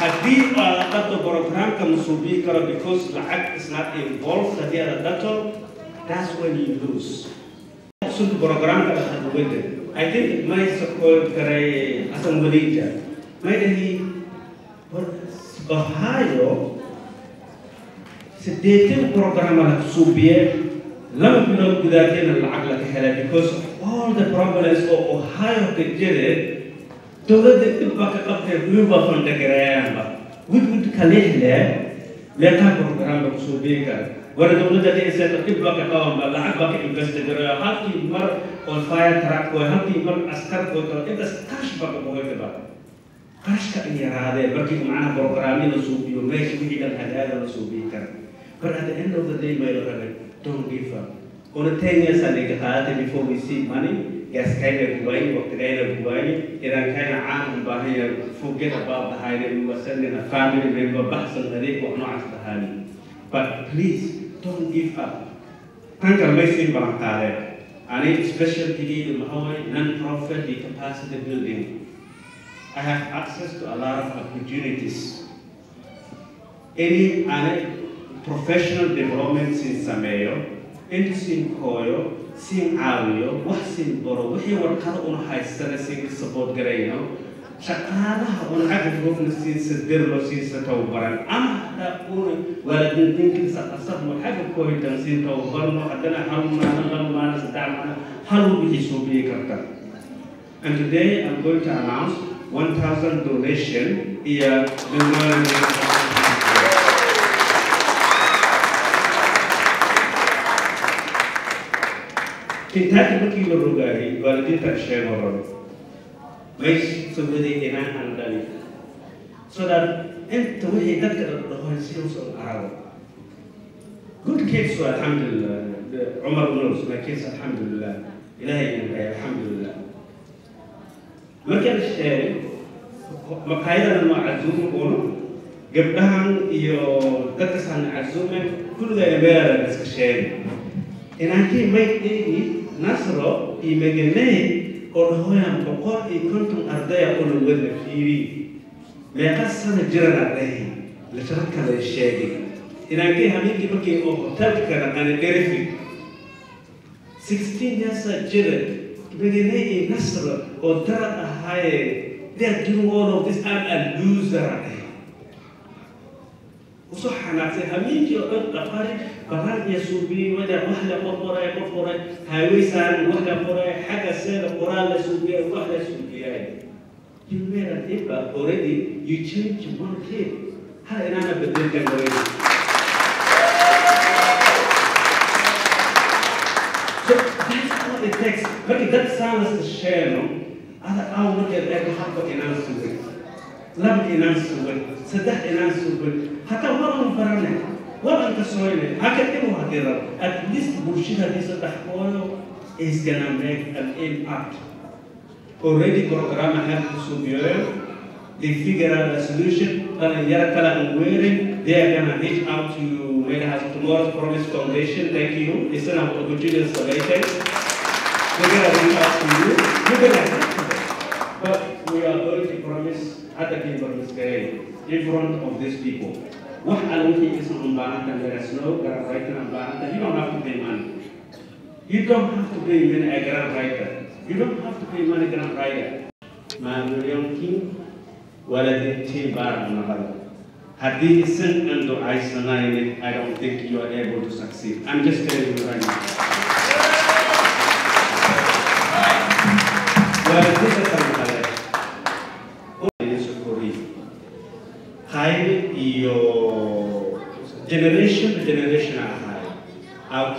haddii aad dhaqdo programka masuubiyi karo because lacag is not involved haddii aad dhaqdo that's when you lose programka aad wada I think may support karay asan walija may dahi Ohio sideetan program la suubiye lama bilood gudaateena lacag laga helay because of all the problems oo ohio ka jire dowladda dhib baa ka qabtay wiilba fandagarayaanba widwid kalehle meeqaa program la kusuubiye kara wara dowladda dhicisayta dhib baa ka qabanba lacag baa ka investigarayo halkii mar on fire truck way halkii mar askar koto intaas kash baa ka bohoytaba kashka in yaraadee markii macnaha programmi la suubiyo meesha wixii dhan hadaada la suubiyi kara But at the end of the day, my Lord, don't give up. On the 10 years I think before we see money, yes, kind of way, what kind of way, and I kind of am behind, forget about the high we were sending a family member the day, not the honey. But please, don't give up. Thank you, Messi Bankare. I need special PD in Maui, non-profit capacity building. I have access to a lot of opportunities. Any, professional developments in Sameyo, inta siin hooyo siin caawiyo wax siin baro wixii warqado una haysana siin support garayno shaqaalaha una cagafgofna siinsa derlo siinsa tababaran ama hataa una waalidiintinkiisa qasabma cagafkoohitan siin tababarno haddana hal maalin laba maalin saddex maalin hal wixii soo biyi karta And today I'm going to announce 1,000 donation here. Kentucky markii la rogaayay waalidiinta sheeg horan may inaan aan dhalin so that inta wixii dadka dhahoy si uusan arago good kids waa alxamdulillah cumar knows my kids alxamdulillah ilahay inay alxamdulillah markii la sheegay maqaayadan ma cazuumi uno gabdhahan iyo dadkasaan cazuumen kulligayna meeladan iska sheegay inankii may eegi nasro iyo meganey oo dhahoyan boqol iyo konton ardaya la wada fiiri meeqa sana jirana dhahi lashara kale sheegay inankii habeenkii markii oo hotelka kala qana dherifi sixteen yearsa jira meganey iyo nasro oo darad ahaaye they're doing all of this I'm a loser dhahi u soo xanaaqsay habeenkii oo dhan dhaqari baraan iyo suubiyey wada wax la qorqoray qorqoray highway saaran wax la qoray xagga seeda qoraal la suubiyay wax la suubiyay you made an impact already you changed one kid hal inaana bedelkan already so that's all it takes. Markii dad saan la sheeno ada aw markeed eego habka inaan sugay laba inaan sugay saddex inaan sugay waran barane waran ka sooyne haka imu hadira at least hadii saddex kooyo is gonna make an impact already program have to subiyoyo they figure out a solution dhalinyaro kale aan weerin they are gonna reach out to Made House Tomorrow's Promise Foundation thank you it's an opportunity solution they're gonna reach out to you you're gonna to but we are going to promise other people in front of these people. Looking is on Banata, there is no writer. You don't have to pay money. You don't have to pay money a grant writer. You don't have to pay money grant writer. Ma million king, wala din ti bar mahal. Hadith isn't and do eh, I I don't think you are able to succeed. I'm just telling you right now. Well,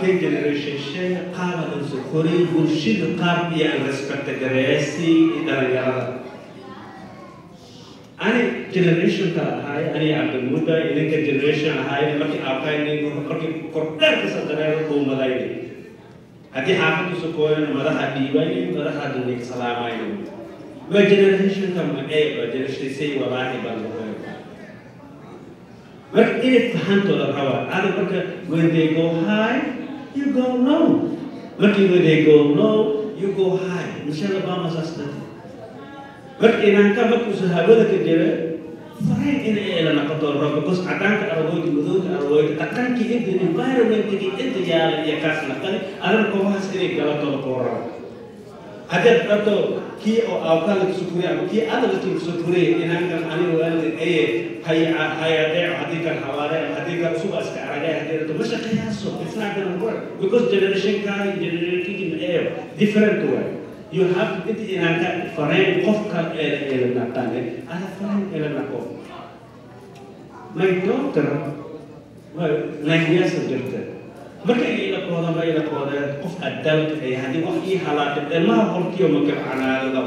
awkay generation shay qaaba aan soo koray bulshada qaab iyo aan respect gareeyasi dhalinyarada ani generation ka ahay ani cabdimuda idinka generation ahay markii aabkayni markii kordheer kasa dareero uu malayni haddii xaafadu sokooyana madaxa dhiibayni madaxa dunig salaamayni ma generation ka ma ee ba generation say walaahi baan noqon marka inay fahantooda rabaa ada marka when they go high you go low markii when they go low you go high michelle obama saas dhati marka inaanka markuusa hawada ka jira farayn inay eela noqoto because cadaanka aragoyta madowga aragoyta dhaqankii inta environmentkii inta yaalla iyo kaas naqani adana koobahaas inay galatooda koo rabo haddaad dhabto kii oo awkaala ka soo kuriya ama kii adalkii ka soo kuriya inaankan aniga waalid aye haya hayadeeco haddii kan hawaare haddii kan suba iska haddii dhato ma shaqeeyaaso it's not gonna work because generation kaani generation air different way. You have to inta inaanka farayn qofka eela eela naqane ada farayn eela naqo my daughter nine years jirta marka ay ila kooda ma ila kooda qof adult ay haddii wax ii halaatay ilmaha qolkiyo maka canaadada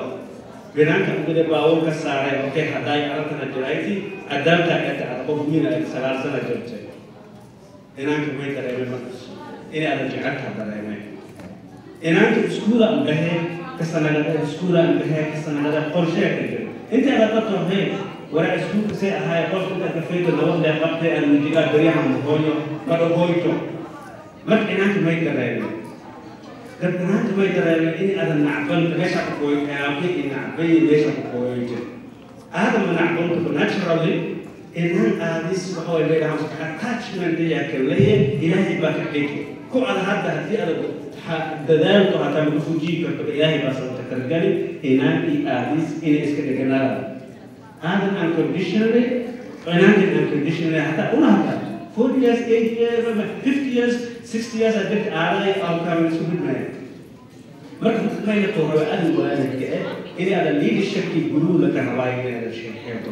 binaanka ugada baawur ka saaray okay haddaay aragtana jirayti adalta ay tahay qof ay sagaal sana jirtay inaanka may dareemay markas inay adan jecelka dareemay inaanka iskuula aan dhahay kasanagada iskuula aan dhahay kasanagada qorshee ka jira inta aad ka torhay waraa iskuulka say ahaay qofka inta kafayda laba lee qabtay aan wajigaa beryaha mahooyo madhahoyto marka inaanka may dareemay dad inaanka may dareemay in adan nacbanta meesha ku kooyo aabay iyo nacbay meesha ku kooyo jir aadama nacbanta naturally inaan aadis waxa way leedahay attachment ayaa ka leeyahay ilaahay baa ka dhigi ku ad hadda haddii adag dadaalku hataa lagu fujiyi karto ilaahay baa sababta kargali. Inaan i aadis inay iska dheganaada aadan unconditionally inaankan unconditionally hataa una hataa 40 years 8 years 50 years 60 years haddii aaday outcome isku midmaya marka mayna ko raba adi waalidka eh inay ada leadershipkii guruu laga rabaa inay ada sheekeento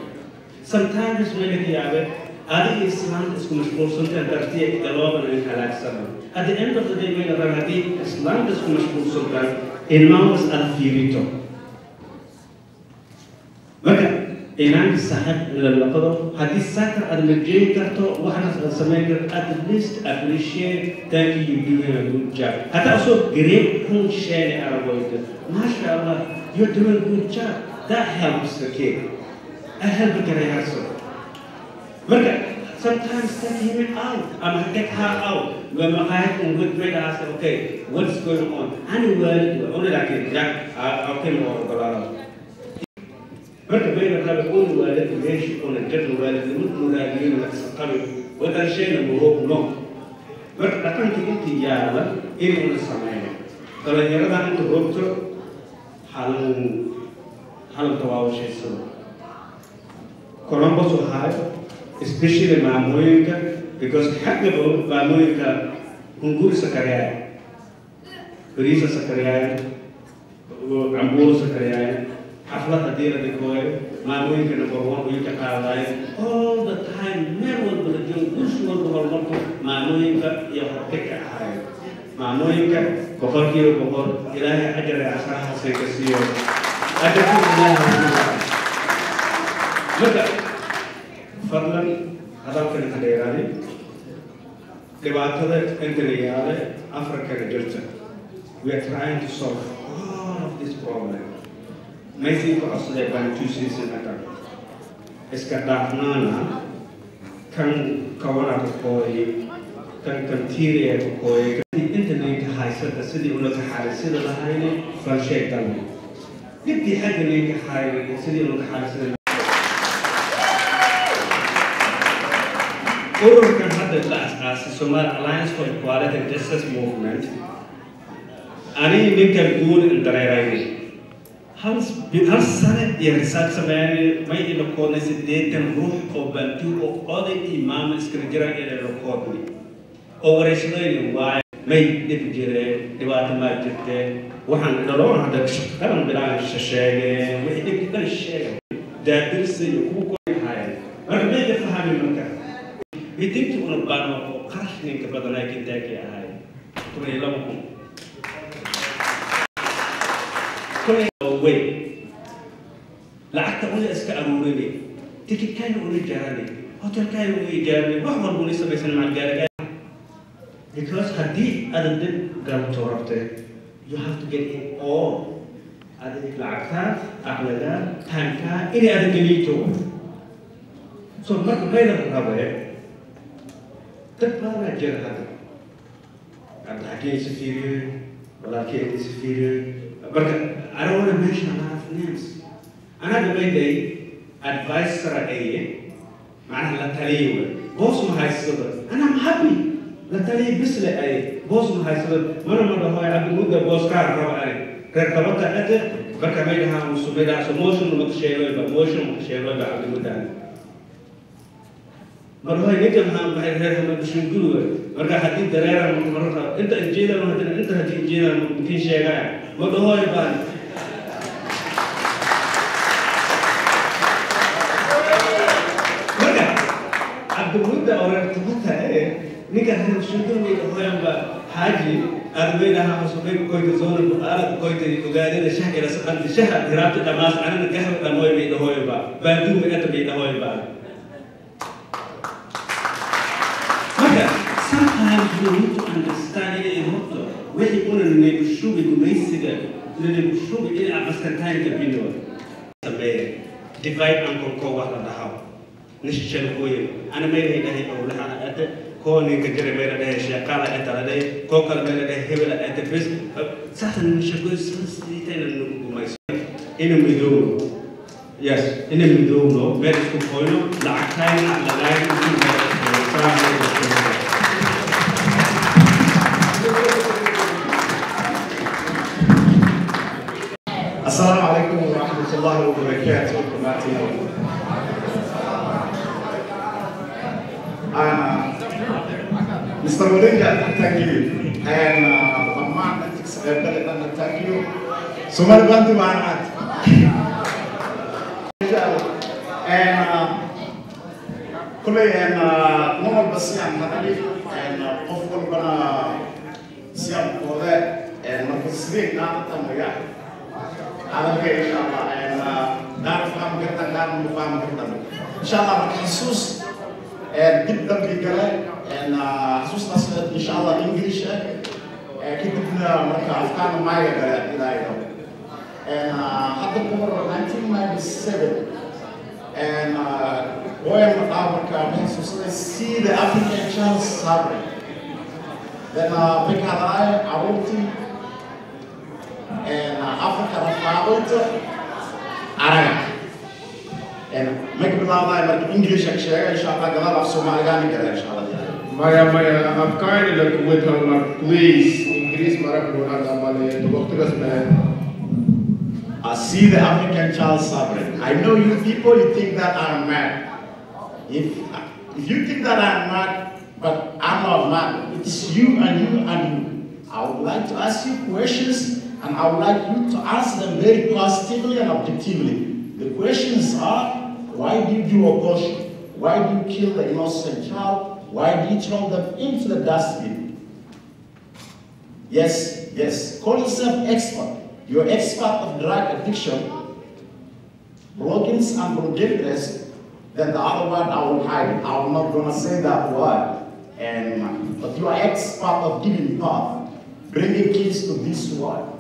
sometimes mayna ka yaabe adiga islaamka isku mashquulsanta dartiya galooban in halaagsana at the end of the day mayna raba haddii islaamka isku mashquulsantaan ilmahaas ada fiirito marka inaanka saaxiib lalaqado haddii sakar aad la jeedi karto aad samayn karto at least appreciate thank you doing a good job. Hataa u soo great kun sheene aragoyda masha allah you're doing good job. That helps the kid I help karayaaso marka sometimes take him out. Ama take her out. Lama qaad un good made us okay what's going on? Ani waalid only like jack okay mo ogolaado marka bayna raba un waalid meesha una jadla waalidnimo munaadiyin la isaqabi wadan shayna muruubno marka dhaqanka intii yaalla inuuna sameeyo dhalinyarada inta roogto halan halan tawaawashaysado Columbus, Ohio, especially maamooyinka because xaggaba maamooyinka hunguri sakaryaaya bariisa sakaryaaya cambuuro sakaryaaya xaflad haddii la dhigooyo maamooyinka number one uyu ka qaadaayo all the time meel walba la joogo gush walba horumarku maamooyinka iyo horte ka ahaayo maamooyinka boqolkiiba boqol ilaahay ajar ee asrahaasay ka siiyo ajarku ilaahay marka fadlan hadalkan ka dheeraaday dhibaatada intana yaale afrikana jirta we are trying to solve all of this problem maysin ku codsadee baan tuusiisanaka iska dhaafnaana kan kawana ka kooyi kan kantiiriya ka kooyi internetka haysata sidii unaga xaarisida lahayne falsheegdan dhibkii xagga ninka xaayay sidii unaga xaarisida Somali Alliance for Equality and Justice Movement. Ani ninkan guul in dareeraynay hal sane iyo research sameeyay may ila koodnay sideetan ruux oo bantu oo oday imaam iskala jira ila la koodnay oo wareysanayn waay may dhib jireen dhibaato ma jirtee waxaan dhaloon hadda qaran bilaan sheegay wixii dhib dhan sheegay daadirsi iyo kuwa koodnay marka may ka fahmi marka bidinti una baano oo qarash ninka badanaa kintaaki ahay kun iyo laba kun kun iyo wey lacagta una iska aruurinay tikidkaana una jaaranay hotelkaana una ijaaranay wax walba una samaysan macalgaaragaa because haddii adan dib galto rabtay you have to get in all adan lacagtaa aqladaa taankaa inay adan geliito so marka mayna rabee dad badanaa jira hadda cabdixakiin safiiriye walaalkeedii safiiriye marka I don't want to mention a lot of names. Anaa dhamayday advice sara eye macnaha la taliye wey boos ma haysado and I'm happy. La taliye bisle aye boos ma haysado mana ma dhaho cabdimudda boos kaa raba aye reer tabata ade marka may dhahaa musumida so motion maka sheegoyba motion maka sheegoyba cabdimudda marka ninka maxaa maxay reer hama bishin guriga marka haddii dareera marka inta injeeda ma hadina inta haddii injeeda makin sheegaya ma dhahoy baan marka cabdimudda tabata ee ninka reer bishin guriga dhahoyan ba xaaji ardaydaha masubay koyta zona buqaala koyta ogaadada shahira saqanti shaha hiraabta dhamaas anana gahwa dhamoy bay dhahoy ba baaduu ata bay dhahoy ba sometimes you need to understand in horta wixii una neebushubi gumaysiga neebushubi in aqaskantaanka bino sameeye divide and conquer wax la dhahaa nishishal hooye ana mayna dhahay owlaha ate koo ninka jira mayna dhahay sheeqaala ete la dhahay koo kale mayna dhahay hebela ete bes saasa nishagoy sidaitayna nagu gumayso ina midoobo yes. Ina midowno meel isku qoyno lacagtayna lagayn ورحمة الله وبركاته Uh, Mr. Mulinga, thank you. And uh, Mama, thank you. Sumar bantu banget. And uh, kule and uh, normal basian tadi and uh, hopefully bana siap kore and mafisrik adag daarfaham kartaan daarna mafaham kartaan insha allah marka xasuus dib dambi gale xasuustaas insha allah english ah kadibna marka afkaana maya gale ilaa iyo hadda ku hor nineteen ninety seven poem ah marka ma xasuusaday see the african child suffering then way kadalay caruurtii and uh, Africa Rafa'ut Araga and make me laugh like English actually inshallah قال في Somali قال كده ان شاء الله Maya Maya I'm kind of like with her like please English marah bukan amale tu waktu kas I see the African child suffering. I know you people, you think that I'm mad. If, if you think that I'm mad, but I'm not mad, it's you and you and you. I would like to ask you questions and I would like you to ask them very positively and objectively. The questions are, why did you abortion? Why do you kill the innocent child? Why do you throw them into the dustbin? Yes, yes, call yourself expert. You're expert of drug addiction, blockings and forgiveness, then the other one I will hide. I'm not gonna say that word. And but you are expert of giving birth, bringing kids to this world.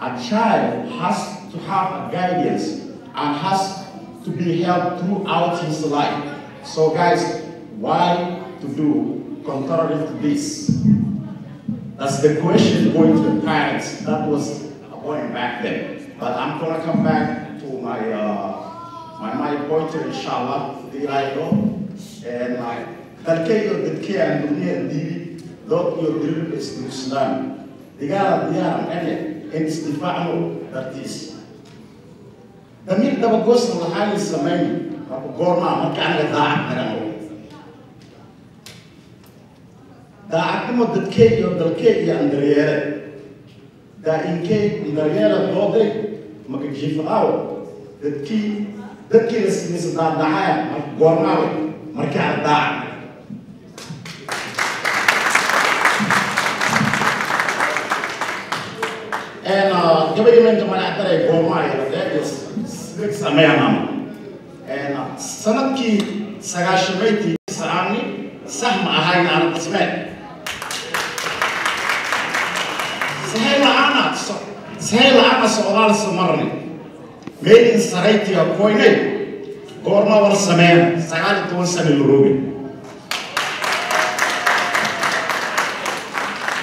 A child has to have a guidance and has to be helped throughout his life. So guys, why to do contrary to this? That's the question going to the parents. That was going back then. But I'm gonna come back to my uh, my my point inshallah. The I go and my dalkayga dadkii aan dunyada diibi dood iyo dirir isdulsadaan digaala diyaaran ane in isdifaacno dartiis damiir dabagoosna waxaanay samayn marka goormaa marka daacad nagano daacadnimo dadkeyga iyo dalkeyga aan daryeelay daa'inkey daryeela dooday makajifaaw dadkii dadkii la simaysa daadacaya marka goormaawe markii aan daacad En uh, gabadhii meenta magacdaray goormaayo sameeyanaama En uh, sannadkii sagaashamaydkii saamni sax ma ahayn aan qismeed sahay la'aana sahay la'aana socdaal samarni meelin saraytiga koynay goorma war sameeyana sagaal iyo toban sano laroobe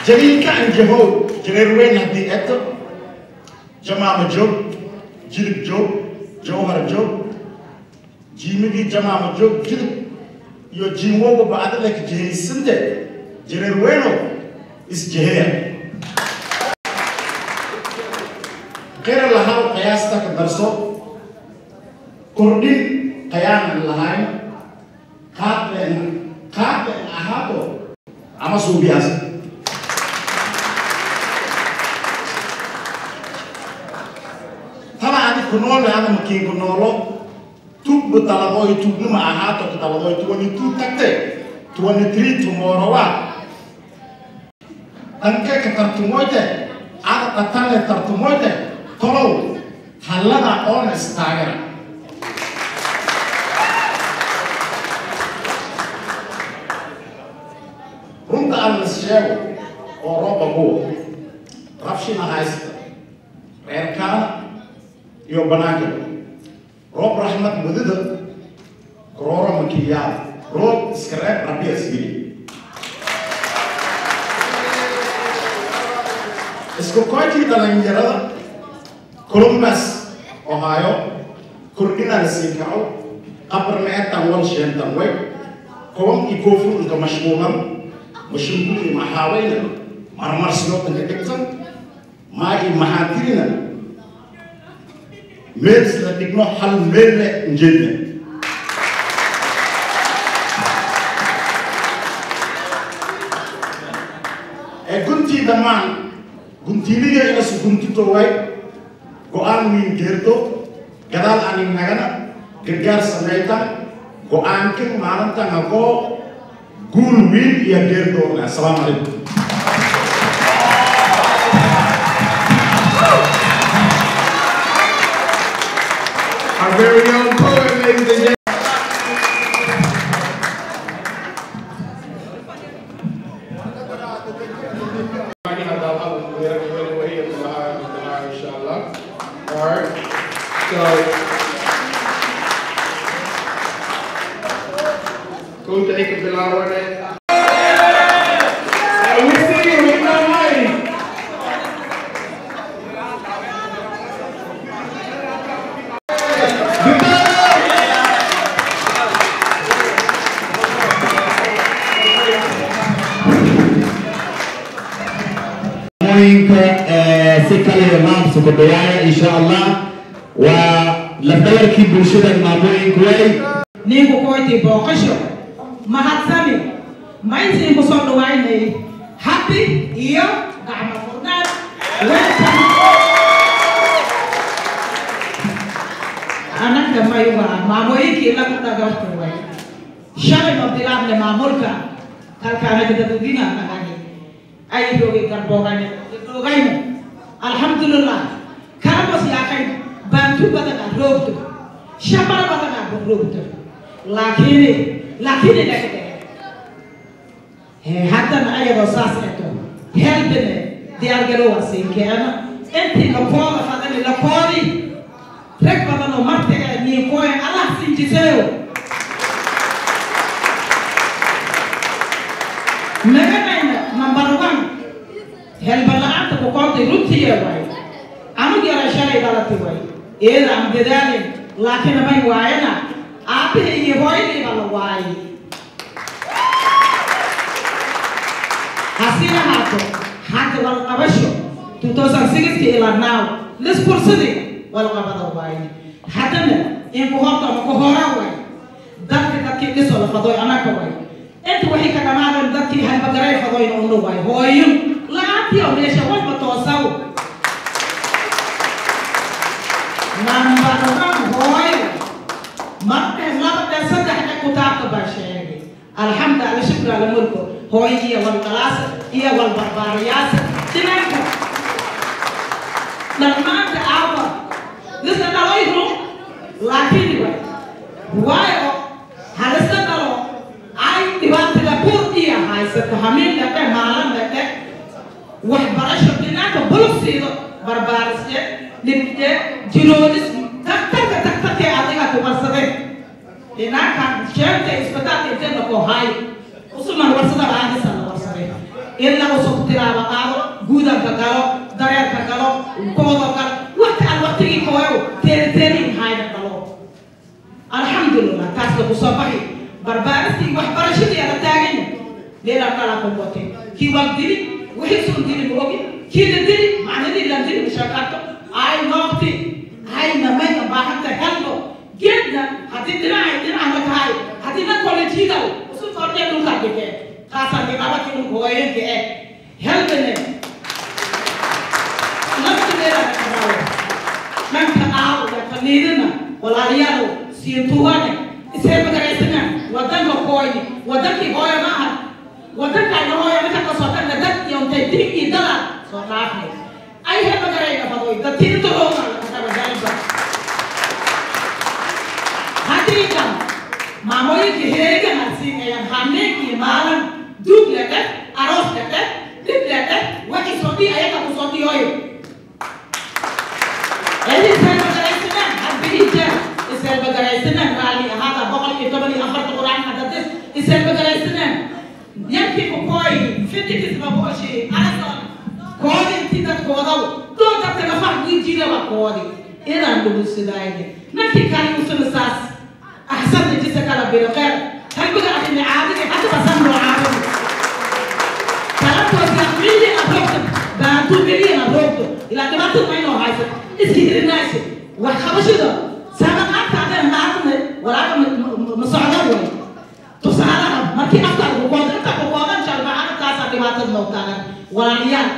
jaliilka aan jahow jareer weyn haddii eto jamaama joog jilib joog jawhar joog jiimigii jamaama joog jilib. Iyo jiimwoga bacdaleka jihaysante jareer weyno isjeheya qira lahaa qiyaasta darso kordhin qayaanan lahayn qaadleen qaadleen ahaato ama suubiyaas tabacdi ku makiin ku noolo tugba taladoy tugnima ahaato ka taladoy tuwani tu tagte tuwani tiri tumorowa danke ka tartumoyte ada qatale tartumoyte tolow hallada oona istaagana runta la sheego oo rooba kuwa rabshina haysta reerkaana iyo banaanka roob raxmad wadada karoora makiyaal roob iska reeb rabbiya isgeli isku koojii dhallinyarada columbus ohio kordhinaan siinkaco qabar meetan wan shentan way koban iyo koofurunka mashmuulan mashmuuli maxaawayna marmarsiyotanka dhigsan maa iyo maxaatirina dhigno hal meelle njeedna ee guntii dhammaan guntiiliga inasu guntito way go'aan wiin geerto gadaal anin nagana gargaar samaytan go'aankin maalintan hagoo guul wiin iyo geerdoona asalaamu calaykum Our very own poet, ladies and gentlemen. Maamsa ku dhawaaya insha allah waa lafdabarkii bulshada maamooyinka way ninku koyti booqasho mahadsani maysiin ku soo dhawaynay habi iyo gacmo furdaan anaga mayuga maamooyinkii lagu dhagarta way shalay ma bilaabne maamulka halkaanaga dadweynaha nagani. Ay roogay garboogane roogayno alxamdulillah kalabos yaakay bantu badana roogto shabara badana roogto laakiin laakiin dhagdhe haddana ayadoo saas eto helbene diyaargarowa siinkeena intii lakooda fadani lakoodi rag badan oo martiga niinkooya allah sinjiseyo number one helba la'aanta ku kontay runtiya waay anug yara shalay dhalati way iyada aan dadaalin laakiin may waayana aabbihi iyo hooyadiiba la waayay hasii ahaato hadda walqabasho 2006 ilaa now lis fursadii walqabada waayay haddana inku horta ma ku hora way dadka dadkii dhisoo la fadoy anaka way inta waxay ka dhamaadeen dadkii halbagaray fadoyna unu way hooyo la'aantii oo meesha walba toosaw number one hooyo marka laba dhe saddex dhe kutaabka baa sheegay alxamdu alla shukra ala mulko hooyo iyo walgalaas iyo walbarbaariyaas dhinanka dhammaanta aawa lisna dhaloyru laakiin way waayo halista dhalo ay dhibaataga bur iyo haysato hamiin dhaqe maalin dhaqe waxbarasho dhinaanka bulugsiido barbaarisye dhibde jiroodis tagtarka tagtarkee adiga kuwarsaday dhinaanka sheegta isbitaalka inteedna koo haayo usuman warsada raadisa la warsaday ila u soo tilaaba qaado guudanka galo dareerka galo koodo galo waqti aan waqtigii kooyo teeriteerin hayna dhalo alxamdulilah taas lagu soo baxi barbaaristii waxbarashadii ala taagan leelaan dhala ku watay kii waa dili wixii soo dili ma ogi kii la dili macnadii la dili mashaqato ay noqti ay namayna baahanta helno geedna haddii dhinacay dhinaca la kahay haddii na kolejiga usu kordhiya dhulka dhige taasaan dhibabaki dhulka hooyanka eh helbane naftigeeda kabawo dhanka aawo ya kaniidina walaalayaalow siintuwane isee magaraysanaa wadanka kooyi wadankii hooyo ma aha wadankayna hooyo ninka ka soo dhanna dad iyo intay dig iyo dada soo dhaafay ay he magarayna badoy dadtiinta hooma lakadabadalba haddii kan maamooyinka heegana siinayaan hameenkii maalin duug lete aroos lete dib lete waxay soo dhii ayaga ku soo dhiyooyo eedisee magaraysanaa hadbihija isee magaraysanaa raali ahaada ñan kiko koy fitti kisma boci alason koodin tita koodaw do dabtaga far ni jinewa koodi inan lugu sidayne nanki kani usulu saas ahsanni jisa kala bilqeer hankuga ahini caadini hadi basanno caadini talatoosa mili abrogto baantu miliyan abrogto ilaa dhibaatada maynoo haysa iskihirinaysi wax qabashida saama maanta hadeen maartane walaaka ma socdan way tusaalaha markii afka taagan walaaliyaal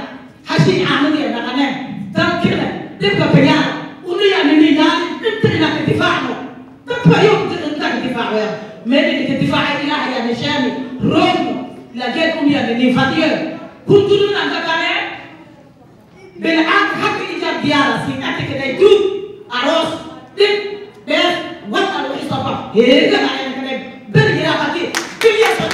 hashiin aanadii dhaqaneen dalkina dhibka bayaa unu yaaniniyaali inta inaan ka difaacno dadba yow intaa ka difaacaya meelini ka difaacay ilaah yaa nishaami roogno laakiin un yaanini fadiyeen kuntunun aan dhaqaneen bilcaad hagga ijaab diyaara siinati kaday duub aroos dhib dheer waddan wixii soo bax heegada ayaan kadhay berigiraa fadii dunyada soo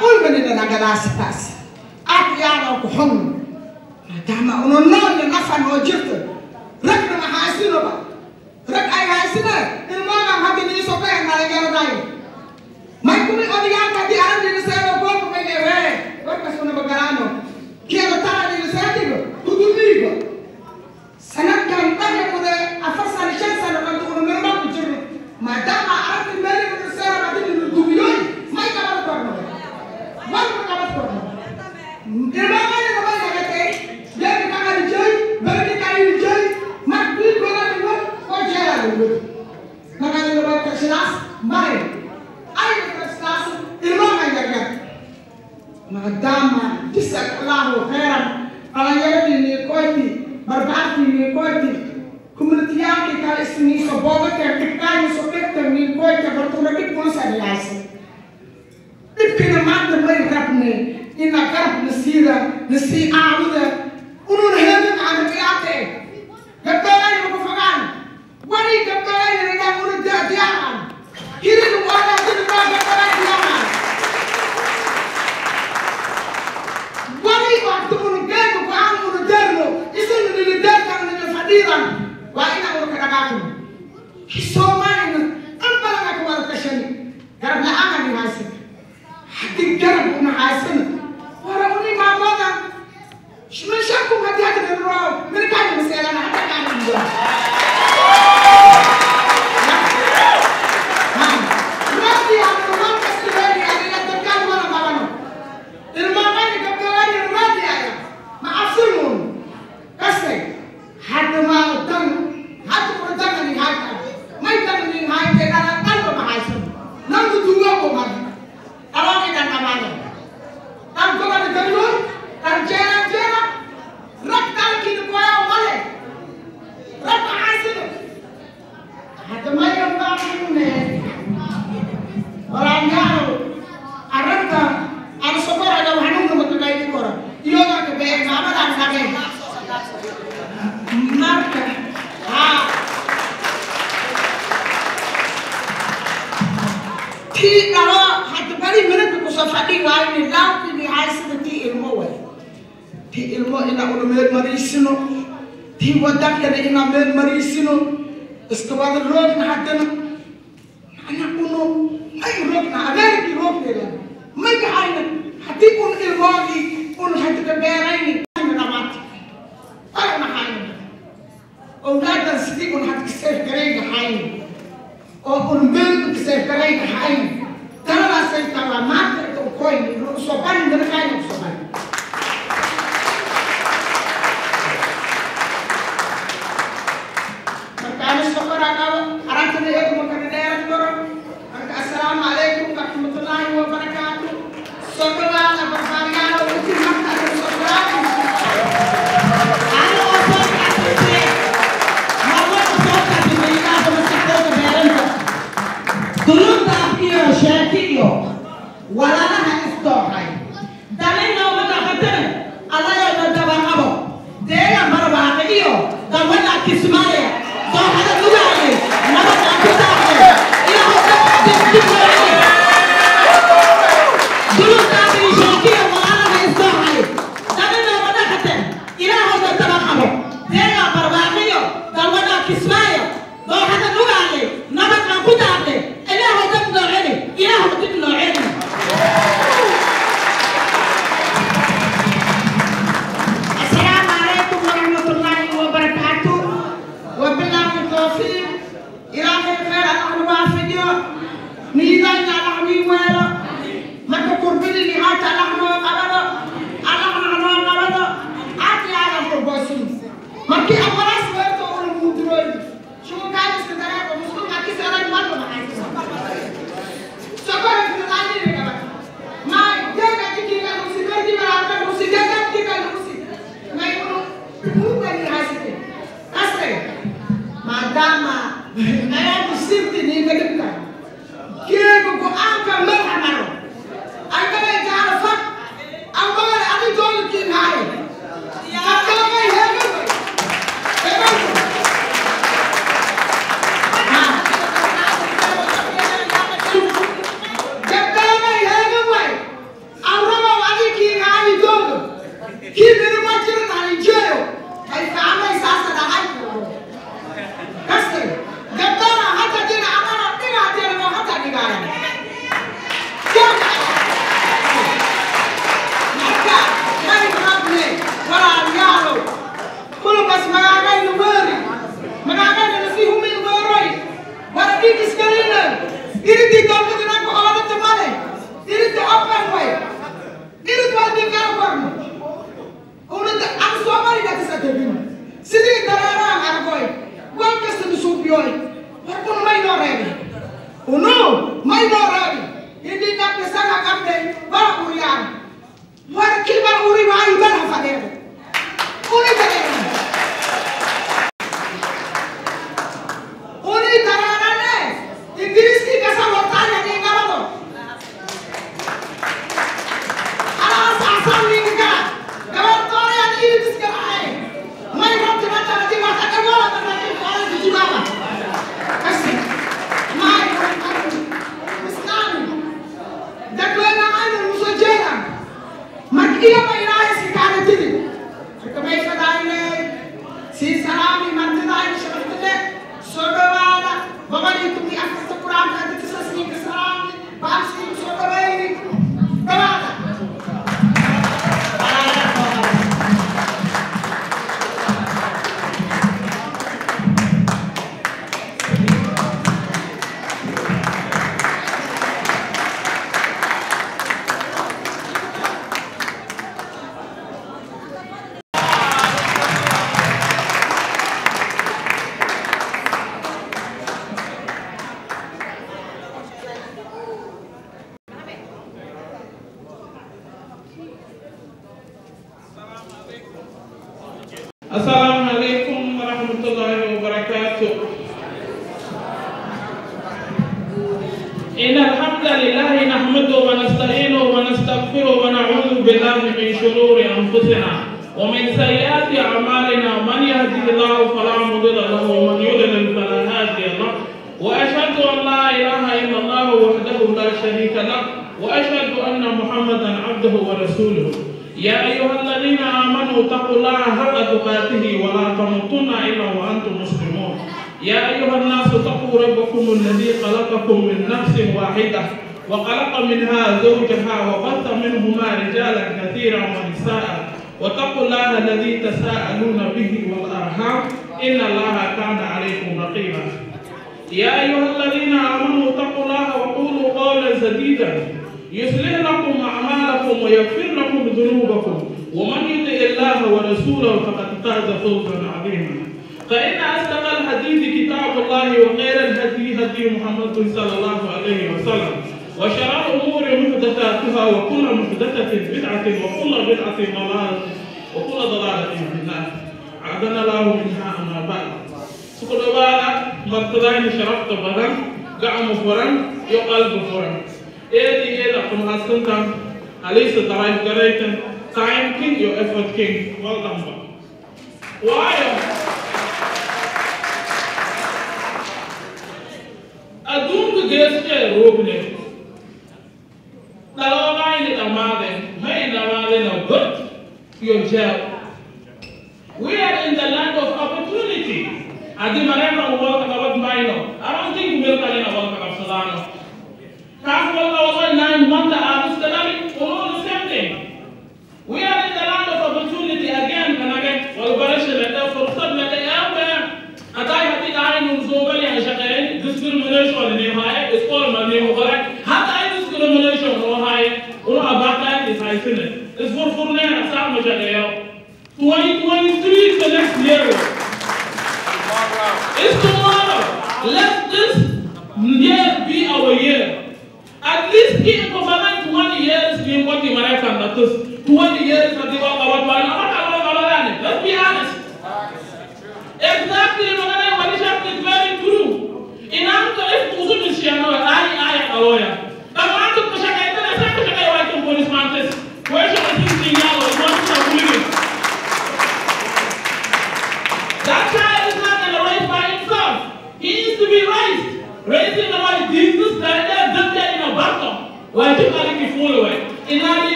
Huyu na anagalasi pasi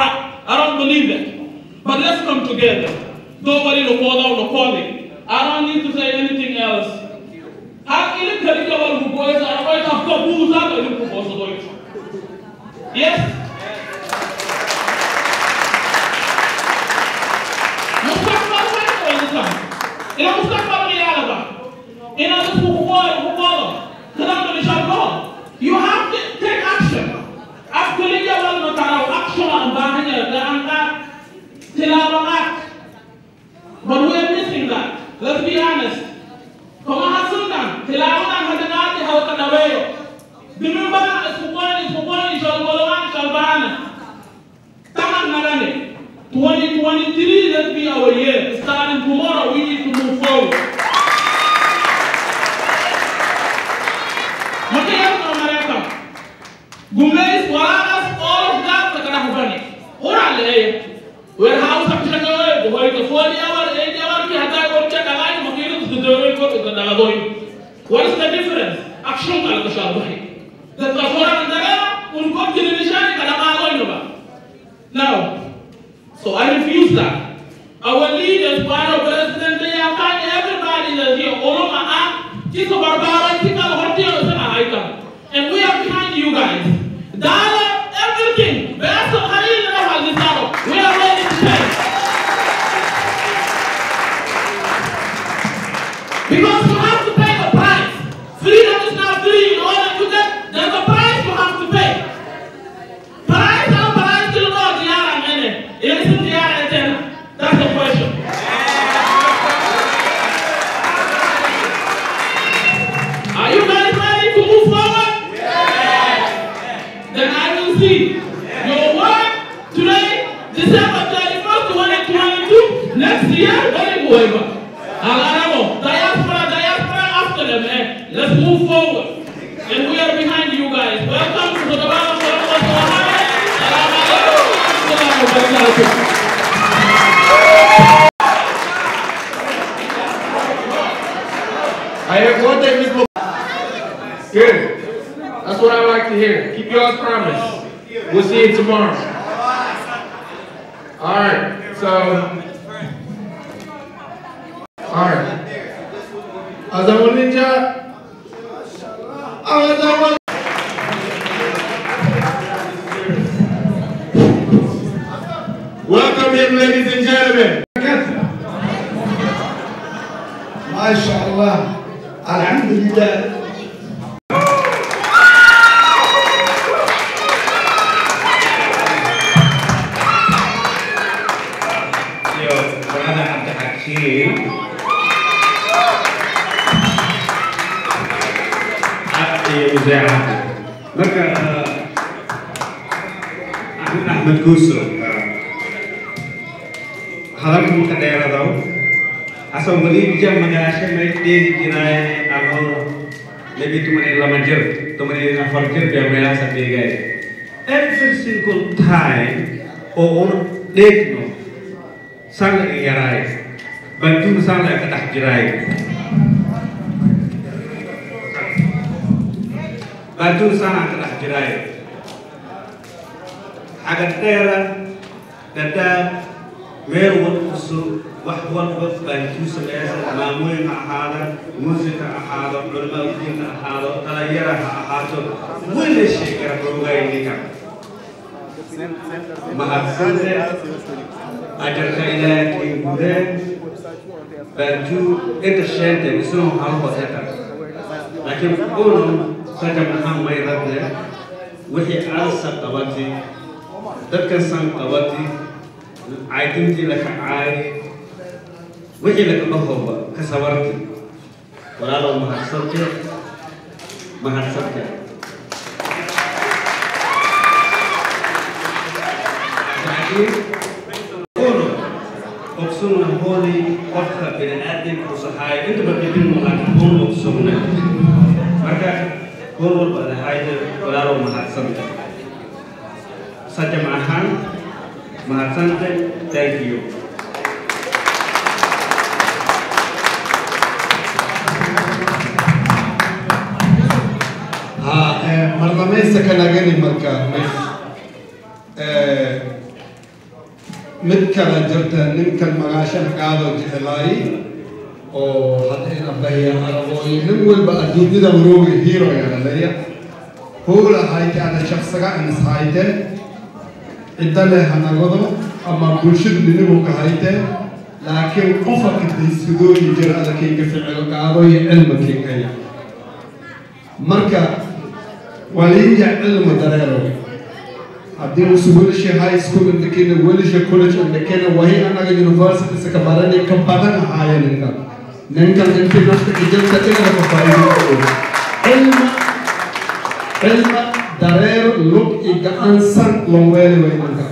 right. I don't believe that. But let's come together. Nobody to call out or calling. I don't need to say anything else. Hakili kalika wal kuboeza anawaita kubuza kali kuboza doita. Yes? Mustaqbal wetu wenyewe. Ina ang bahay niya naangkat, sinabangak. But we are missing that. Let's be honest. Kumahasundan, tilawan hadanati hawatanaweyo. Dimimba, iskukwani, iskukwani, shalgolowan, shalbana. Taman marani. 2023, let's be our year. Starting tomorrow, we need to move forward. Matiyak na Amerika. Gumais, wala orale warehouse akshaka boy ko phone yawar e yawar ki hata what is the difference? action al tashabbuh the tasawwur now so i refuse that. Our leaders part of president they are got everybody that here oroma ah, a kiso barbara tikal hotel sana haika and we are behind you guys. Dollar Alaramo, diaspora, diaspora after them, eh? Let's move forward. And we are behind you guys. Welcome to the Baba I have one thing, Ms. Mo- Good. That's what I like to hear. Keep y'all's promise. We'll see you tomorrow. All right. So. Alright. Azamul Ninja. Azamul Welcome him, ladies and gentlemen. MashaAllah. Alhamdulillah. Marka, Ahmed Kuso. Hadalka muka dheeradow. Asal wali jam magaasha may dheegi jiraay ano maybe tumani lama jir, tumani afar jir biya mela sa dheegay. Every single time, o on dheeg no, sang ang yaray. Bantu sang ang katak jiray. Bantu sang ang katak jiray. Agad tera, dada, meron uso, wahwan wad bantu sa esa, mamoy na ahada, musika ahada, ulma udin na ahada, talayara ahada, wala siya kaya progay ni ka. Mahatsinde, ajar kaila ki bude bantu ita shente saja maham mai radde wahi alsa qabati dadkan san qabati aitinti laka ai wahi laka bahoba kasawarti walalo mahatsabke mahatsabke Lakin uno oksum na holi wakta binaadin ko sa hay ito goor walba ad ahaayde walaalow mahadsanta sajam ahaan mahadsante thank you mardamaysta ka nagani markaa mid kala jirta ninkan magaashana kaadoo jeclaay oo haddayna baya arabooyin walba adduunyada warooga hero yaadalaya howla hayte ana shaqsaga inis hayte. Cidda leh hanagado ama bulshadu ninigu ka hayte laakiin qofa kadaysadooyi jira adakayga ficilo qaado iyo cilmi kinkaya marka waliinja cilmi dareerow haddii welisha high school indhakena welisha college indhakena wahi anaga university ka barani ka badan ahaaya intii nafta ijabta inaga ka faa'iidaysto cilma cilma dareero lug i gacan san lon weeli way ninkan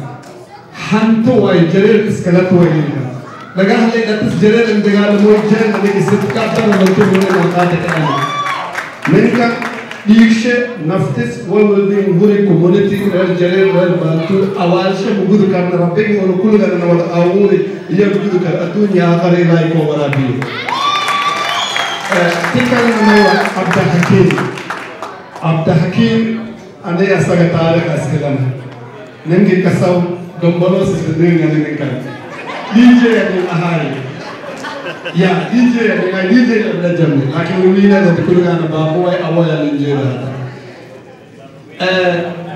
hanto way jareer iskala tuwayinka laga hadlay dhatis jareer in dagaalamo jeen aniga sidkaatana lantumunina qaata kaana ninka dhiigshe naftis walwaldiin guri community reer jareer reer baantu awaalshe mugudu karna rabbigi wala kulligana wada aawuri iyo mugudu kar adduunya aakhara ilaahay koo waraabiyo tinkalena mawa abdaxakiim abdaxakiim aniga asaga taariikh askalana ninkii kasaw domboloos isdadringani ninkan dj anin ahaay ya dj anin ay dj abda jamni laakiin wiilada kulligana baabuway awaya linjeeda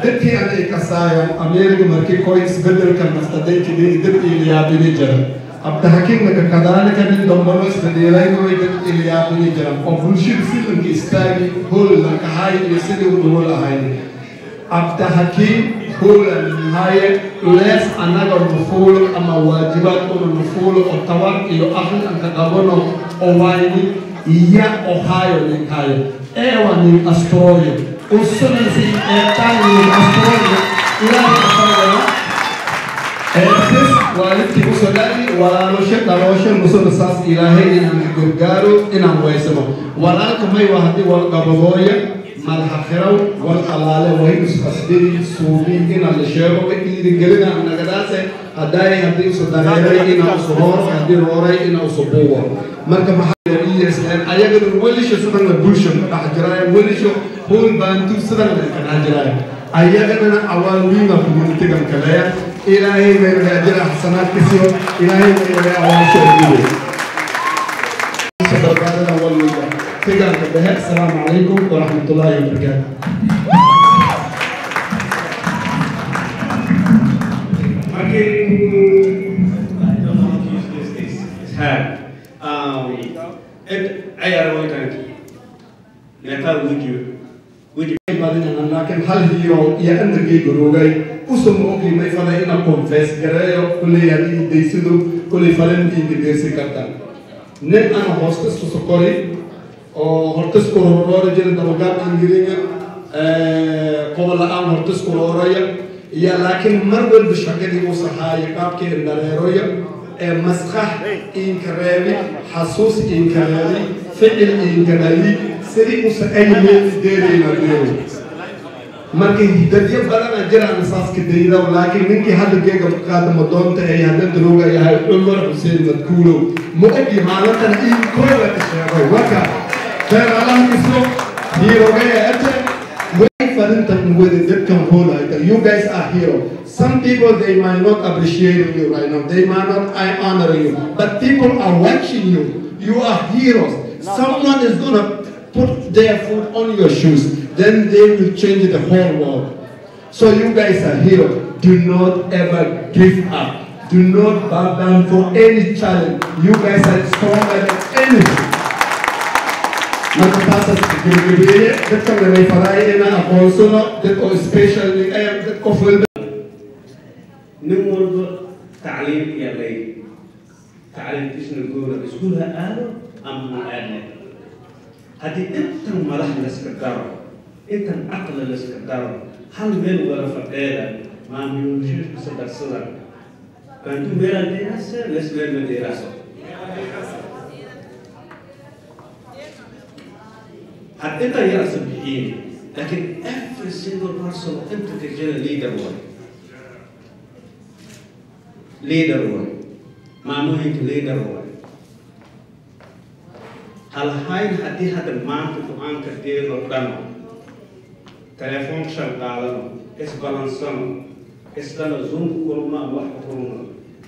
dadkii anay kasaayan ameerika markii koy isbeddelka nastadaykidii dad iliyaabini jira abdaxakiimnaka kadaalika nin dombolo isbadheelaynoy dad iliyaabini jira oo bulshada sidanka istaagi hol lakahay iyo sidii u hol ahayd abdaxakiim holan haye lees annaga nufuulo ama waajibaad una nufuulo oo tabar iyo aqli anka qabano oo wayni iya ohayo ninkayo ewa nin astrooyo usunansi eetaan nin astrooyo eebtis waalidkii u soo dhali walaalooshe dhalooshe musuna saas ilaahay inaan gargaaro inaan waysano walaalka maywa haddii walqabadooya malxaqirow wal alaale waynus qasdiri suubi inaan la sheego wa dhiirigelina nagadaase haddaay haddii usu dareeray inaa usu hoor haddii hooray inaa usu buugo marka maxaa ESN ayagana welisho sidan la bulsho dhex jiraayo welisho hool baantu sidan la ka dhex jiraayo. Ayaganana awaalwiina communitigan kaleya ilaahay bay wanaajin axsanaadkiisiyo ilaahay bay wada awaashaadabaadaa walweyda sigaanka dhehe asalaamu calaykum waraxmat ullaahi wabarakaatu laakiin hal iyo iyo amarkii garoogay usum oglimay fale ina confess gareeyo kolley haddii daysadu kolley falenta ingideersi karta nin aan hoostasku sokoray oo hortasku roroora jira dabagaabka ingiriga qobo la'aan hortasku rooraya iyo laakiin mar walba shaqadii u sahaayo qaabkeen dareeroya ee maskax iinkareebi xasuus iinkareebi ficil iinkareebi sidii usa ay yeeli deerayna deeray markay dadyo badana jiraan saaska daydow laakiin ninkii hadda geega muqaadamo doonta ee hadda darooga yahay cumar xuseen madkuulow mu'adi maalintan in kooda ka sheegay marka feenalahiso hiirogaya ate You guys are heroes. Some people they might not appreciate you right now. They might not honor you, but people are watching you. You are heroes. Someone is gonna put their foot on your shoes then they will change the whole world. So you guys are heroes do not ever give up. Do not bow down for any challenge. You guys are stronger than anything. Marka taasas gebgebeeye dadka lamay faraay inaan aqoonsano dad oo special. Dad qof walba nin walba tacliim iyo lay tacliimkiisna goora iskuul ha aado ama ha aadne haddii intan madax layska daro إذن أقل الاستقرار هل من ولا فقيرة ما بيوجد سبسلا كان تبير الدراسة لس بير الدراسة حتى إذا يرس بحين لكن every single person أنت تجينا leader one. Leader one. ما مهم leader one. هل هاي هذه هذا ما تفهم كثير لو كانوا telefoon shan qaadano isbalansano isdhano zoomka kulma wax kulma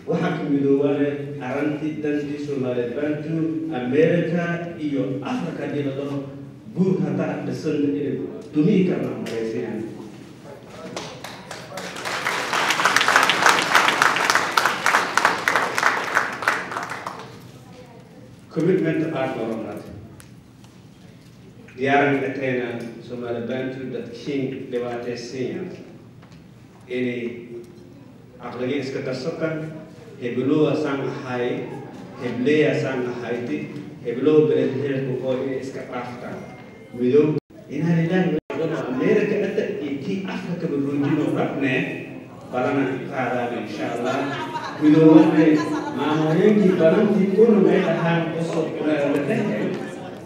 waxaa ka midoobaane arrintii dantii soomaaliya bantu america iyo africa haddii la dhaho guur haddaa dhisan dumii karna maraysiyan commitment aad noronad diyaaran dhateena soomaali bantu dadkiin dhibaataysiiyan inay caqligii iska darsakan heblowa saan ahay hebleya saan ahayti heblow beled heerku oo inay iska dhaaftaan midoob inaan ilaahi america hadda intii baruujino rabne balana qaadaan insha allah. Midoobay maamooyinkii balantii dhahaan u soo ladhehe kasabax karlee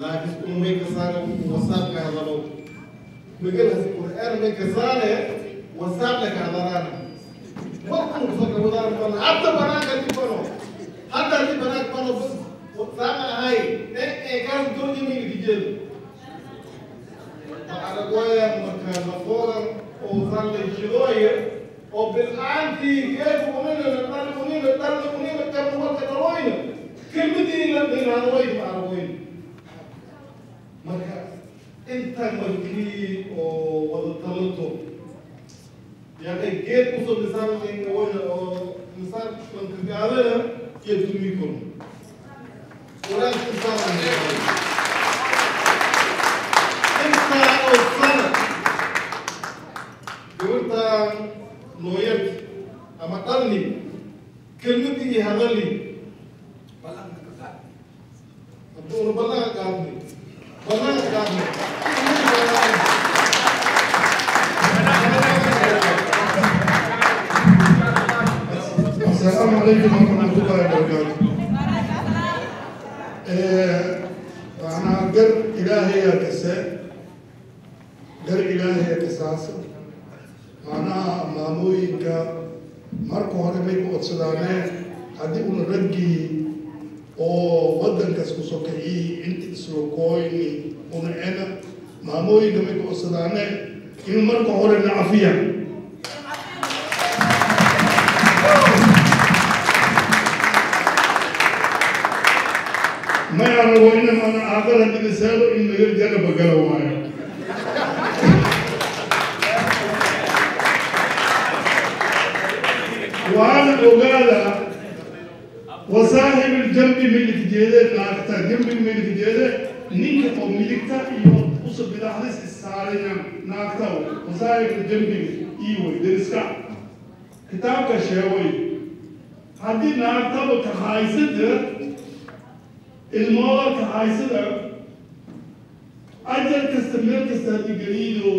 لكن تكون ميك صانة وصاب كهضرو بقول هسي القرآن ميك صانة وصاب لك هضرانا وقتنا بفكر مدار بنا حتى بناك اللي بنو حتى اللي بناك بنو بس وصانا هاي إيه كان دوني من الجيل فأرقويا مكان مفورا وصان للشغوية وبالآن في كيف ومن الأرض ومن الأرض ومن الأرض ومن الأرض كلمتي لن تنعوين مع روين marka inta markii oo wadatalanto yani geed kusoo dhisaan ingawaya oo dhisaan mantigaadana iyo dulmi kono inta oo sana gabadhan looyarki ama dhalni kelmadii iyo hadali hadduu ballan qaadnay ballaha qaadni السلام عليكم ورحمة الله وبركاته. أنا قر إلهي يا كسر قر إلهي يا كساسة أنا ماموي كا مركو هرمي بوتسدانة هدي أون رجي oo waddankaas ku soo kiciyey inta islokooyni una ena maamooyinka may koodsadaaneen in marka hore na cafiya. May arago inan ana aaqada dhibisaado in laga janaba gala waayo. Waan ogaada wasaaxib dembi milig jeede maarata dembi milig jeede ninka oo miligta iyo usa bidaxdis issaarayna naagta wasaa'irka dembiga iyo weydariska kitaabka sheegay haddii naagtaba kahaysada ilmooda kahaysada ajar kasta meel kasta haddii geliyido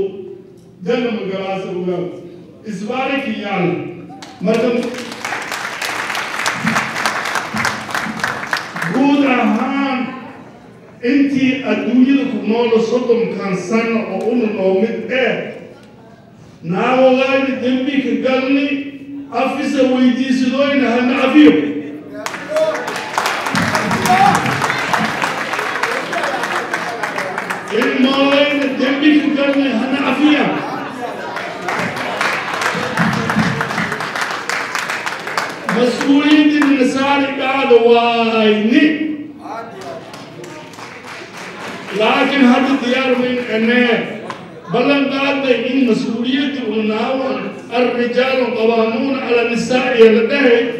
dana magalaasa ogaao isbaarikiyaan marka intii adduunyada ku noola soddonkan sano oo unanoo mid ee naawagaani dembika galni afisa weydiisadoyna hana afiyo ilmoolayna dembika galni hana afiya mas'uuliyiintii nasaari dhacda waayni لكن هذا الديار من أنه بلن قال إن مسؤولية الناوى الرجال قوامون على النساء يلديه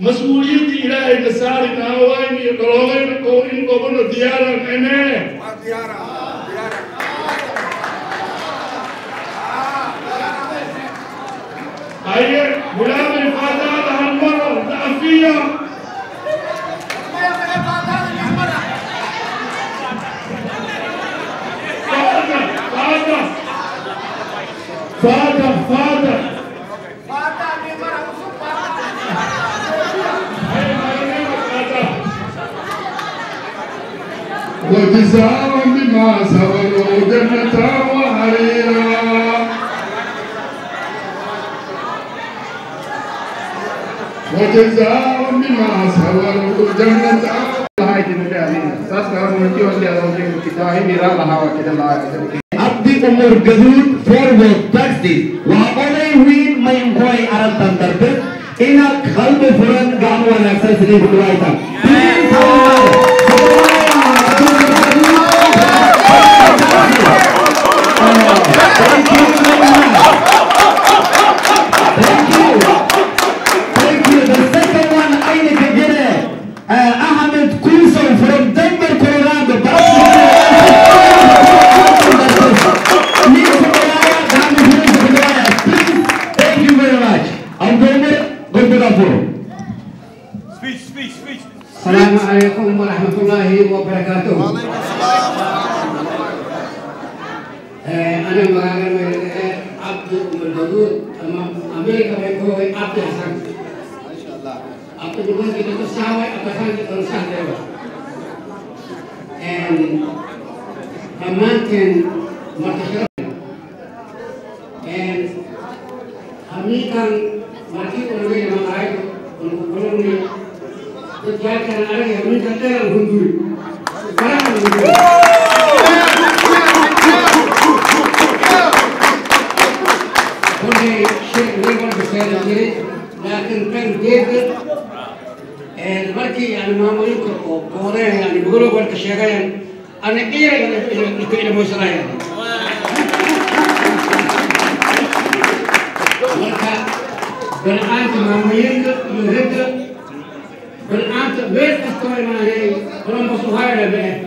مسؤولية إلى النساء ناوين يقولون قوين قوين ديارا أنه هيا غلام فاتح فاتح. وجزاء بما صبروا جنة وحريرا وجزاء بما صبروا جنة Abdi umur gehun forward backseat wa oleh win main koi aral tan tarpit ina kalbe furan gamwa laksa sini bukwaitan. Yeah. أنا معلم عبد مدعود أما أمريكا بيكون عبد حسن عبد الله كده تساوي عبد حسن كده تساوي and أماكن مرتفعة and أمريكا ماتي أمريكا مقاعد ونقولون تجاهل أنا أمريكا تجاهل هندوي كل شيء نقدر بسيطة كده لكن كان جيد المركي يعني ما ملك كوريا يعني بيقولوا قلت الشيخين أنا إيه اللي كده مسرا يعني مركا بالآن ما ملك يهد بالآن بيت أستوي ما هي كلام بسوهاي لبيه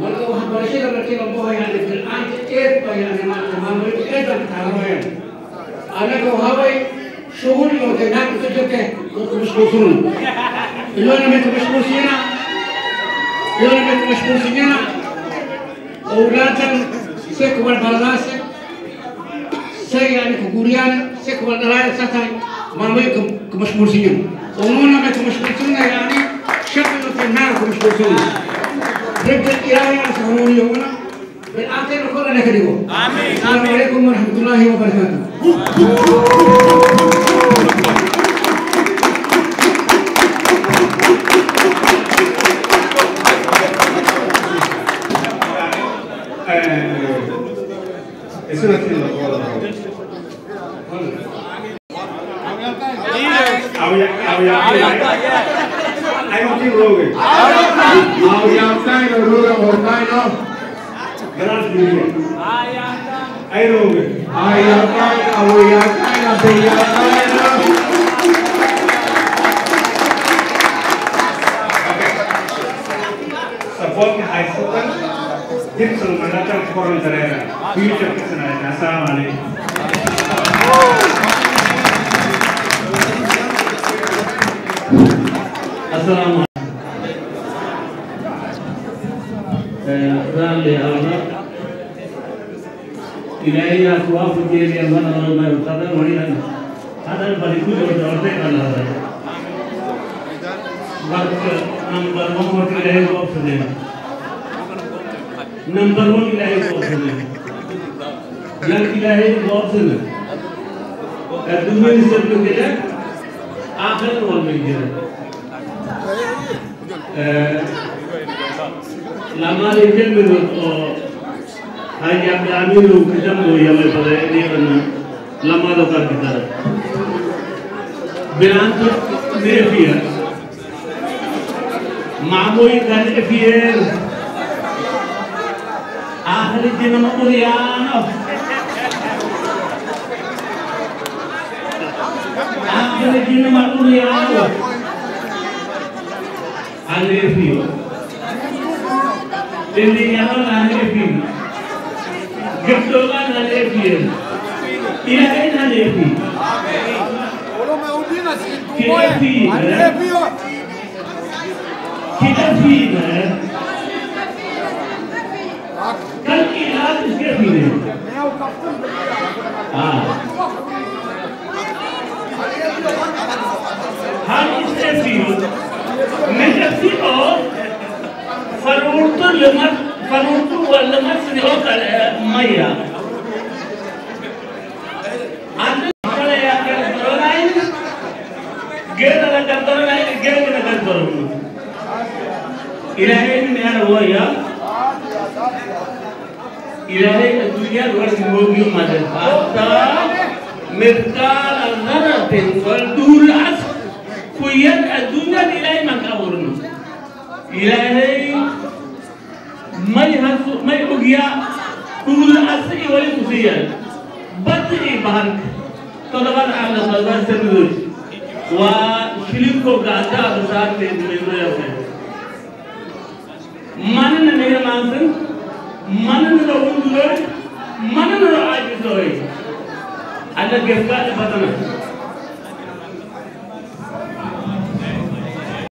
మనకు పరిశీలన వచ్చిన ఉపయోగాన్ని అంటే ఏర్పయాన్ని మనకు ఏదంటారు అలాగే హవై شغل وجنات وتجته مش كوسون اللون مت مش كوسينا اللون مت مش كوسينا أولادا سكوا البرناس سي يعني كوريان سكوا الدلائل ساتاي مرمي كمش كوسينا ومونا مت مش كوسينا يعني شغل في النار كمش كوسينا फिर जब किराया सहूली होगा ना फिर आके रखो ना लिख देखो आमीन आमीन अलैकुम रहमतुल्लाहि व बरकातहू eso es lo que habla. Había, había, había. I don't think Logan. I don't think. I'll be outside of Logan for time now. Gracias, Miguel. Ay, Logan. Ay, Alcaina, Uy, Alcaina, Bella Alcaina. Support my high school. Give some Manatan for the Future Assalamu alaikum. السلام عليكم إلهي أخواف كيري أمان أمان ما يقدر ولينا هذا البريكو جورج أورتي كان هذا بس نمبر ون وقت إلهي وقف دينا number one इलाही option है यंग इलाही option है दूसरे स्टेप को क्या आखिर वन में क्या lama lekin menurut hanya kami lu kita mau yang pada ini karena lama dokar kita bilang berantu nefia mamui kan efier ahli jenama uriano ahli jenama uriano Alevi. Eliyahu Alevi. Geptolan Alevi. İlahin Alevi. Oğlum Yahudi nasıl? Kilefi. Alevi. Kilefi. कल की रात इसके पीने हाँ हम इसके पीने فالورتو لمر فالورتو ولا مصري اوكل ميه عندنا يا كدروناين غير أنا كدروناين غير أنا كدروناين الهين من هو يا الهين الدنيا الورث موجود مدد حتى مثقال الذره في الدور الاصفر kuyan addunyaa ilaahay maan ka abuurno ilaahay may hasu may ogyaa dhugla asi i wali kusiyan badda i bahanka. Tolaban ala balban senudo wa shilim ko gata absar te meno ya man na ne mansen man na ro